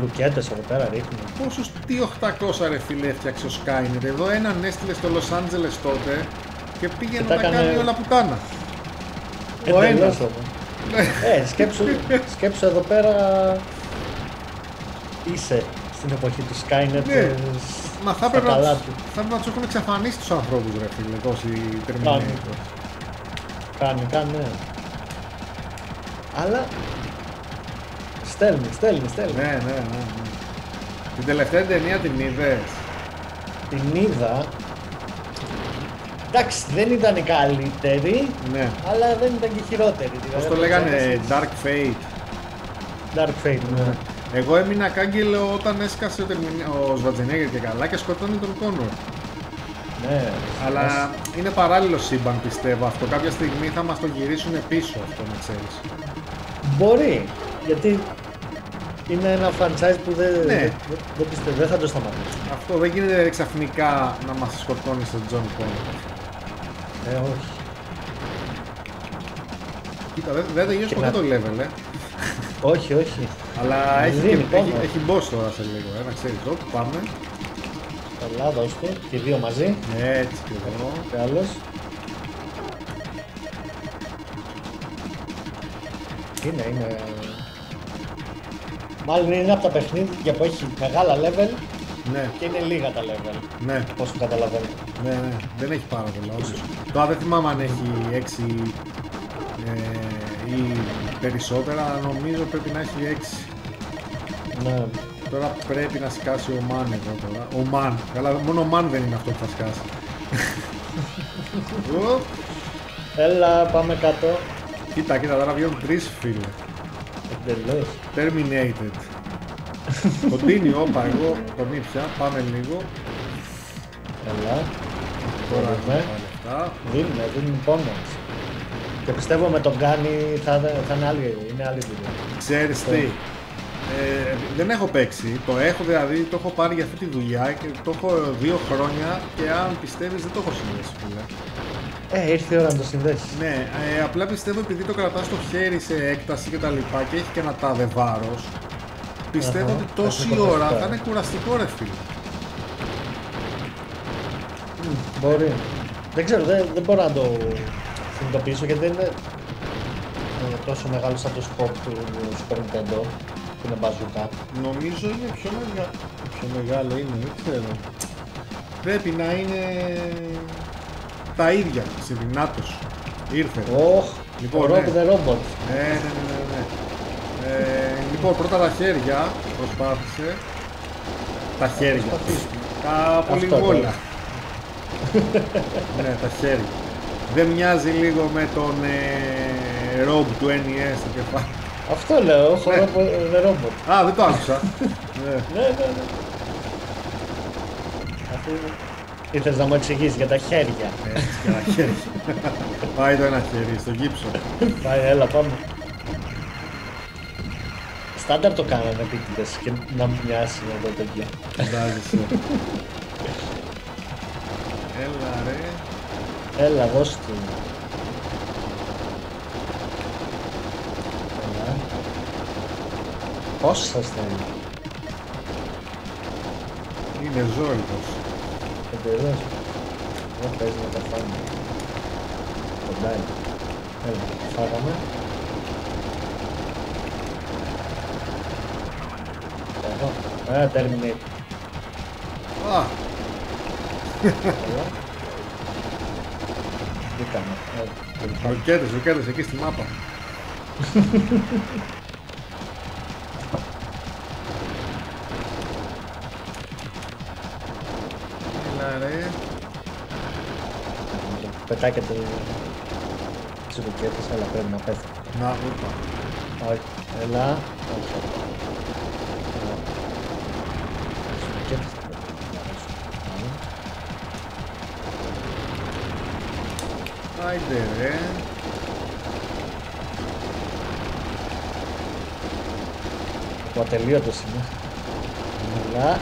Ρουκέτες εδώ πέρα ρίχνουν.
Πόσους T800 ρε φίλε έφτιαξε ο Skynet. Εδώ έναν έστειλε στο Los Angeles τότε και πήγαινε
Και τα
να τα
έκανε-
κάνει όλα πουτάνα. Ο
Εντελώς
ένας.
όμως. ε, σκέψου, σκέψου εδώ πέρα είσαι στην εποχή του Skynet
Ναι.
ε,
Μα θα
στα
έπρεπε να,
καλά
τους-
του.
θα έπρεπε να τους έχουν εξαφανίσει τους ανθρώπους ρε φίλε, τόσοι Terminator.
Κάνει, κάνει, ναι. Αλλά στέλνει, στέλνει, στέλνει.
Ναι, ναι, ναι, ναι. Την τελευταία ταινία την είδες;
Την είδα. Εντάξει, δεν ήταν η καλύτερη,
Ναι.
αλλά δεν ήταν και η χειρότερη.
Πώς
Δηλαδή,
το λέγανε,
έτσι,
Dark Fate;
Dark Fate, ναι.
Εγώ έμεινα κάγκελο όταν έσκασε ο, Termin- ο Σβατζενέγκερ και καλά και σκοτώνει τον Κόνορ.
ναι.
Αλλά είναι παράλληλο σύμπαν πιστεύω αυτό. Κάποια στιγμή θα μας το γυρίσουν πίσω αυτό να ξέρεις.
Μπορεί, γιατί είναι ένα franchise που δεν,
Ναι.
δεν, δεν πιστεύω, δεν θα το σταματήσει.
Αυτό δεν γίνεται ξαφνικά να μας σκοτώνει τον Τζον Κόνορ.
Ε, όχι.
Κοίτα, δεν, δεν τελειώσει
Και
ποτέ
να-
το level, ε.
Όχι, όχι.
Αλλά έχει,
δίνει
και, έχει,
πόνο.
έχει boss τώρα σε λίγο, ε, να ξέρεις. Οπ, πάμε.
Καλά, δώσ' του. Και οι δύο μαζί.
Έτσι και εδώ.
Και άλλος. Είναι, είναι... Μάλλον είναι από τα παιχνίδια που έχει μεγάλα level
Ναι,
και είναι λίγα τα level.
ναι,
Όσο καταλαβαίνω.
ναι, ναι. Δεν έχει πάρα πολλά, όντως. Τώρα δεν θυμάμαι αν έχει 6 ε, ή περισσότερα, νομίζω πρέπει να έχει 6.
Ναι.
Τώρα πρέπει να σκάσει ο Μαν εδώ τώρα. Ο Μαν. Καλά, μόνο ο Μαν δεν είναι αυτό που θα σκάσει. Ω,
Έλα, πάμε κάτω.
κοίτα, κοίτα, τώρα βγαίνουν τρεις φίλε.
Εντελώς.
Terminated. Κοντίνι, όπα, εγώ τον ήπια. Πάμε λίγο.
Έλα.
Τώρα
Ναι.
έχουμε λεφτά.
Δίνουμε, δίνουμε πόνο. Και πιστεύω με τον Γκάνι θα, θα είναι άλλη, είναι άλλη δουλειά.
Ξέρεις τι. Ε, δεν έχω παίξει. Το έχω δηλαδή, το έχω πάρει για αυτή τη δουλειά και το έχω δύο χρόνια και αν πιστεύεις δεν το έχω συνδέσει φίλε.
Ε, ήρθε η ώρα να το συνδέσεις.
Ναι, ε, απλά πιστεύω επειδή το κρατάς στο χέρι σε έκταση και τα λοιπά και έχει και ένα τάδε βάρος, πιστεύω
Αχα,
ότι
θα
τόση
είναι
ώρα
κουραστικό.
θα είναι κουραστικό ρε φίλε.
Μμ, Μπορεί. Δεν ξέρω, δεν, δεν μπορώ να το συνειδητοποιήσω γιατί δεν είναι ε, τόσο μεγάλος σαν το σκοπ του Super Nintendo που είναι μπαζούκα.
Νομίζω είναι πιο, μεγα... πιο μεγάλο είναι, δεν ξέρω. Πρέπει να είναι τα ίδια, σε δυνάτος. Ήρθε.
Ωχ,
Λοιπόν,
λοιπόν, Rock
ναι.
the Robot.
Ναι, ναι, ναι, ναι, ναι. Ε, λοιπόν, πρώτα τα χέρια προσπάθησε. Τα χέρια.
προσπαθήσει.
Τα πολυβόλα. ναι, τα χέρια. Δεν μοιάζει λίγο με τον ε, Rogue του NES στο κεφάλι.
Αυτό λέω, έχω
Ναι.
Rock the Robot.
Α, δεν το άκουσα. ναι.
Ναι, ναι, ναι. Αυτό είναι. Ήθελες να μου εξηγήσεις για τα χέρια.
Έτσι και ένα χέρι. Πάει το ένα χέρι στο γύψο.
Πάει, έλα, πάμε. Στάνταρ το κάνανε επίτηδες και να μου μοιάσει εδώ τέτοια.
Φαντάζεσαι. Έλα ρε.
Έλα, δώσ' του. Πόσο σας θέλει.
Είναι ζόρικος.
Εντελώς. Δεν παίζει να τα φάμε. Κοντά είναι. Έλα, φάγαμε. Εδώ. Α, Terminator.
Α,
Εδώ. Τι κάνω; Ε, δεν
ροκέτες, ροκέτες εκεί στη μάπα. Έλα ρε.
Πετάκεται τις ρουκέτες, αλλά πρέπει να πέφτει.
Να, ούπα.
Όχι, έλα. Όχι,
Άιντε ρε.
Το ατελείωτος είναι. Έλα.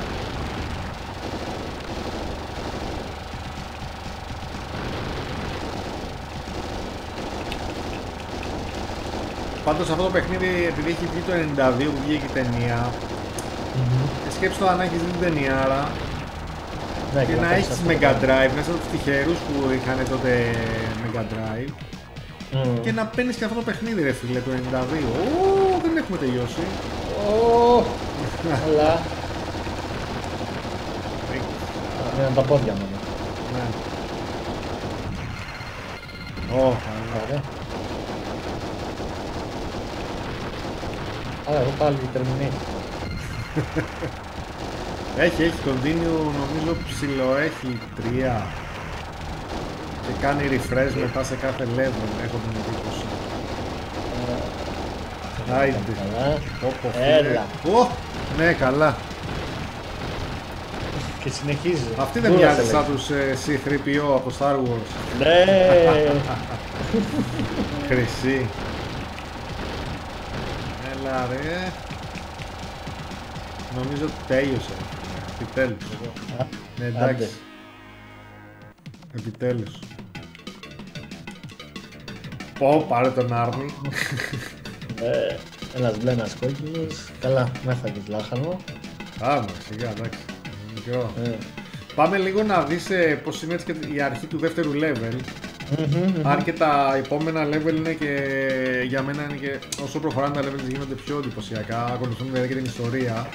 Πάντως αυτό το παιχνίδι επειδή έχει βγει το 92 που βγήκε η ταινία και σκέψου το αν έχεις δει την ταινία άρα
Ναι,
και να
παίξεις
έχεις
αυτό το
Mega Drive μέσα από τους τυχερούς που είχαν τότε Mega Drive
πράγμα. Μμμ.
και να παίρνεις και αυτό το παιχνίδι ρε φίλε το 92 Ω, δεν έχουμε τελειώσει
Ω, Έλα. Είναι τα πόδια μου.
Ναι. Ω, καλά.
Ωραία. Άρα εγώ πάλι Terminator.
Έχει, έχει continue νομίζω ψηλό έχει τρία και κάνει refresh μετά σε κάθε level έχω την εντύπωση Άιντε.
Καλά.
Πω, πω, φίλε.
Έλα.
Ω, ναι καλά
Και συνεχίζει.
Αυτή δεν
Δούλασε,
μοιάζει σαν
λέει.
τους ε, C-3PO από Star Wars
Ναι.
Χρυσή Έλα ρε Νομίζω ότι τέλειωσε Επιτέλους
Α,
Ναι
άντε.
εντάξει Επιτέλους Πω πάρε τον Άρμη
Ε, Ένας μπλε, ένας κόκκινος. Καλά, με έφαγες λάχανο.
Πάμε σιγά εντάξει Μικρό.
Ε.
Πάμε λίγο να δεις ε, πως είναι έτσι και η αρχή του δεύτερου level
Μμμ, μμμ.
Αν και τα επόμενα level είναι και για μένα είναι και όσο προχωράνε τα levels γίνονται πιο εντυπωσιακά, ακολουθούν δηλαδή και την ιστορία.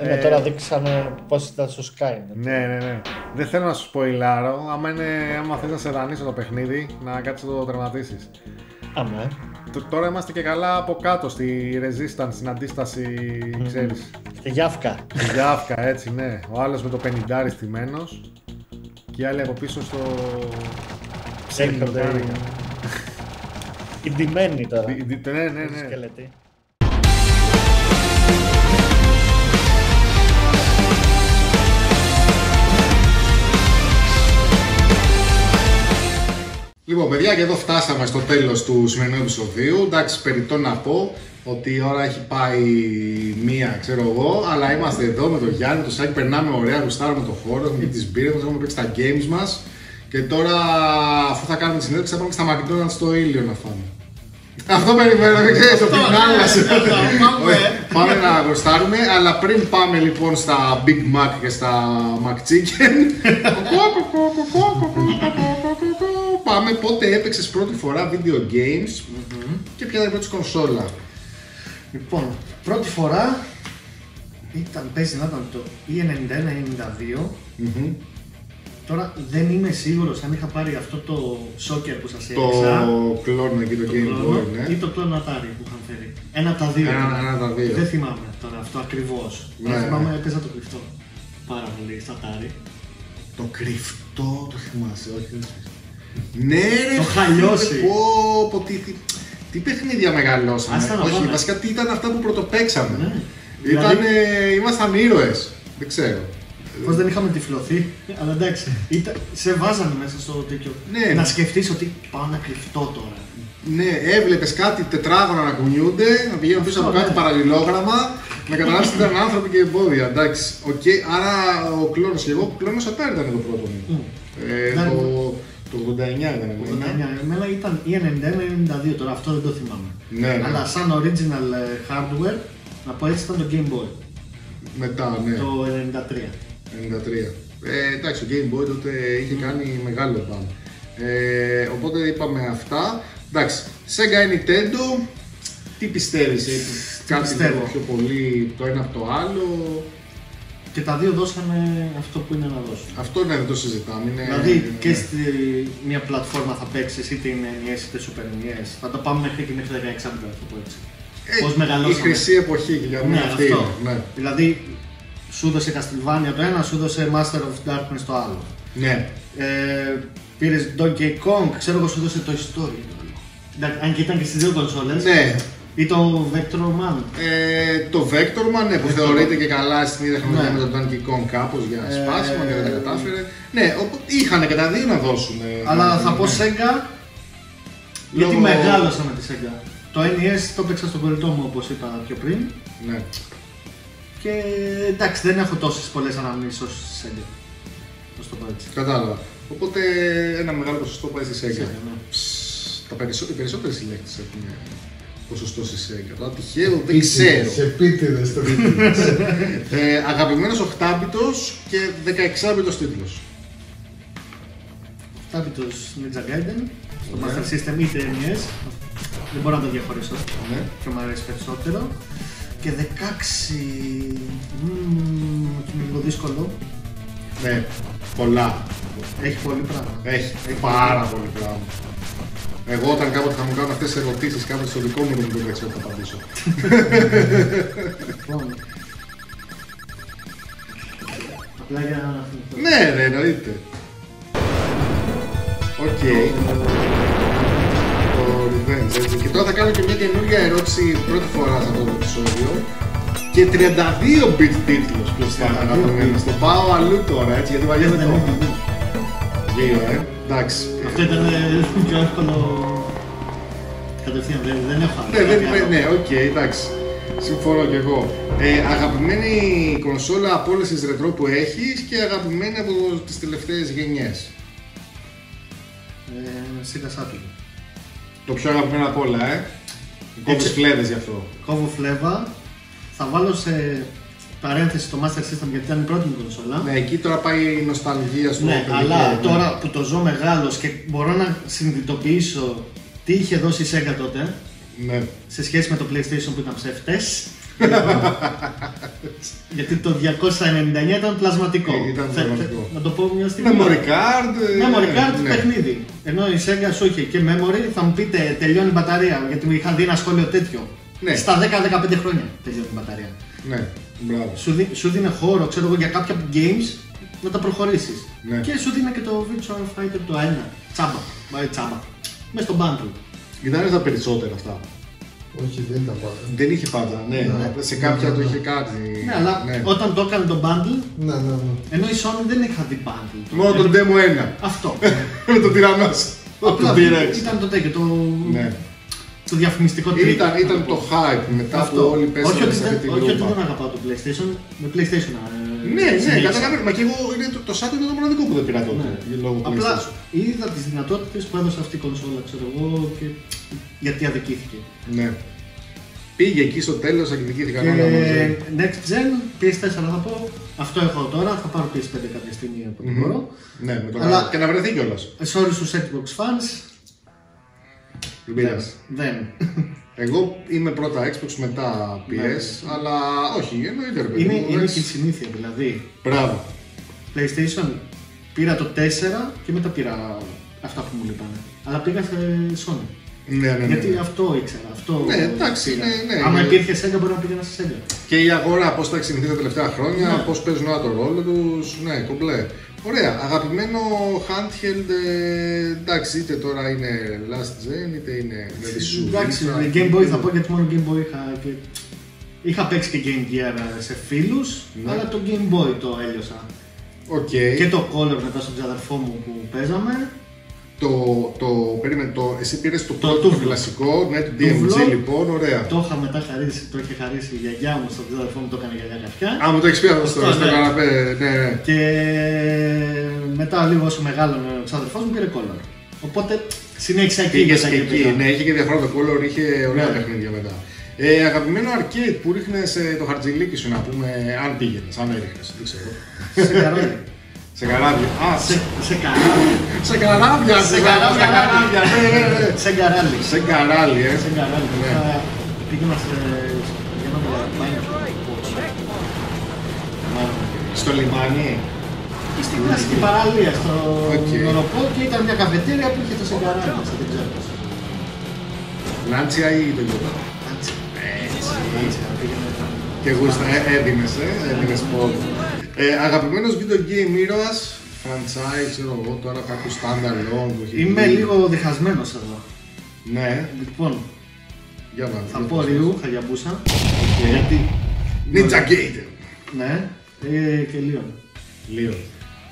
Ε, ναι,
Ε,
τώρα δείξαμε πώς ήταν στο Sky.
Ναι, ναι, ναι. Δεν θέλω να σου σποιλάρω. Άμα, είναι, άμα θες να σε δανείσω το παιχνίδι, να κάτσεις να το τερματίσεις.
Αμέ.
Τ- Τώρα είμαστε και καλά από κάτω στη resistance, στην αντίσταση, ξέρεις.
Στη Γιάφκα.
Στη Γιάφκα, έτσι, ναι. Ο άλλος με το 50 στημένος και οι άλλοι από πίσω στο...
Έρχονται
ψιλοκάρικα.
οι ντυμένοι τώρα.
Δι- δι- Ναι, ναι, ναι. Λοιπόν, παιδιά, και εδώ φτάσαμε στο τέλος του σημερινού επεισοδίου. Εντάξει, περιττό να πω ότι η ώρα έχει πάει μία, ξέρω εγώ, αλλά είμαστε εδώ με τον Γιάννη, το Σάκη, περνάμε ωραία, γουστάρουμε το χώρο, έχουμε και τις μπύρες μας, έχουμε παίξει τα games μας και τώρα, αφού θα κάνουμε τη συνέντευξη, θα πάμε και στα McDonald's στο ήλιο να φάμε. Αυτό περιμένω, δεν ξέρεις, το πινάλασε. Πάμε να γουστάρουμε, αλλά πριν πάμε λοιπόν στα Big Mac και στα McChicken, πάμε πότε έπαιξες πρώτη φορά video games και ποια ήταν η πρώτη σου κονσόλα;
Λοιπόν, πρώτη φορά ήταν, παίζει να ήταν το E91-92.
Μμμ.
Τώρα δεν είμαι σίγουρος αν είχα πάρει αυτό το σόκερ που σας
Το
έδειξα.
κλόνο εκεί, το
το
Game
κλόνο,
Boy, ναι.
ή το κλόνο Atari που είχαν φέρει. Ένα από τα δύο.
Ένα-
ήταν.
ένα από τα δύο.
Δεν θυμάμαι τώρα αυτό ακριβώς.
Ναι.
Δεν θυμάμαι, έπαιζα το κρυφτό. Πάρα πολύ στα Atari.
Το κρυφτό το θυμάσαι, όχι. Ναι, ρε,
Το είχα
φίλε,
λιώσει.
Πω, πω, τι, τι, τι παιχνίδια μεγαλώσαμε.
Άστα να
όχι,
πάμε.
βασικά τι ήταν αυτά που πρωτοπαίξαμε.
Ναι.
Ήταν,
Δηλαδή-
ε, ήμασταν ήρωες. Δεν ξέρω.
Πώς δεν είχαμε τυφλωθεί, αλλά εντάξει. Ήταν, σε βάζανε μέσα στο τέτοιο.
Ναι.
Να σκεφτείς ότι πάω να κρυφτώ τώρα.
Ναι, έβλεπες κάτι τετράγωνα να κουνιούνται, να πηγαίνουν πίσω από
Αυτό,
κάτι
ναι.
παραλληλόγραμμα, να καταλάβεις ότι ήταν άνθρωποι και εμπόδια. Εντάξει. Οκ, άρα ο κλώνος και εγώ, ο κλώνος Atari ήταν το πρώτο μου.
Μμ.
Ε,
Δεν-
το, το 89 ήταν εμένα.
89. Εμένα ήταν ή 91 ή 92 τώρα, αυτό δεν το θυμάμαι.
Ναι, ναι.
Αλλά σαν original ε, hardware Να πω έτσι ήταν το Game Boy.
Μετά, ναι.
Το 93.
93. Ε, εντάξει, το Game Boy τότε είχε κάνει μεγάλο μπαμ. Ε, οπότε είπαμε αυτά. Εντάξει, Sega ή Nintendo, τι πιστεύεις, ε, κάτι
πιστεύω.
πιο πολύ το ένα από το άλλο.
Και τα δύο δώσανε αυτό που είναι να δώσουν.
Αυτό ναι, δεν το συζητάμε. Είναι,
Δηλαδή
είναι-
και στη μια πλατφόρμα θα παίξεις είτε είναι NES είτε Super NES. Θα το πάμε μέχρι και μέχρι 16 αν το πω έτσι.
Ε,
Πώς μεγαλώσαμε.
Η χρυσή εποχή για μένα
Ναι,
αυτή
αυτό.
είναι. Ναι.
Δηλαδή σου δώσε Castlevania το ένα, σου δώσε Master of Darkness το άλλο.
ναι.
Ε, Πήρες Donkey Kong, ξέρω εγώ σου δώσε το Story. το άλλο. Εντάξει, Αν και ήταν και στις δύο κονσόλες.
Ναι.
Ή το Vector Man.
Ε, το Vectorman ναι, που
Vectorman.
θεωρείται και καλά στην ίδια χρονιά
Ναι.
με τον Donkey Kong κάπως για
Ε,
σπάσιμο και δεν τα κατάφερε. Ναι, οπότε είχαν και τα δύο να δώσουν. ε,
Αλλά
ναι,
θα πω
ναι.
Sega γιατί
Λόγω-
μεγάλωσα με τη Sega. Το NES το έπαιξα στον κολλητό μου όπως είπα πιο πριν.
Ναι.
Και εντάξει, δεν έχω τόσες πολλές αναμνήσεις όσο στη Sega. Να το πω έτσι.
Κατάλαβα. Οπότε ένα μεγάλο ποσοστό πάει στη Sega.
Sega, ναι.
Ψ, Τα περισσο... Οι περισσότερες συλλέκτες έχουν ποσοστό στη Sega. Τώρα τυχαίο δεν ξέρω.
Σε πίτιδες το
ε, Αγαπημένος 8-bit και 16-bit τίτλος.
Τάπητος Ninja Gaiden, στο
Ωραία.
Master System είτε NES. Δεν μπορώ να το διαχωρίσω.
Ναι.
Και μου αρέσει περισσότερο. Και 16. Μμμ, είναι λίγο δύσκολο.
ναι, πολλά.
Έχει πολύ πράγμα.
Έχει πάρα πολύ πράγμα. Εγώ όταν κάποτε θα μου κάνουν αυτές τις ερωτήσεις κάποτε στο δικό μου δεν μου το ξέρω θα απαντήσω.
Λοιπόν. Απλά για να θυμηθώ.
ναι, ναι, εννοείται. Οκ. Το Revenge, έτσι. Και τώρα θα κάνω και μια καινούργια ερώτηση πρώτη φορά σε αυτό το επεισόδιο. Και 32-bit τίτλος ποιος θα ήταν
32
αγαπημένος. Το πάω αλλού τώρα, έτσι, γιατί παλιά δεν
Δεν
το
είναι,
είχα.
ναι.
Γύρω, ε. Εντάξει.
Αυτό ήταν ε, πιο εύκολο. Κατευθείαν δεν, δεν έχω
Ναι, δεν,
κάτι
ναι,
άλλο.
ναι, οκ, εντάξει. Συμφωνώ κι εγώ. Ε, αγαπημένη κονσόλα από όλες τις ρετρό που έχεις και αγαπημένη από τις τελευταίες γενιές;
Ε, Sega Saturn.
Το πιο αγαπημένο απ' όλα, ε. Κόβεις
Έτσι.
φλέβες γι' αυτό.
Κόβω φλέβα. Θα βάλω σε παρένθεση το Master System γιατί ήταν η πρώτη μου κονσόλα.
Ναι, εκεί τώρα πάει η νοσταλγία στο
Ναι,
παιδικό,
αλλά
ναι.
τώρα που το ζω μεγάλος και μπορώ να συνειδητοποιήσω τι είχε δώσει η Sega τότε
Ναι.
σε σχέση με το PlayStation που ήταν ψεύτες. Γιατί το 299 ήταν πλασματικό.
Ε, ήταν
Θε-
πλασματικό.
θε- Να το πω μια στιγμή.
Memory card. ε,
Memory card
ναι.
παιχνίδι. Ενώ η Sega σου είχε και memory, θα μου πείτε τελειώνει η μπαταρία. Γιατί μου είχα δει ένα σχόλιο τέτοιο.
Ναι.
Στα 10-15 χρόνια τελειώνει η μπαταρία.
Ναι, μπράβο.
Σου, δι, σου δίνει χώρο, ξέρω εγώ, για κάποια games να τα προχωρήσεις.
Ναι.
Και σου δίνει και το Virtual Fighter το 1. Τσάμπα. Πάει τσάμπα. Μέσα στο bundle.
Ήταν τα περισσότερα αυτά.
Όχι, δεν ήταν πάντα.
Δεν είχε πάντα, ναι.
Ναι.
Σε κάποια
Ναι,
το
ναι.
είχε κάτι.
Ναι, αλλά
ναι.
όταν το έκανε το bundle,
Ναι, ναι, ναι.
ενώ η Sony δεν είχα δει bundle.
Μόνο τον Demo 1.
Αυτό.
Με τον τυραννός.
Απλά
Τον T-Rex.
ήταν το τέτοιο, το,
Ναι.
Το διαφημιστικό τρίτο.
Ήταν, ήταν το hype μετά
Αυτό.
που όλοι
όχι
πέσανε
ότι,
σε αυτή
δεν,
την
όχι ότι
γκρούπα.
δεν αγαπάω το PlayStation, με PlayStation. ε,
Ναι, ναι,
συνέχισα.
καταλαβαίνω. Μα και εγώ είναι το, το Saturn είναι το μοναδικό που δεν πήρα τότε.
Ναι.
Λόγω
Απλά
PlayStation.
είδα τις δυνατότητες που έδωσε αυτή η κονσόλα, ξέρω εγώ, και γιατί αδικήθηκε.
Ναι. Πήγε εκεί στο τέλος, εκδικήθηκαν όλα
Και
μαζί.
next gen, PS4 θα πω, αυτό έχω τώρα, θα πάρω PS5 κάποια στιγμή από την
Μμμ.
μπορώ.
Ναι, με το
Αλλά-
και να βρεθεί κιόλας.
Ε, Sorry στους Xbox fans,
Δεν πειράζει.
δεν.
Εγώ είμαι πρώτα Xbox μετά PS, αλλά όχι, εννοείται ρε παιδί
είναι,
μου,
είναι
εντάξει.
και η συνήθεια, δηλαδή.
Μπράβο.
PlayStation πήρα το 4 και μετά πήρα αυτά που μου λείπανε. Αλλά πήγα σε Sony.
Ναι, ναι, ναι.
Γιατί
ναι.
αυτό ήξερα. Αυτό
Ναι, εντάξει,
πήγα.
ναι, ναι.
Άμα
Ναι.
υπήρχε Sega, μπορεί να πήγαινα σε Sega.
Και η αγορά, πώς θα έχει συνηθίσει τα τελευταία χρόνια,
Ναι.
πώς παίζουν όλα τον ρόλο τους. Ναι, κομπλέ. Ωραία. Αγαπημένο handheld, ε, εντάξει, είτε τώρα είναι last gen, είτε είναι με τη σου.
Εντάξει, Game Boy θα πω γιατί μόνο Game Boy είχα. Και... Είχα παίξει και Game Gear σε φίλους,
Ναι.
αλλά το Game Boy το έλειωσα.
Οκ.
Και το Color μετά στον ξαδερφό μου που παίζαμε.
Το, το, περίμενε, το, εσύ πήρες το,
Το
πρώτο, το
τούβλο.
κλασικό, ναι, το
Τούβλο.
DMG λοιπόν, ωραία.
Το είχα μετά χαρίσει, το είχε χαρίσει η γιαγιά μου στον ξαδερφό μου, το έκανε η γιαγιά καρφιά.
Α, μου το έχεις πει αυτό στο,
Αυτό,
στο
ναι.
καναπέ, ναι, ναι.
Και μετά λίγο όσο μεγάλωνε ο ξαδερφός μου πήρε Color. Οπότε συνέχισα εκεί.
Πήγες
μετά
και εκεί,
πήγα.
ναι, είχε και διαφορά το color, είχε ωραία
Ναι.
παιχνίδια μετά. Ε, αγαπημένο arcade που ρίχνες το χαρτζηλίκι σου να πούμε, αν πήγαινες, αν έριχνες, δεν ξέρω.
Σε καράβια.
Σε καράβια. Α,
Σε,
σε,
σε καράβια.
σε καράβια, σε
Σε
καράβια,
καράβια.
ναι, ναι, ναι.
Σε καράλι.
Σε καράλι, ε.
Σε καράλι.
Ναι.
Θα Πήγαινα σε... για ένα μπάνιο.
Στο λιμάνι.
Στην στην παραλία, στο
Οκ.
Νοροπό και ήταν μια καφετέρια που είχε το σε καράλι. μέσα, Δεν ξέρω πώς.
Λάντσια ή το γιώτα.
Έτσι.
Έτσι.
Έτσι, να πήγαινε, ήταν-
Και γούστα, ε, έδινες, ε, έδινες πόδι. Ε, αγαπημένος video game ήρωας, franchise, ξέρω εγώ, τώρα κάποιο standalone που έχει
Είμαι
βγει.
λίγο διχασμένος εδώ.
Ναι,
Λοιπόν,
για να
θα πω Ρίου, Χαγιαμπούσα.
Γιατί.
Γιατί.
Ninja Gaiden.
Ναι, ε, και Λίον.
Λίον.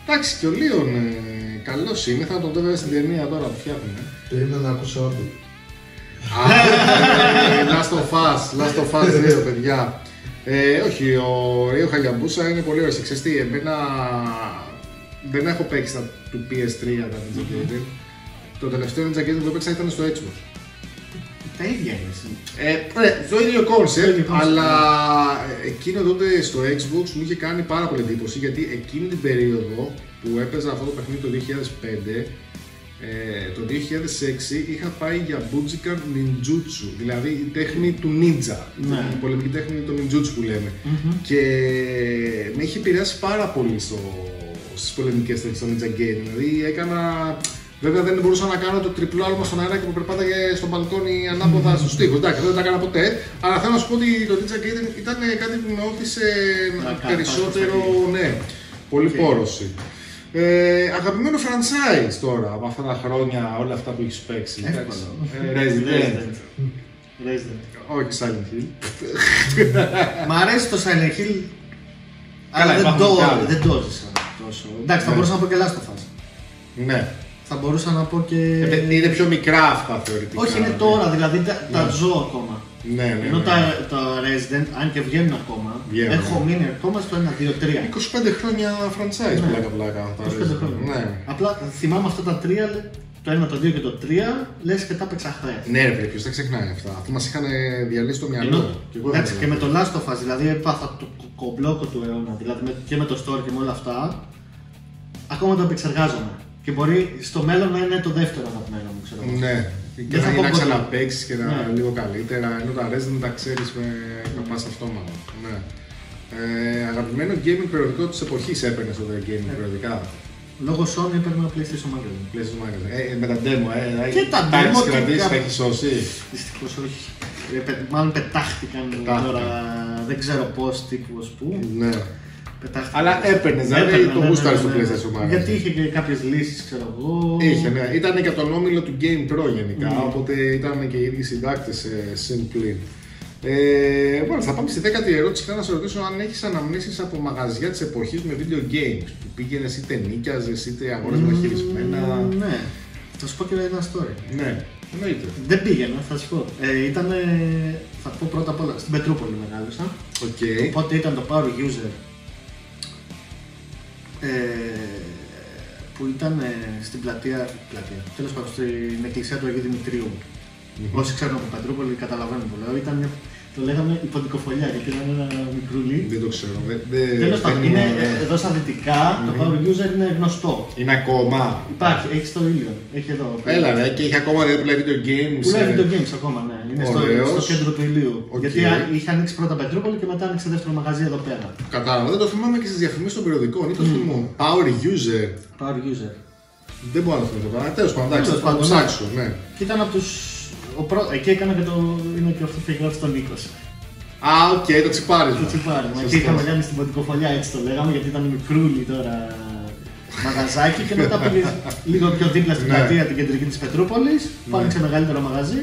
Εντάξει, και ο Λίον ε, καλός είναι, θα τον δω βέβαια στην ταινία τώρα που φτιάχνουν. ε.
Περίμενα να ακούσω άλλο.
Α, ε, Last of Us, Last of Us 2, παιδιά. Ε, όχι, ο Ρίο Χαγιαμπούσα είναι πολύ ωραίος. Ξέρεις τι, εμένα δεν έχω παίξει τα του PS3 τα Ninja Gaiden. Το τελευταίο Ninja Gaiden που έπαιξα ήταν στο Xbox.
Τα ίδια είναι. εσύ.
Ε, ε, το ίδιο
Το
concept,
ίδιο concept,
αλλά εκείνο τότε στο Xbox μου είχε κάνει πάρα πολύ εντύπωση γιατί εκείνη την περίοδο που έπαιζα αυτό το παιχνίδι το 2005, ε, το 2006 είχα πάει για Bujikan Ninjutsu, δηλαδή η τέχνη του ninja,
Ναι.
η πολεμική τέχνη του ninjutsu που λέμε. Και με είχε επηρεάσει πάρα πολύ στο, στις πολεμικές τέχνες, στο ninja game, δηλαδή έκανα... Βέβαια δεν μπορούσα να κάνω το τριπλό άλμα στον αέρα και που περπάταγε στο μπαλκόνι ανάποδα στους τοίχους. Εντάξει, δεν τα έκανα ποτέ. Αλλά θέλω να σου πω ότι το Ninja Gaiden ήταν κάτι που με ώθησε
Να κάνεις
περισσότερο,
πράγματα
ναι, πολύ
Οκ.
πόρωση. Ε, αγαπημένο franchise τώρα από αυτά τα χρόνια, όλα αυτά που έχεις παίξει.
Εύκολο.
εντάξει. Ε, Resident.
Resident.
Όχι Silent Hill.
Μ' αρέσει το Silent Hill,
Καλά,
αλλά δεν
υπάρχουν
το,
κι άλλα.
δεν το έζησα τόσο. Εντάξει, θα
Ναι.
μπορούσα να πω και Last of Us.
Ναι.
Θα μπορούσα να πω και...
Ε, Είναι πιο μικρά αυτά θεωρητικά.
Όχι, είναι τώρα, δηλαδή τα, τα ζω ακόμα.
Ναι, ναι.
Ενώ
ναι.
τα, τα Resident, αν και βγαίνουν ακόμα,
Βγαίνουν,
έχω
ναι.
μείνει ακόμα στο 1, 2, 3.
25 χρόνια franchise,
Ναι.
πλάκα πλάκα. τα
25
Resident.
χρόνια.
Ναι.
Απλά θυμάμαι αυτά τα τρία, λέ- το 1, το 2 και το 3, λες και τα έπαιξα χθε.
Ναι, ρε φίλε, ποιος τα ξεχνάει αυτά. Αφού μας είχαν διαλύσει το μυαλό. Και εγώ
Εντάξει,
είχα
και με το
διαλύσει.
Last of Us, δηλαδή έπαθα το κο- κομπλόκο του αιώνα, δηλαδή με- και με το story και με όλα αυτά, ακόμα το επεξεργάζομαι. Και μπορεί στο μέλλον να είναι το δεύτερο αγαπημένο μου, ξέρω. εγώ.
Ναι. Και
Δεν θα
να,
πω
να
ποτέ.
ξαναπαίξεις και να
Ναι.
λίγο καλύτερα, ενώ τα Resident τα ξέρεις με παπάς αυτόματα. Ναι. Ε, αγαπημένο gaming περιοδικό της εποχής έπαιρνες τότε gaming περιοδικά.
Λόγω Sony έπαιρνα PlayStation Magazine.
PlayStation Magazine. Ε, με τα demo, ε.
Και τα
τα
demo
έχεις
και
κρατήσει,
κα-
τα έχεις σώσει.
Δυστυχώς όχι. Ε, πε- μάλλον πετάχτηκαν
Πετάχτηκαν.
τώρα. Δεν ξέρω πώς, τι, πώς, πού.
Ναι.
Πετάχτηκαν.
Αλλά έπαιρνες, δηλαδή,
Έπαιρνα,
το
ναι,
γούσταρες
ναι,
το
ναι, ναι.
PlayStation Magazine.
Γιατί είχε και κάποιες λύσεις, ξέρω εγώ.
Είχε, ναι. Ήταν και από τον όμιλο του Game Pro γενικά,
Mm.
οπότε ήταν και οι ίδιοι συντάκτες ε, συμπλήν. Ε, bueno, θα πάμε στη δέκατη ερώτηση. Θέλω να σε ρωτήσω αν έχεις αναμνήσεις από μαγαζιά της εποχής με video games που πήγαινες είτε νίκιαζες είτε αγόραζε μεταχειρισμένα.
Μμμ, Ναι. Θα σου πω και ένα story.
Ναι, εννοείται.
Δεν πήγαινα, θα σου πω. Ε, ήταν, θα πω πρώτα απ' όλα, στην Πετρούπολη μεγάλωσα.
Οκ.
Οπότε ήταν το Power User ε, που ήταν ε, στην πλατεία, πλατεία τέλος πάντων στην εκκλησία του Αγίου Δημητρίου. Όσοι ξέρουν από Πετρούπολη καταλαβαίνουν που λέω. Ήταν, μια- το λέγαμε ποντικοφωλιά γιατί ήταν ένα μικρούλι.
Δεν το ξέρω. Δεν, δεν,
Τέλος πάντων,
δεν
είναι,
ήμουν,
ε,
ε,
εδώ στα δυτικά το Power User είναι γνωστό.
Είναι ακόμα.
Υπάρχει, έχεις στο Ίλιον. Έχει εδώ.
Έλα, ρε, και είχε ακόμα δηλαδή, πουλάει video games.
Πουλάει
ε,
video games ακόμα, ναι. Είναι στο,
Ωραίος.
στο κέντρο του Ιλίου.
Οκ.
Γιατί α- είχε ανοίξει πρώτα Πετρούπολη και μετά άνοιξε δεύτερο μαγαζί εδώ πέρα.
Κατάλαβα. Δεν το θυμάμαι και στις διαφημίσεις των περιοδικών. Ή το θυμώ. Power user.
Power User.
Δεν μπορώ να το θυμηθώ τώρα. Τέλος πάντων, εντάξει,
Τέλος
θα το
πάντων,
ψάξω. Ναι.
Και ήταν από τους. Εκεί έκανα και το. Είναι και αυτό που έχει γράψει τον Νίκος.
Α, οκ, το τσιπάρισμα.
Το τσιπάρισμα.
Σωστό.
Εκεί είχαμε κάνει στην ποντικοφωλιά, έτσι το λέγαμε, γιατί ήταν μικρούλι τώρα μαγαζάκι και μετά πήγε λίγο πιο δίπλα στην
Ναι.
πλατεία την κεντρική της Πετρούπολης, που
Ναι.
άνοιξε μεγαλύτερο μαγαζί.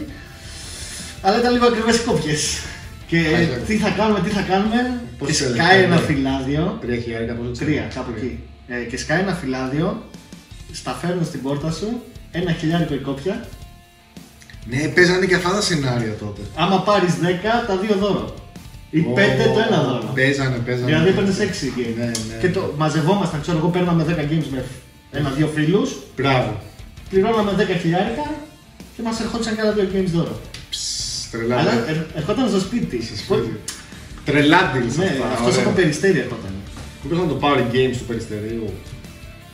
Αλλά ήταν λίγο ακριβές κόπιες. Και
Άχι.
τι θα κάνουμε, τι θα κάνουμε;
Πώς
και
σε
σκάει
έλεγε,
ένα
ναι.
φυλάδιο.
Τρία χιλιάρικα, πόσο έτσι.
Τρία, κάπου εκεί. Ε, και σκάει ένα φυλάδιο, στα φέρνουν στην πόρτα σου, ένα χιλιάρικο η κόπια.
Ναι, παίζανε και αυτά τα σενάρια τότε.
Άμα πάρεις 10, τα δύο δώρο. Ή 5 το ένα δώρο.
Παίζανε, παίζανε.
Δηλαδή έπαιρνες 6 games.
Ναι, ναι.
Και το μαζευόμασταν, ξέρω εγώ, παίρναμε 10 games με ένα-δύο φίλους,
Μπράβο.
πληρώναμε 10 χιλιάρικα και μας ερχόντουσαν και άλλα δύο games δώρο.
Ψ, Τρελά
Αλλά
deals.
ερ- ερχόταν στο σπίτι.
σπίτι. Τρελά deals
Ναι,
αυτά.
αυτό
ωραία.
από περιστέρι ερχόταν.
Πού ήταν το Power Games του Περιστερίου.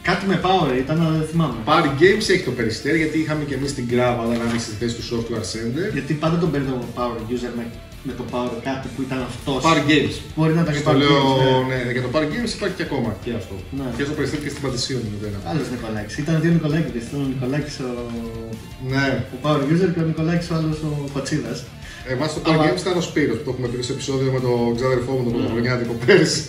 Κάτι με power ήταν, αλλά δεν θυμάμαι.
Power Games έχει το Περιστέρι γιατί είχαμε και εμείς την Grava να είναι στη θέση του Software Center.
Γιατί πάντα τον παίρνω power user με, με το power κάτι που ήταν αυτός.
Power Games.
Μπορεί να ήταν και
Στο
power
λέω,
Games, ναι.
ναι, για το Power Games υπάρχει και ακόμα και αυτό.
Ναι.
Και στο Περιστέρι και στην Πατησίων είναι το ένα.
Άλλος Νικολάκης. Ήταν δύο Νικολάκη. Ήταν ο Νικολάκης ο,
Ναι.
ο power user και ο Νικολάκης ο άλλος ο Κοτσίδα.
Εμά το Power
Άμα-
Games ήταν ο Σπύρος που το έχουμε πει στο επεισόδιο με τον ξάδερφό μου τον Πρωτοχρονιάτικο πέρσι.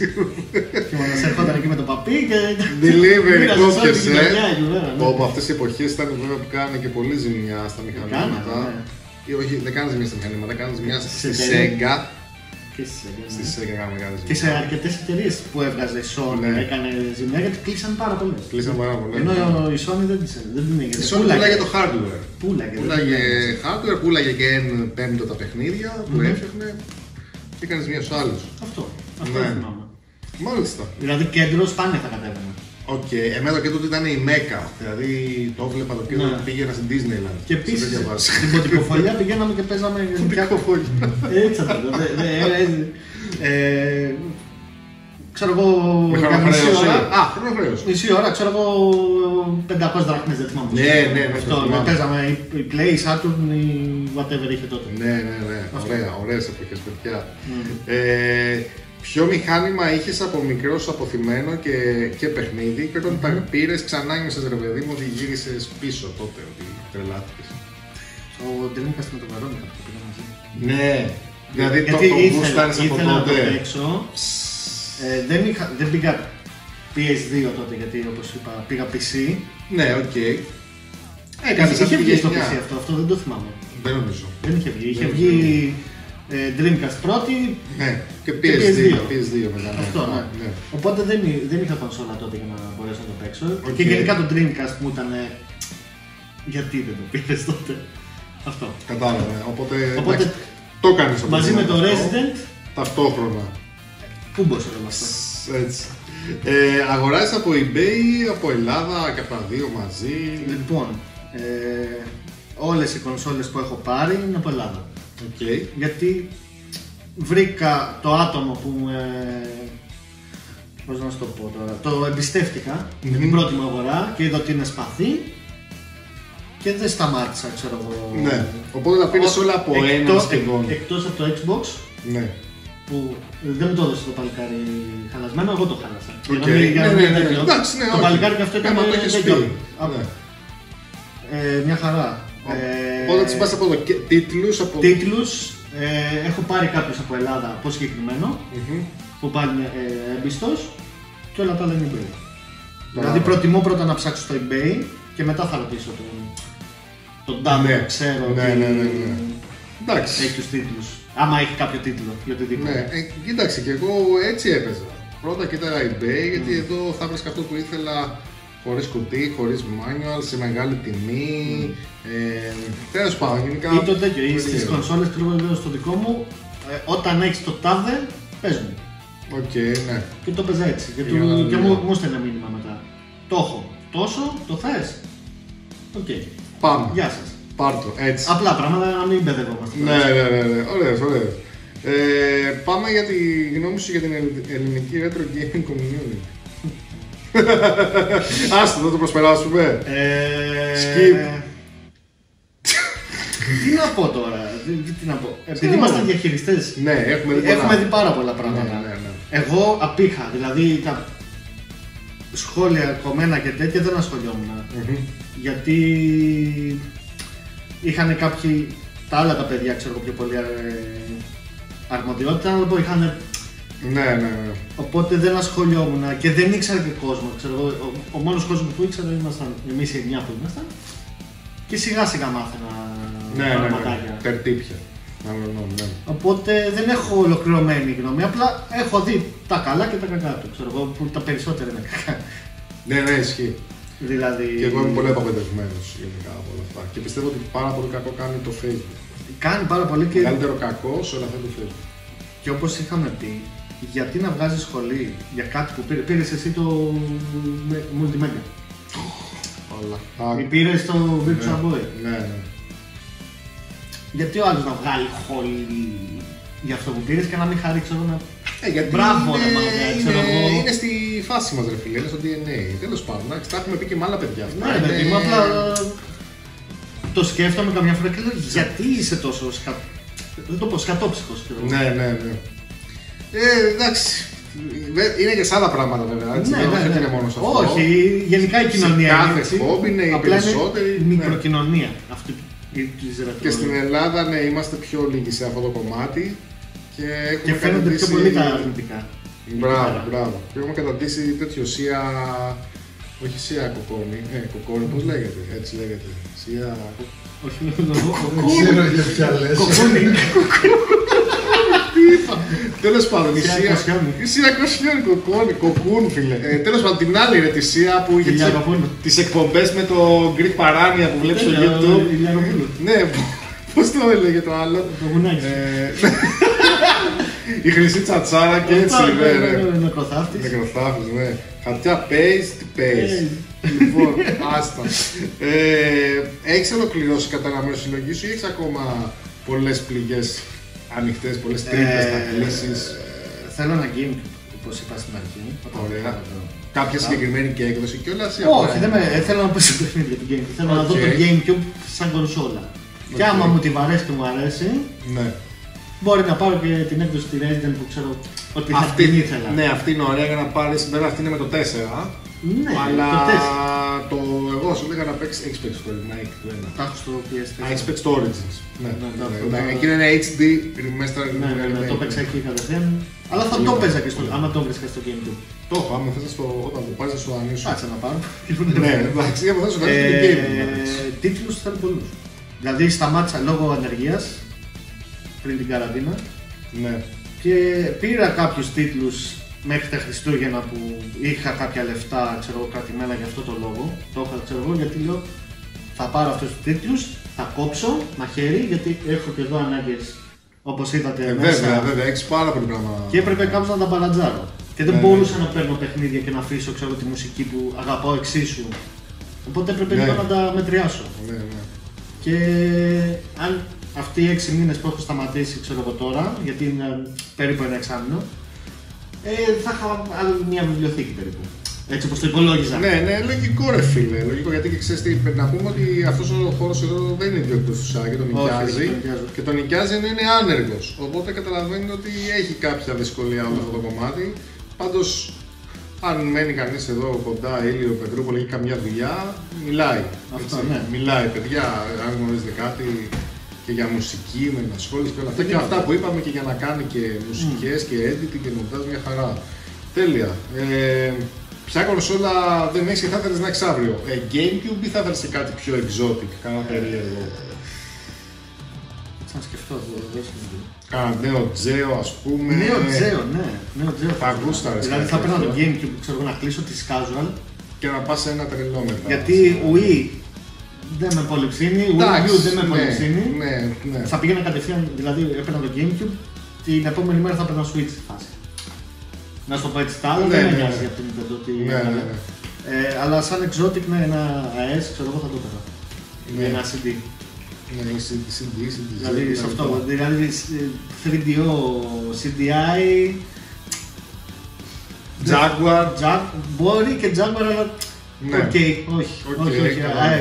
και μας ερχόταν εκεί με το παπί και.
Delivery,
Μοίραζε σε όλη την
κόπιες, ε.
γειτονιά εκεί πέρα, ναι.
Όπου αυτές οι εποχές ήταν βέβαια που κάνανε και πολύ ζημιά στα μηχανήματα.
Κάνανε,
Ή όχι, δεν κάνει ζημιά στα μηχανήματα, κάνει ζημιά στη
Σε
Sega.
Και σε, ναι.
Στη Sega κάναμε μεγάλη
Και σε
ζημιά.
αρκετές εταιρείες που έβγαζε η Sony
Ναι.
έκανε ζημιά γιατί κλείσαν πάρα πολλές.
Κλείσαν πάρα πολύ.
Ενώ η Sony δεν τις δεν την έγινε.
Η Sony πουλάγε το hardware.
Πούλαγε. δεν
Πουλάγε
την έγινε.
hardware, πουλάγε και ένα πέμπτο τα παιχνίδια που
Μμμ.
έφτιαχνε και έκανε ζημιά στους άλλους.
Αυτό. Αυτό
Ναι.
δεν θυμάμαι.
Μάλιστα.
Δηλαδή κέντρο σπάνια θα κατέβαινα.
Οκ, εμένα και τούτο ήταν η Μέκα. Δηλαδή το έβλεπα το κέντρο
Ναι.
και πήγαινα στην Disneyland.
Και
Σε
επίσης
τέτοια βάση.
στην ποτικοφολιά πηγαίναμε και παίζαμε.
Ποτικοφόλια.
Έτσι θα το δε- δε- ε, ε, Ξέρω εγώ.
Με
για μισή
χρονοχρέωση.
ώρα.
Α, χρονοχρέωση.
Μισή ώρα, ξέρω εγώ 500 δραχμές, δεν θυμάμαι. πώς
Ναι,
ήταν.
ναι, ναι,
Αυτό,
το
ναι,
θυμάμαι.
παίζαμε η η Play, η Saturn, η whatever είχε τότε.
Ναι, ναι, ναι.
Αυτό.
Ωραία, ωραίες εποχές, παιδιά.
Μμμ.
Ε, ποιο μηχάνημα είχες από μικρός αποθυμένο και, και παιχνίδι και όταν τα πήρες ξανά νιώσες ρε παιδί μου ότι γύρισες πίσω τότε, ότι τρελάθηκες.
Ο Dreamcast με τον Veronica που πήγα μαζί.
Ναι, δηλαδή το,
Γιατί
το
ήθελα,
γούσταρες από
ήθελα να το
τότε.
παίξω. Ε, δεν, είχα, δεν πήγα PS2 τότε γιατί όπως είπα πήγα PC.
Ναι, οκ. Έκανες
είχε
αυτή τη
βγει στο
γενιά.
PC αυτό, αυτό δεν το θυμάμαι.
Δεν νομίζω.
Δεν είχε βγει. Είχε
Δεν
βγει ε, Dreamcast πρώτη,
Ναι, και
Και
PS2,
PS2.
PS2 μετά. ναι.
αυτό ναι.
ναι.
Οπότε δεν, εί- δεν είχα κονσόλα τότε για να μπορέσω να το παίξω.
Οκ.
Και γενικά το Dreamcast μου ήταν. ε, Γιατί δεν το πήρες τότε; Αυτό.
Κατάλαβα. Οπότε,
Οπότε,
εντάξει, το έκανες από
Μαζί
τότε
με το
αυτό,
Resident,
Ταυτόχρονα.
πού μπορούσα να αυτό;
Έτσι. Ε, αγοράζεις από eBay ή από Ελλάδα και από τα δύο μαζί.
Λοιπόν, ε, όλες οι κονσόλες που έχω πάρει είναι από Ελλάδα.
Οκ.
Γιατί βρήκα το άτομο που με... Πώς να σου το πω τώρα, το εμπιστεύτηκα με την
Μμμ.
πρώτη μου αγορά και είδα ότι είναι σπαθί και δεν σταμάτησα, ξέρω εγώ.
Ναι. Οπότε τα πήρες όλα από ένα
Εκτός-
σχεδόν.
εκ- Εκτός από το Xbox
Ναι.
που δεν μου το έδωσε το παλικάρι χαλασμένο, εγώ το χάλασα. Για να
Οκ.
μην- για να
Ναι,
μην
ναι, ναι.
τέτοιο.
Εντάξει, ναι,
το
όχι.
παλικάρι και αυτό ήταν
Άμα το έχεις
τέτοιο.
πει.
Α,
Ναι.
ε, μια χαρά. Ε,
Οπότε τις πας από εδώ και τίτλους από...
Τίτλους, ε, έχω πάρει κάποιους από Ελλάδα, από συγκεκριμένο,
Μμμ.
που πάλι είναι ε, έμπιστος και όλα τα άλλα είναι eBay.
Μπράβο.
Δηλαδή προτιμώ πρώτα να ψάξω στο eBay και μετά θα ρωτήσω τον, τον Ντάμ
Ναι.
που ξέρω
Ναι,
ότι
ναι, ναι, ναι. Εντάξει.
έχει τους τίτλους. Άμα έχει κάποιο τίτλο ή οτιδήποτε.
Ναι, ε, κοίταξε και εγώ έτσι έπαιζα. Πρώτα κοίταγα eBay γιατί εδώ θα βρεις αυτό που ήθελα χωρίς κουτί, χωρίς manual, σε μεγάλη τιμή. Ε, τέλος πάντων, γενικά.
Ή το τέτοιο, ή
πολύ
στις
ωραίο.
κονσόλες που λέω στο δικό μου, ε, όταν έχεις το τάδε, πες μου.
Οκ, ναι.
Και το παίζα έτσι. Και, του,
Για να
και
δω.
μου, μου στέλνε μήνυμα μετά. Το έχω. Τόσο, το θες. Οκ.
Πάμε.
Γεια σας.
Πάρτο, έτσι.
Απλά πράγματα να μην μπερδευόμαστε.
Ναι, ναι, ναι, ναι. Ωραίος, ωραίος. Ε, πάμε για τη γνώμη σου για την ελλη- ελληνική retro gaming community. Άστο, δεν το προσπεράσουμε.
Ε,
Skip.
τι να πω τώρα, τι, τι- τι να πω. Επειδή
Ξέρω.
ήμασταν διαχειριστές,
Ναι, έχουμε δει πολλά.
έχουμε δει πάρα πολλά πράγματα.
Ναι, ναι, ναι.
Εγώ απήχα, δηλαδή τα σχόλια κομμένα και τέτοια δεν ασχολιόμουν.
Μμμ.
Γιατί είχαν κάποιοι, τα άλλα τα παιδιά ξέρω εγώ πιο πολύ ε, αρμοδιότητα, να το πω, είχαν
Ναι, ναι, ναι.
Οπότε δεν ασχολιόμουν και δεν ήξερα και κόσμο. Ξέρω, εγώ, ο, ο μόνος κόσμος που ήξερα ήμασταν εμείς οι εννιά που ήμασταν. Και σιγά σιγά μάθαινα
Ναι, ναι,
πραγματάκια.
ναι. Τερτύπια. Μάλλον, ναι.
Οπότε δεν έχω ολοκληρωμένη γνώμη. Απλά έχω δει τα καλά και τα κακά του. Ξέρω εγώ, που τα περισσότερα είναι κακά.
Ναι, ναι, ισχύει.
δηλαδή.
Και εγώ είμαι πολύ απογοητευμένος γενικά από όλα αυτά. Και πιστεύω ότι πάρα πολύ κακό κάνει το Facebook.
Κάνει πάρα πολύ και,
Μεγαλύτερο κακό σε όλα αυτά το Facebook.
και όπως είχαμε πει, γιατί να βγάζεις σχολή για κάτι που πήρε. Πήρες εσύ το με- multimedia;
Όλα.
Ή πήρες το Virtual
ναι.
Boy;
Ναι, ναι.
γιατί ο άλλος να βγάλει χόλι για αυτό που πήρες και να μην χαρεί, ξέρω να.
Ε, γιατί
Μπράβο,
είναι,
ρε μαλάκα, ξέρω
είναι,
εγώ.
είναι στη φάση μας, ρε φίλε, είναι στο DNA. Τέλος πάντων, εντάξει, τα έχουμε πει και με άλλα παιδιά. αυτά.
Ναι, ρε παιδί
Είναι-
μου, απλά ε, το σκέφτομαι καμιά φορά και λέω γιατί είσαι τόσο σκα... δεν το πω, σκατόψυχος. ξέρω εγώ.
Ναι, ναι, ναι. Ε, εντάξει. Βε- Είναι και σε άλλα πράγματα βέβαια. Έτσι,
Ναι,
δεν
ναι,
όχι ότι
ναι.
είναι μόνο σε αυτό.
Όχι, γενικά η
Σε
κοινωνία
κάθε
είναι έτσι.
χόμπι είναι οι
Απλά
περισσότεροι,
Είναι
ναι.
μικροκοινωνία αυτή η της
Και
ρετρολόγης.
στην Ελλάδα, ναι, είμαστε πιο λίγοι σε αυτό το κομμάτι. Και, έχουμε
Και φαίνονται πιο
καταντήσει-
πολύ τα αρνητικά.
Μπράβο,
Εκεί πέρα.
μπράβο. Και έχουμε καταντήσει τέτοιο σία. Όχι σία κοκόνη. Ε, κοκόνη, πώς λέγεται. Έτσι λέγεται. Σία.
Όχι, δεν το πω.
Δεν ξέρω για ποια λες.
Κοκκούνι.
Τέλος πάντων, η
Σία
σία.
κοσιόνι.
Η σία κοσιόνι, κοκόνη, κοκκούν, φίλε. Ε, Τέλος πάντων, την άλλη ρε, τη σία που είχε
Ηλιά Κοκκούνι.
τις εκπομπές με το Greek Παράνια που βλέπεις στο
Τέλεια,
YouTube.
η Λιανοπούλου.
Ναι, πώς το έλεγε το άλλο;
Το γουνάκι.
Ε, Η χρυσή τσατσάρα και έτσι,
Αυτό,
ναι,
ναι,
ναι.
ναι, Νεκροθάφτης.
Νεκροθάφης, ναι. Χαρτιά pays, τι pays.
Ε.
λοιπόν, άστα. Ε, έχεις ολοκληρώσει κατά ένα μέρος συλλογή σου ή έχεις ακόμα πολλές πληγές ανοιχτές, πολλές τρύπες να κλείσεις.
Ε, Θέλω ένα game, όπως είπα στην αρχή. όταν
Ωραία.
είχα το-
Κάποια συγκεκριμένη και έκδοση κιόλας ή
Όχι,
απλά-
δεν με, ε, θέλω να παίζω παιχνίδια του GameCube. Θέλω να δω
Οκ.
το GameCube σαν κονσόλα. Και
Οκ.
άμα μου τη βαρέσει και μου αρέσει,
Ναι.
μπορεί να πάρω και την έκδοση τη Resident που ξέρω ότι θα
Αυτή,
την ήθελα.
ναι, αυτή είναι ωραία για να πάρεις, βέβαια αυτή είναι με το 4.
Ναι,
αλλά
το τεστ.
το, εγώ σου έλεγα να παίξεις, έχεις παίξει το remake του ένα.
Τα έχω στο PS4.
Α, έχεις παίξει το Origins. Ναι,
Ναι,
ναι,
αυτό
ναι,
το-
Εκεί είναι HD remaster.
Ναι, ναι, ναι, το παίξα εκεί κατευθείαν. Αλλά θα το
Λοιπόν.
παίζα και στο, άμα το βρίσκα στο GameCube.
Το έχω, άμα θες να στο, όταν το πάρεις να σου ανήσω.
Κάτσε να πάρω.
Ναι, εντάξει, άμα θες να σου κάνεις και game. να παίξεις.
Ε, Τίτλους θέλω πολλούς. Δηλαδή σταμάτησα λόγω ανεργίας πριν την καραντίνα
Ναι.
και πήρα κάποιους τίτλους μέχρι τα Χριστούγεννα που είχα κάποια λεφτά, ξέρω εγώ, κρατημένα για αυτό το λόγο. Το είχα, ξέρω εγώ, γιατί λέω θα πάρω αυτούς τους τίτλους, θα κόψω μαχαίρι γιατί έχω και εδώ ανάγκες όπως είδατε
Ε,
μέσα.
βέβαια, βέβαια, έχεις πάρα πολύ πράγμα.
Και έπρεπε κάπως να τα παρατζάρω. Και δεν
Ναι,
μπορούσα να παίρνω παιχνίδια και να αφήσω ξέρω, τη μουσική που αγαπάω εξίσου. Οπότε έπρεπε
Ναι.
λίγο να τα μετριάσω.
Ναι, ναι.
Και αν αυτοί οι έξι μήνες που έχω σταματήσει, ξέρω εγώ τώρα, γιατί είναι περίπου ένα εξάμεινο, ε, θα είχα άλλη μια βιβλιοθήκη περίπου. Έτσι όπως το υπολόγιζα.
Ναι, ναι, λογικό ρε φίλε. Λογικό γιατί και ξέρεις τι, πρέπει να πούμε ότι αυτός ο χώρος εδώ δεν είναι ιδιοκτήτης του Σάκη, τον
Όχι,
νοικιάζει.
όχι, τον νοικιάζω.
Και τον νοικιάζει ενώ είναι άνεργος. Οπότε καταλαβαίνετε ότι έχει κάποια δυσκολία όλο αυτό το κομμάτι. Πάντως, αν μένει κανείς εδώ κοντά, ήλιο, Πετρούπολη, έχει καμιά δουλειά, μιλάει.
Αυτό,
έτσι.
ναι.
Μιλάει, παιδιά, αν γνωρίζετε κάτι και για μουσική, με ενασχόληση και όλα αυτά. Και
Τίποτα.
αυτά που είπαμε και για να κάνει και μουσικές και editing και μοντάζ μια χαρά. Τέλεια. Ε, ποια κονσόλα δεν έχεις και θα ήθελες να έχεις αύριο. Ε, Gamecube ή θα ήθελες και κάτι πιο exotic, κάνα περίεργο;
Θα σκεφτώ, δεν δεν σκεφτώ.
Κάνα νέο Τζέο ας πούμε.
Νέο Τζέο, ναι. Νέο Τζέο.
Θα γούσταρες
Δηλαδή
κάτι
θα παίρνω το
τέτοιο.
Gamecube, ξέρω εγώ, να κλείσω τις casual.
Και να πας σε ένα τρελό μετά.
Γιατί Wii δεν με πολύ ψήνει, Wii
Εντάξει,
U δεν με πολύ
ναι,
ψήνει.
Ναι, ναι.
Θα πήγαινα κατευθείαν, δηλαδή έπαιρνα το Gamecube, την επόμενη μέρα θα έπαιρνα Switch στη φάση. Να σου το πω έτσι τα άλλα,
Ναι,
δεν με
ναι,
νοιάζει
ναι.
για την Nintendo τι
Ναι,
έβγαλε.
ναι, ναι.
Ε, αλλά σαν exotic ναι, ένα AS, ξέρω εγώ θα το έπαιρνα.
Ναι.
Ένα CD.
Ναι, η CD, CD, CD.
Δηλαδή σε αυτό, δηλαδή ε, 3DO, CDI,
Jaguar.
Jack, μπορεί και Jaguar, αλλά
Ναι.
οκ, όχι,
Οκ,
όχι, όχι,
καλά.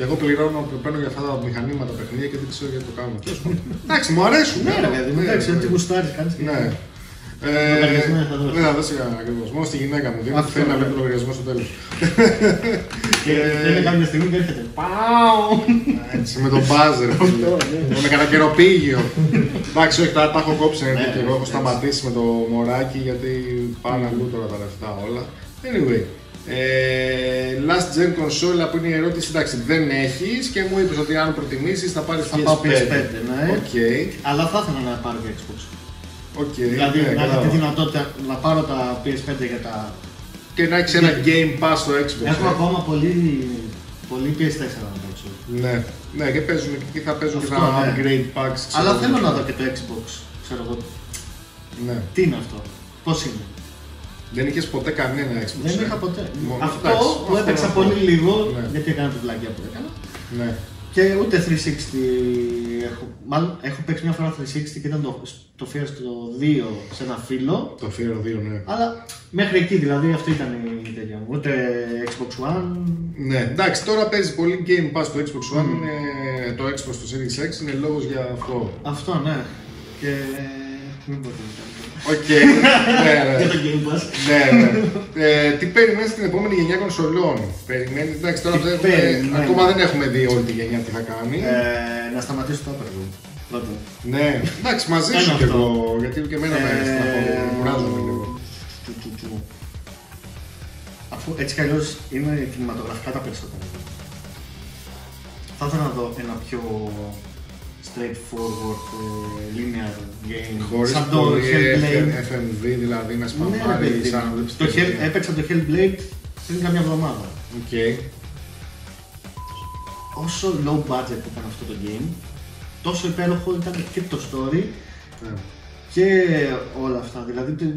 AS, AS.
Και εγώ πληρώνω, παίρνω για αυτά τα μηχανήματα παιχνίδια και δεν ξέρω γιατί το κάνω. Τέλος πάντων. Εντάξει, μου αρέσουν.
Ναι ρε παιδί μου,
Ναι,
εντάξει,
ναι.
ό,τι γουστάρεις κάνεις. και-
Ναι.
Λογαριασμό
Ε,
θα δώσει.
δεν θα δώσει ακριβώς. Μόνο στη γυναίκα μου. Δεν
Αυτό,
θέλει να
ναι.
βλέπει το λογαριασμό στο τέλος.
Και
Ε,
είναι κάποια στιγμή και έρχεται. Πάω!
Έτσι, με τον μπάζερ. με κατακαιροπήγιο. Εντάξει, όχι, τα, τα έχω κόψει
Ναι,
και εγώ έχω
έτσι.
σταματήσει με το μωράκι γιατί πάνε αλλού τώρα τα λεφτά όλα. Anyway, ε, last gen console που είναι η ερώτηση, εντάξει, δεν έχεις και μου είπες ότι αν προτιμήσεις θα πάρεις
Θα πάω PS5, ναι.
Οκ,
Αλλά θα ήθελα να πάρω και Xbox.
οκ.
Δηλαδή
ναι,
να έχω
κατάλαβα.
τη δυνατότητα να πάρω τα PS5 για τα.
Και να έχεις ένα Game Pass στο Xbox.
Έχω
ε.
ακόμα πολύ, πολύ PS4 να παίξω.
Ναι, ναι, και παίζουν και θα παίζουν και
Αυτό,
τα
ναι.
upgrade packs. ξέρω
Αλλά
εγώ.
θέλω να δω και το Xbox. Ξέρω εγώ.
Ναι.
Τι είναι αυτό, πώς είναι.
Δεν είχες ποτέ κανένα Xbox.
Δεν
ε;
είχα ποτέ.
Μόνο-
Αυτό
εντάξει,
που
αυτό
έπαιξα
να πω.
πολύ λίγο,
Ναι.
γιατί έκανα τη βλακία που έκανα,
Ναι.
Και ούτε 360 έχω. Μάλλον έχω παίξει μια φορά 360 και ήταν το, το Fear στο 2 σε ένα φίλο.
Το Fear 2, ναι.
Αλλά μέχρι εκεί δηλαδή αυτή ήταν η τέτοια μου. Ούτε Xbox One.
Ναι, εντάξει, τώρα παίζει πολύ Game Pass το Xbox One, είναι, το Xbox το Series X είναι λόγος για αυτό.
Αυτό ναι. Και. Μην πω τίποτα.
Οκ, ναι, ναι.
Για το Game Pass.
ναι, ναι. Ε, τι περιμένεις την επόμενη γενιά κονσολών; Περιμένεις, εντάξει, τώρα
Τι
δεν-
περιμένω.
ακόμα δεν έχουμε δει όλη τη γενιά τι θα κάνει.
Ε, να σταματήσω το έπρεπε. Πρώτα.
Ναι, εντάξει, μαζί
Ένα
σου κι
αυτό.
εγώ, γιατί και εμένα με
Ε,
στεναχωρεί, κουράζομαι λίγο.
του, του, του. Αφού έτσι κι αλλιώς είναι κινηματογραφικά τα περισσότερα. Θα ήθελα να δω ένα πιο straightforward ε, linear game.
Χωρίς
σαν το
πολύ
Hellblade.
FMV, δηλαδή να
Ναι, ρε
σπαμάρει
παιδί
σαν να
μου.
βλέπεις
το
ταινία.
Hell, έπαιξα το Hellblade πριν καμιά εβδομάδα.
Οκ.
Όσο low budget που ήταν αυτό το game, τόσο υπέροχο ήταν και το story
Ναι.
και όλα αυτά. Δηλαδή τε-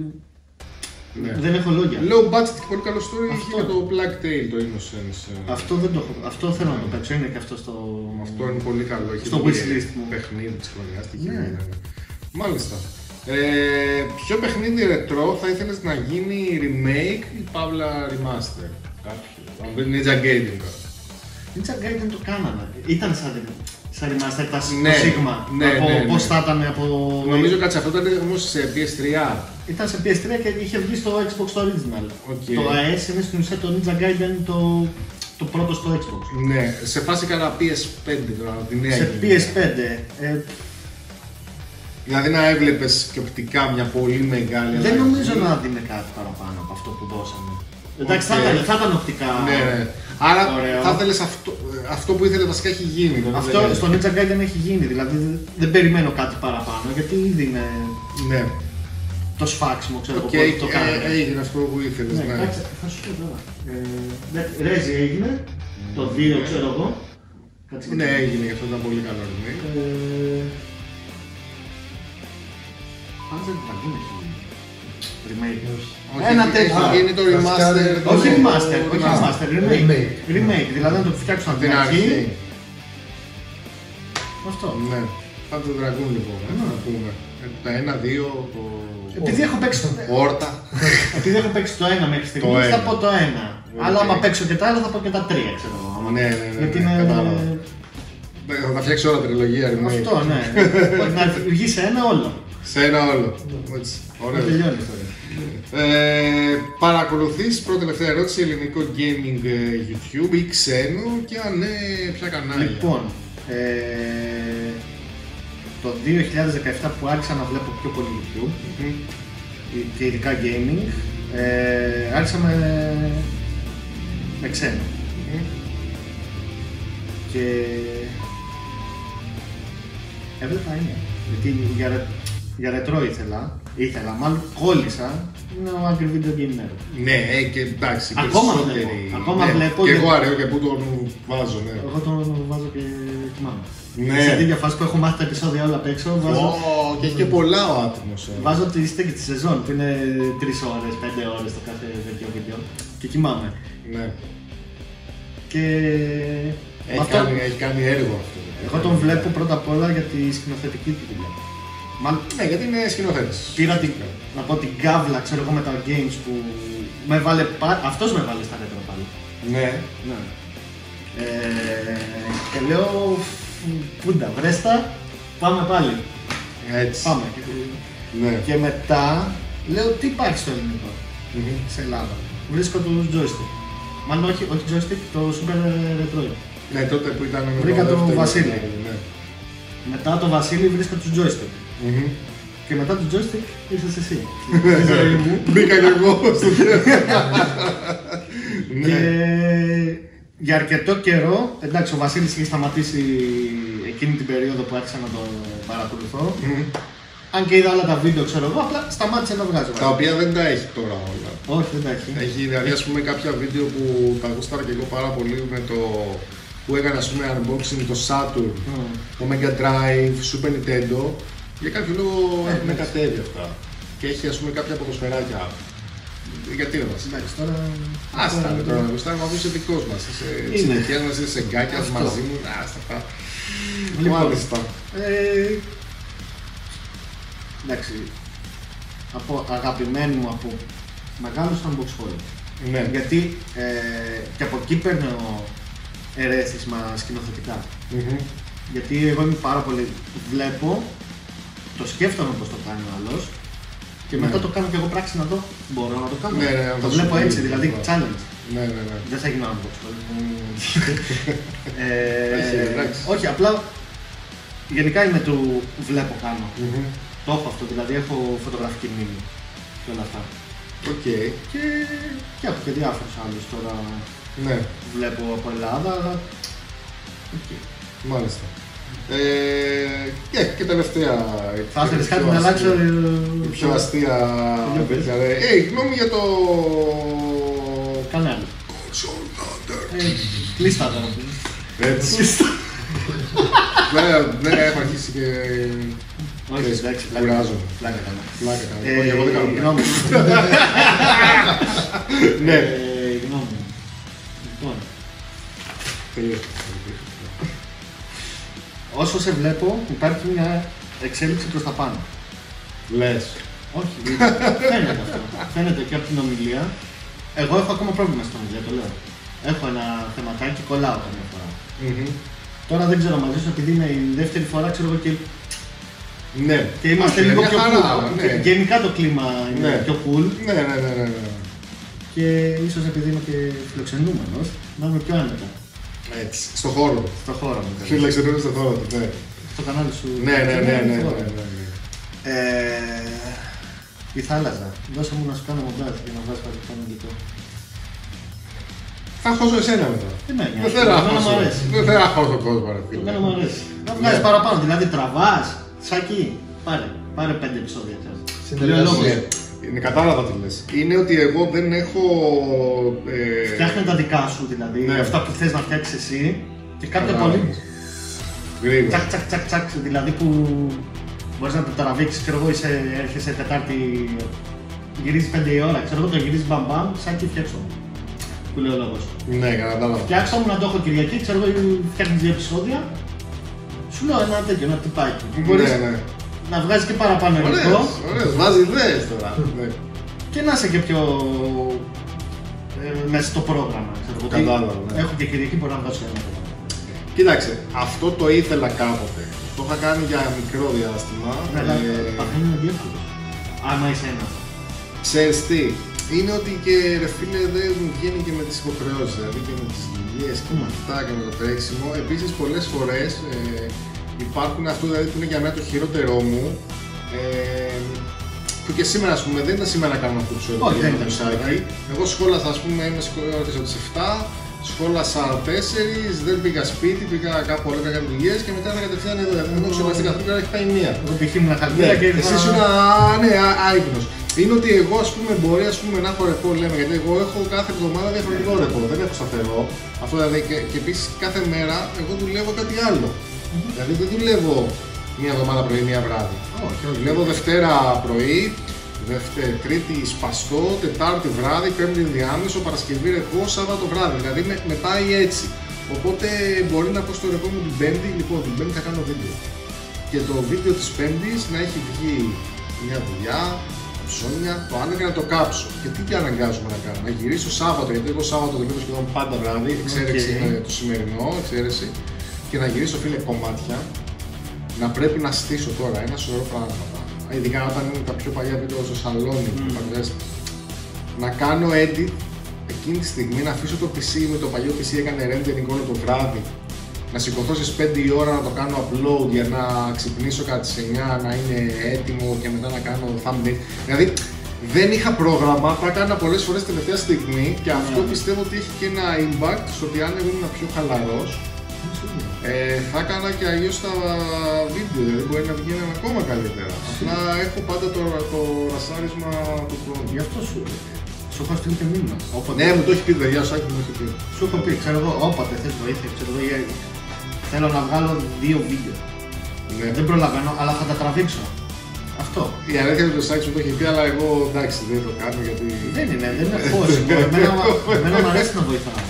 Ναι.
δεν έχω λόγια.
Low budget και πολύ καλό story είχε
Αυτό.
και το Black Tail, το Innocence. ε.
Αυτό δεν το έχω. Αυτό θέλω να το παίξω. Είναι και αυτό στο.
Αυτό είναι πολύ καλό. Έχει
Στο
βγει
wishlist μου.
Παιχνίδι της χρονιάς, τι
Ναι.
γίνει, ναι, ναι. Μάλιστα. Ε, ποιο παιχνίδι ρετρό θα ήθελες να γίνει remake ή παύλα remaster; Κάποιο. Αν δεν είναι Ninja Gaiden τώρα.
Ninja Gaiden το κάνανε. Ήταν σαν, σαν remaster τα
Ναι,
το Sigma.
ναι,
από
ναι, ναι.
πώς θα ήταν από.
Νομίζω κάτσε αυτό ήταν όμως σε PS3.
Ήταν σε PS3 και είχε βγει στο Xbox το original.
Οκ.
Το AS είναι στην ουσία το Ninja Gaiden το, το πρώτο στο Xbox.
Ναι, σε φάση κάνα PS5 τώρα, τη νέα
σε
γενιά.
PS5. Ε,
Δηλαδή να έβλεπες και οπτικά μια πολύ μεγάλη
δεν
αλλαγή.
νομίζω να δίνει κάτι παραπάνω από αυτό που δώσαμε. Εντάξει, θα,
Οκ.
ήταν, θα ήταν οπτικά.
Ναι, ναι. Άρα
Ωραίο.
θα ήθελες αυτό, αυτό που ήθελες βασικά έχει γίνει. δηλαδή
Αυτό
δεν-
στο Ninja Gaiden έχει γίνει, δηλαδή δεν- δεν περιμένω κάτι παραπάνω γιατί ήδη είναι
Ναι.
το σφάξιμο, ξέρω
Οκ,
εγώ, πώς το
ε,
κάνανε.
έγινε αυτό που ήθελες.
Ναι,
Ναι,
κάτσε, θα σου πω τώρα. Ε, ναι, Resi έγινε, το 2 ξέρω εγώ. Κάτσε
ναι, έγινε γι' αυτό ήταν πολύ καλό remake.
Ε, Panzer Dragoon έχει γίνει. Remake.
Όχι,
Ένα
έχει-
τέτοιο.
Έχει γίνει το
Βασικά,
remaster.
δεν-
το-
Όχι
Ναι.
remaster, όχι
remaster.
remaster, remake.
Remake.
Remake, δηλαδή να το φτιάξουν από
Από την αρχή.
Αυτό.
Ναι. Panzer Dragoon λοιπόν, ε, να πούμε. Ε, Τα ένα, δύο, το...
Επειδή έχω παίξει το
Orta.
Επειδή έχω παίξει το ένα μέχρι στιγμής,
Το
θα
ένα.
πω το ένα.
Οκ.
Αλλά άμα παίξω και τα άλλα, θα πω και τα τρία, ξέρω εγώ. άμα-
Ναι, ναι, ναι,
Γιατί
ναι,
είναι.
κατάλαβα. Ε, Θα τα φτιάξει όλα τριλογία remake.
Αυτό, ναι. να βγει σε ένα όλο.
Σε ένα όλο. Έτσι.
Να
Ωραίο.
τελειώνει αυτό.
Ε, παρακολουθείς πρώτη τελευταία ερώτηση ελληνικό gaming ε, YouTube ή ξένο και αν ναι, ποια κανάλια;
Λοιπόν, ε, το 2017 που άρχισα να βλέπω πιο πολύ YouTube
Μμμ.
και ειδικά gaming, ε, άρχισα με, με ξένο.
Μμμ.
Και έβλεπα είναι. Γιατί για, ρε- για ρετρό ήθελα, ήθελα, μάλλον κόλλησα, είναι ο Angry Video Game Nerd.
Ναι, ε, και εντάξει, οι
Ακόμα
περισσότεροι-
βλέπω, ακόμα
ναι,
βλέπω,
Και
δεν-
εγώ αραιό και πού τον βάζω, ναι.
Εγώ τον βάζω και κοιμάμαι.
Ναι.
Σε τέτοια φάση που έχω μάθει τα επεισόδια όλα απ' έξω, βάζω,
Ω, και έχει και πολλά ο άτιμος. ε.
βάζω τη στέκη της σεζόν που είναι 3 ώρες, 5 ώρες το κάθε τέτοιο βίντεο και κοιμάμαι.
Ναι.
Και
Έχει,
αυτό,
κάνει, έχει κάνει έργο αυτό.
εγώ τον βλέπω πρώτα απ' όλα για τη σκηνοθετική του δουλειά. Μάλλον
Ναι, γιατί είναι σκηνοθέτης.
πήρα την, να πω την κάβλα, ξέρω εγώ, με τα games που με βάλε πα... αυτός με βάλε στα retro πάλι.
Ναι.
Ναι. Ε, και λέω, πούντα, βρέστα, πάμε πάλι.
Έτσι.
Πάμε.
Ναι.
Και μετά λέω τι υπάρχει στο ελληνικό
Μμμ.
σε Ελλάδα; Βρίσκω το joystick. Μάλλον όχι, όχι joystick, το Super Retro.
Ναι, τότε που ήταν με
Βρήκα τον
δεύτερο-
Βασίλη.
Ναι.
Μετά το Βασίλη βρίσκω τους joystick.
Μμμ.
Και μετά το joystick ήρθες εσύ. Στη ζωή μου.
Μπήκα και εγώ στο
Και
Ναι.
για αρκετό καιρό, εντάξει, ο Βασίλης είχε σταματήσει εκείνη την περίοδο που άρχισα να το παρακολουθώ.
Μμμ.
Αν και είδα όλα τα βίντεο, ξέρω εγώ, απλά σταμάτησε να βγάζει.
Τα οποία δεν τα έχει τώρα όλα.
Όχι, δεν τα έχει.
Έχει δηλαδή ας πούμε κάποια βίντεο που τα γούσταρα και εγώ πάρα πολύ με το που έκανε ας πούμε unboxing το Saturn,
Μμ.
το Mega Drive, Super Nintendo. Για κάποιο λόγο
Ε,
έχουν
εντάξει.
κατέβει αυτά. Και έχει ας πούμε κάποια ποδοσφαιράκια. Γιατί ρε μας.
Εντάξει, τώρα.
Άστα με τώρα, Γουστάβο, αφού είσαι δικός μας. Είσαι της
Είναι.
ηλικίας μας, είσαι γκάκιας
Αυτό.
μαζί μου. Άστα τα.
Λοιπόν,
Μάλιστα.
Ε, εντάξει. Από αγαπημένη μου από μεγάλο ήταν box horror.
Ναι.
Γιατί ε, και από εκεί παίρνω ερέθισμα σκηνοθετικά.
Μμμ.
Γιατί εγώ είμαι πάρα πολύ. Βλέπω, το σκέφτομαι πώ το κάνει ο άλλο και μετά
Ναι.
το κάνω και εγώ πράξη να δω. Μπορώ να το κάνω.
Ναι, ναι,
το
θα
βλέπω
σου πει,
έτσι, δηλαδή
ναι.
challenge.
Ναι, ναι, ναι.
Δεν θα γίνω ένα box horror.
Όχι,
ε,
εντάξει.
όχι, απλά γενικά είμαι του βλέπω κάνω.
Μμμ.
Το έχω αυτό, δηλαδή έχω φωτογραφική μνήμη και όλα αυτά.
Οκ.
Και, και έχω και διάφορους άλλους τώρα
Ναι,
που βλέπω από Ελλάδα, αλλά. οκ.
μάλιστα. Ε, και, και τελευταία.
Θα ήθελες κάτι
πιο
να αλλάξω.
αστεία-
ε,
η πιο αστεία.
Για πες.
τέτοια, ρε. Ε, γνώμη για το.
Κανάλι.
Console Hunter.
Ε, Κλείστα τώρα.
Έτσι. Ναι, ναι, έχω αρχίσει και.
Όχι,
Ξέρεις,
εντάξει, πλάκα.
κουράζομαι.
Πλάκα κάνω.
Πλάκα κάνω.
Ε,
Όχι, εγώ δεν κάνω πλάκα.
γνώμη.
Ναι.
Ε, Γνώμη. Λοιπόν,
Τελείωσε.
Όσο σε βλέπω, υπάρχει μια εξέλιξη προς τα πάνω.
Λες.
Όχι, φαίνεται αυτό. Φαίνεται και από την ομιλία. Εγώ έχω ακόμα πρόβλημα στην ομιλία, το λέω. Έχω ένα θεματάκι και κολλάω καμιά φορά.
Μμμ.
Τώρα δεν ξέρω μαζί σου, επειδή είναι η δεύτερη φορά, ξέρω εγώ και,
Ναι.
και είμαστε
Όχι,
λίγο
μια
πιο
χαρά,
cool.
ναι.
Και Γενικά το κλίμα είναι
Ναι.
πιο cool
Ναι, ναι, ναι, ναι, ναι.
και ίσως επειδή είμαι και φιλοξενούμενος, να είμαι πιο άνετα
Έτσι. Στο χώρο.
στο χώρο μου. δηλαδή.
Φίλε, ξενέρω στο χώρο του, ναι.
Στο κανάλι σου.
Ναι, ναι, ναι, ναι,
στο
ναι,
χώρο.
ναι, ναι.
Ε, η θάλασσα. Δώσε μου να σου κάνω μοντάζ για να βγάλεις κάτι πάνω γλυκό.
Θα χώσω εσένα μετά.
Δεν με
Δεν
νοιάζει.
θέλω να
Εμένα μου
χώσω.
αρέσει.
Δεν θέλω να χώσω κόσμο, ρε φίλε.
Εμένα μου αρέσει. Να βγάζει
Ναι.
παραπάνω. Δηλαδή τραβάς, σακί. Πάρε. Πάρε πέντε επεισόδια. τώρα.
Συνεργασία.
Λέω λόγος.
Ναι. Είναι κατάλαβα τι λες. Είναι ότι εγώ δεν έχω... ε,
Φτιάχνε τα δικά σου δηλαδή.
Ναι.
Αυτά που θες να φτιάξεις εσύ. Και κάποια
Κατάλαβα.
πολύ.
Γρήγορα.
Τσακ, τσακ, τσακ, τσακ. Δηλαδή που μπορείς να το τραβήξεις. Ξέρω εγώ, είσαι, έρχεσαι Τετάρτη. Γυρίζεις 5 η ώρα. Ξέρω εγώ, το γυρίζεις μπαμ μπαμ. Σαν και φτιάξω. Που λέει ο λόγος.
Ναι, κατάλαβα.
Φτιάξω μου να το έχω Κυριακή. Ξέρω εγώ, φτιάχνεις δύο επεισόδια. Σου λέω ένα τέτοιο, ένα τυπάκι. Που μπορεί
Ναι, ναι.
Να βγάζει και παραπάνω
Ωραίες,
υλικό
ωραίες. Βάζει ιδέες τώρα. Ναι.
και να είσαι και πιο ε, μέσα στο πρόγραμμα. Ξέρω, εγώ, ότι
Κατάλαβα, ναι.
Έχω και Κυριακή, μπορώ να βγάζω ένα πρόγραμμα.
Κοίταξε, αυτό το ήθελα κάποτε. Το είχα κάνει για μικρό διάστημα.
Ναι, αλλά
Ε,
παθαίνει είναι διεύκολο. Άμα είσαι ένας.
Ξέρεις τι, είναι ότι και ρε φίλε δεν μου βγαίνει και με τις υποχρεώσεις, δηλαδή και με τις δουλειές και με αυτά και με το τρέξιμο. Επίσης πολλές φορές ε, υπάρχουν αυτό δηλαδή που είναι για μένα το χειρότερό μου. Ε, που και σήμερα, ας πούμε, δεν ήταν σήμερα να κάνω αυτό που σου
Όχι,
έλεγα
δεν
για το
ήταν
μουσάκι. Εγώ σχόλασα, ας πούμε, είμαι σχολιώτης από τις 7, σχόλασα 4, δεν πήγα σπίτι, πήγα κάπου όλα, έκανα δουλειές και μετά ήρθα κατευθείαν εδώ. Δηλαδή, δεν έχω ξεπεραστεί καθόλου, έχει πάει μία.
Εγώ π.χ. ήμουν
Ναι,
χαρτιά και
εσύ ήσουν ναι, α- άϊπνος. Είναι ότι εγώ ας πούμε μπορεί ας πούμε, να έχω ρεπό λέμε γιατί εγώ έχω κάθε εβδομάδα διαφορετικό ρεπό, δεν έχω σταθερό. Αυτό δηλαδή και, και επίσης κάθε μέρα εγώ δουλεύω κάτι άλλο. Δηλαδή δεν δουλεύω μία εβδομάδα πρωί, μία βράδυ.
Όχι, όχι.
Δουλεύω Δευτέρα πρωί, Δευτε, Τρίτη σπαστό, Τετάρτη βράδυ, Πέμπτη διάμεσο, Παρασκευή ρεπό, Σάββατο βράδυ. Δηλαδή με, με πάει έτσι. Οπότε μπορεί να πω στο ρεπό μου την Πέμπτη, λοιπόν την Πέμπτη θα κάνω βίντεο. Και το βίντεο της Πέμπτης να έχει βγει μια δουλειά, ψώνια, το άλλο και να το κάψω. Και τι και αναγκάζομαι να κάνω, να γυρίσω Σάββατο, γιατί εγώ Σάββατο δουλεύω σχεδόν πάντα βράδυ, εξαίρεση
Οκ.
είναι το σημερινό, εξαίρεση, και να γυρίσω φίλε κομμάτια, να πρέπει να στήσω τώρα ένα σωρό πράγματα. Ειδικά όταν είναι τα πιο παλιά βίντεο στο σαλόνι, mm. παλιές, να κάνω edit εκείνη τη στιγμή, να αφήσω το PC με το παλιό PC έκανε rendering όλο το βράδυ, να σηκωθώ στις 5 η ώρα να το κάνω upload για να ξυπνήσω κατά τις 9 να είναι έτοιμο και μετά να κάνω thumbnail. Δηλαδή δεν είχα πρόγραμμα, τα έκανα πολλές φορές τελευταία στιγμή και αυτό πιστεύω ότι έχει και ένα impact στο ότι αν εγώ ήμουν πιο χαλαρός ε, θα έκανα και αλλιώς τα βίντεο, δηλαδή μπορεί να βγαίνουν ακόμα καλύτερα. Απλά έχω πάντα το, το ρασάρισμα του χρόνου.
Γι' αυτό σου, σου έχω στείλει και μήνυμα. Όποτε,
Ναι, μου το έχει πει, παιδιά, Σάκη μου έχει πει.
Σου έχω πει, ξέρω εγώ, όποτε θες βοήθεια, ξέρω εγώ, ή- θέλω να βγάλω δύο βίντεο.
Ναι.
Δεν προλαβαίνω, αλλά θα τα τραβήξω. Αυτό.
Η αλήθεια είναι το Σάκης μου το έχει πει, αλλά εγώ εντάξει δεν το κάνω γιατί.
Δεν είναι, δεν είναι φόσιμο. εμένα, εμένα μου αρέσει να βοηθάω.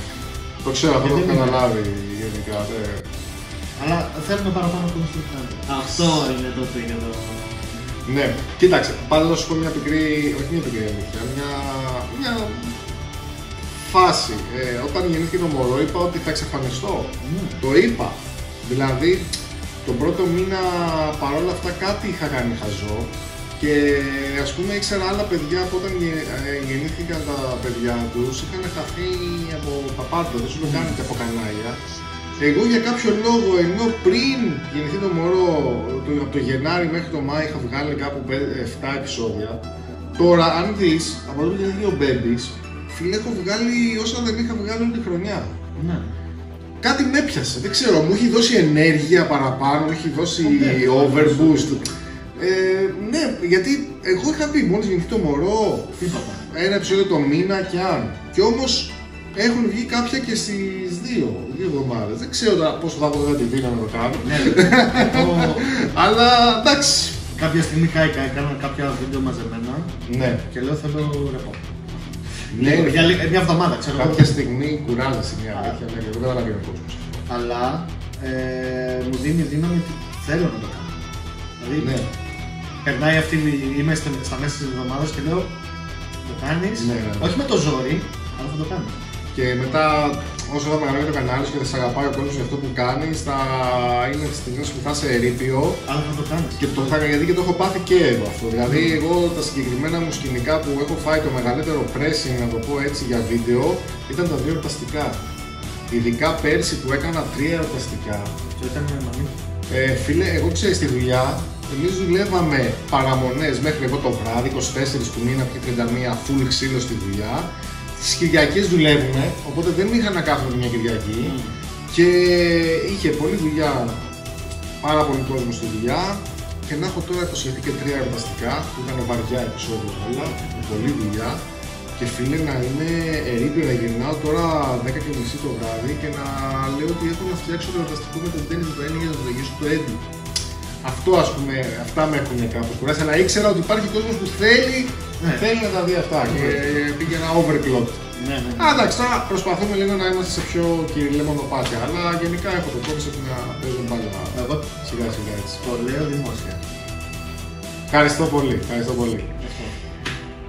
Το ξέρω, αυτό το
Γιατί
έχω
δεν είναι.
καταλάβει γενικά. ναι.
Αλλά θέλουμε παραπάνω από το Αυτό είναι το που είναι το.
Ναι, κοίταξε, πάλι θα σου πω μια πικρή, όχι μια πικρή αλήθεια, μια, μια φάση. Ε, όταν γεννήθηκε το μωρό είπα ότι θα εξαφανιστώ.
Mm.
Το είπα. Δηλαδή, τον πρώτο μήνα παρόλα αυτά κάτι είχα κάνει χαζό και ας πούμε ήξερα άλλα παιδιά που όταν ε, γεννήθηκαν τα παιδιά τους είχαν χαθεί από τα πάντα, δεν σου το καν ναι. και από κανάλια εγώ για κάποιο λόγο, ενώ πριν γεννηθεί το μωρό, το, από το Γενάρη μέχρι το Μάη είχα βγάλει κάπου 7 επεισόδια, τώρα αν δεις, από τότε που γεννήθηκε ο Babies, φίλε έχω βγάλει όσα δεν είχα βγάλει όλη τη χρονιά
Ναι.
κάτι με έπιασε. Δεν ξέρω, μου έχει δώσει ενέργεια παραπάνω, μου έχει δώσει
Ναι,
overboost. Ε, ναι, γιατί εγώ είχα πει μόλις γεννηθεί το μωρό,
Τίποτα.
ένα επεισόδιο το μήνα και αν. Και όμως έχουν βγει κάποια και στις δύο, δύο εβδομάδες. Δεν ξέρω τώρα πόσο θα έχω τη δύναμη να το κάνω.
Ναι, εγώ
Αλλά εντάξει.
κάποια στιγμή κάηκα, έκανα κάποια βίντεο μαζεμένα
Ναι.
και λέω θέλω ρεπό.
Ναι,
Για λί- μια εβδομάδα, ξέρω εγώ.
κάποια στιγμή κουράζεσαι μια αλήθεια, ναι, και δεν καταλαβαίνει ο κόσμος.
Αλλά ε, μου δίνει δύναμη ότι θέλω να το κάνω. Δηλαδή,
Ναι.
περνάει αυτή, η- είμαι στα, στα μέσα της εβδομάδας και λέω το κάνεις;
Ναι, ναι, ναι.
Όχι με το ζόρι, αλλά θα το κάνω.
Και μετά, όσο θα μεγαλώνει το κανάλι σου και θα σε αγαπάει ο κόσμος για αυτό που κάνεις, θα είναι τη στιγμή που θα είσαι ερήπιο.
Αλλά θα το κάνεις.
Και το θα γιατί και το έχω πάθει και εγώ αυτό. Δηλαδή, εγώ τα συγκεκριμένα μου σκηνικά που έχω φάει το μεγαλύτερο pressing, να το πω έτσι, για βίντεο, ήταν τα δύο εορταστικά. Ειδικά πέρσι που έκανα τρία εορταστικά.
Και ήταν μανί.
Ε, φίλε, εγώ ξέρεις στη δουλειά, εμείς δουλεύαμε παραμονές μέχρι εγώ το βράδυ, 24 του μήνα, και 31 full ξύλο στη δουλειά. Τις Κυριακές δουλεύουμε, οπότε δεν είχα να κάθομαι μια Κυριακή. Και είχε πολλή δουλειά, πάρα πολύ κόσμο στη δουλειά. Και να έχω τώρα υποσχεθεί και τρία εορταστικά που ήταν βαριά επεισόδια όλα, με πολλή δουλειά. Και φίλε να είναι ερήπιο να γυρνάω τώρα 10 και μισή το βράδυ και να λέω ότι έχω να φτιάξω το εορταστικό με τον Τέννη με το ένα για να το λογίσω το Έντι. Αυτό ας πούμε, αυτά με έχουν κάπως κουράσει, αλλά ήξερα ότι υπάρχει κόσμος που θέλει,
Ναι.
θέλει να τα δει αυτά και πήγαινα overclock.
Ναι, ναι.
Α, εντάξει, τώρα προσπαθούμε λίγο να είμαστε σε πιο κυριλέ μονοπάτια, αλλά γενικά έχω το concept να παίζουν μπάλα
Εγώ
σιγά σιγά έτσι.
το λέω δημόσια.
Ευχαριστώ πολύ, ευχαριστώ πολύ.
Αυτό.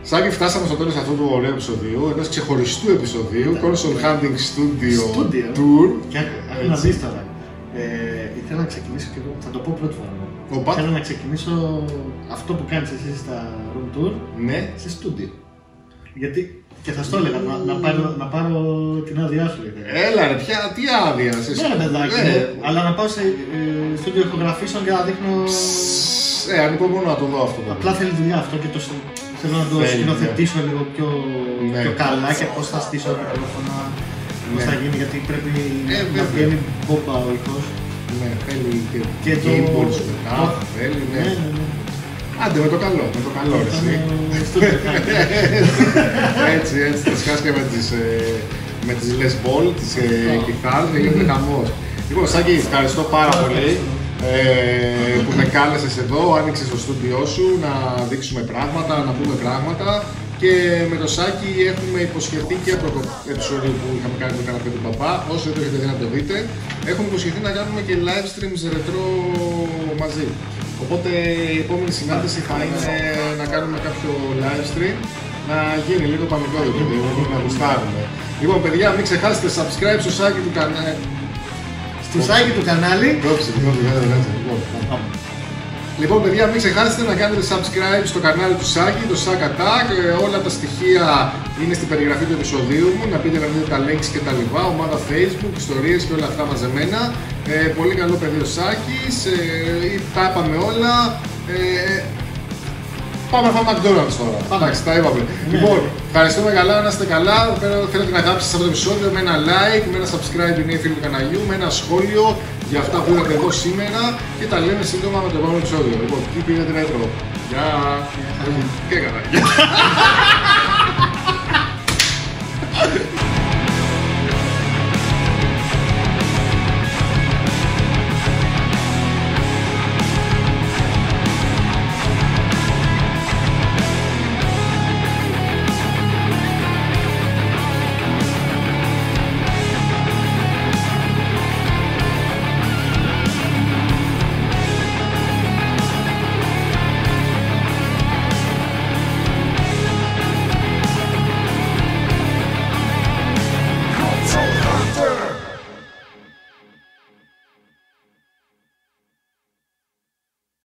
Σάκη, φτάσαμε στο τέλος αυτού του ωραίου επεισοδίου, ενός ξεχωριστού επεισοδίου, Console Hunting Studio
Studio.
Tour.
Και άκου άκου να δεις τώρα. Ε, ήθελα να ξεκινήσω και εγώ, θα το πω πρώτη φορά.
Οπα.
Θέλω να ξεκινήσω αυτό που κάνεις εσύ στα room tour
Ναι,
σε στούντιο. Γιατί, και θα στο έλεγα, να, να, πάρω, να πάρω την άδειά σου. λέει.
έλα ρε, πια, τι άδεια. σε
Ναι, ρε παιδάκι,
Ναι.
μου, αλλά να πάω σε ε, στούντιο ηχογραφήσεων για να δείχνω.
Ε, ανυπομονώ να το δω αυτό. το
Απλά θέλει δουλειά αυτό και το, συ- θέλω να το
Θέλει,
σκηνοθετήσω λίγο πιο,
Ναι.
πιο καλά και πώ θα στήσω τα μικρόφωνα, πώ
Ναι.
θα γίνει, γιατί πρέπει
Ε,
να
βέβαια.
βγαίνει μπόμπα ο ήχος.
Ναι, θέλει και,
Και το-
gimbals μετά,
το-
θέλει, ναι.
Ναι, ναι, ναι.
Άντε με το καλό, με το καλό ρε, εσύ.
Ήταν στούντιο κάνει.
έτσι, έτσι, θα σκάσει και με τις, ε, με τις Les Paul, τις ε, κιθάρες και γίνεται χαμός. Λοιπόν, Σάκη, ευχαριστώ πάρα πολύ ε, που με κάλεσες εδώ, άνοιξες το στούντιό σου να δείξουμε πράγματα, να πούμε πράγματα και με το Σάκη έχουμε υποσχεθεί και από το επεισόδιο που είχαμε κάνει με το καναπέ του παπά, όσοι δεν το έχετε δει να το δείτε, έχουμε υποσχεθεί να κάνουμε και live streams ρετρό μαζί. Οπότε η επόμενη συνάντηση θα είναι να κάνουμε κάποιο live stream να γίνει λίγο πανικό το παιδί, να γουστάρουμε. Λοιπόν, παιδιά, μην ξεχάσετε subscribe στο site του κανάλι.
Στο site του κανάλι.
Κόψε, κόψε, κάτσε, κάτσε. Λοιπόν,
Πάμε.
Λοιπόν, παιδιά, μην ξεχάσετε να κάνετε subscribe στο κανάλι του Σάκη, το Sack Attack. Ε, Όλα τα στοιχεία είναι στην περιγραφή του επεισοδίου μου. Να μπείτε να δείτε τα links και τα λοιπά. Ομάδα Facebook, ιστορίες και όλα αυτά μαζεμένα. Ε, πολύ καλό παιδί ο Σάκης. Ε, τα είπαμε όλα. Ε, Πάμε να φάμε McDonald's τώρα. Εντάξει, τα είπαμε. Λοιπόν, ευχαριστούμε καλά, να είστε καλά. Θέλω θέλω την αγάπη σας σε αυτό το επεισόδιο με ένα like, με ένα subscribe οι νέοι φίλοι του καναλιού, με ένα σχόλιο για αυτά που είδατε εδώ σήμερα και τα λέμε σύντομα με το επόμενο επεισόδιο. Λοιπόν, τι πήγε να έτρωγω. Γεια! Τι.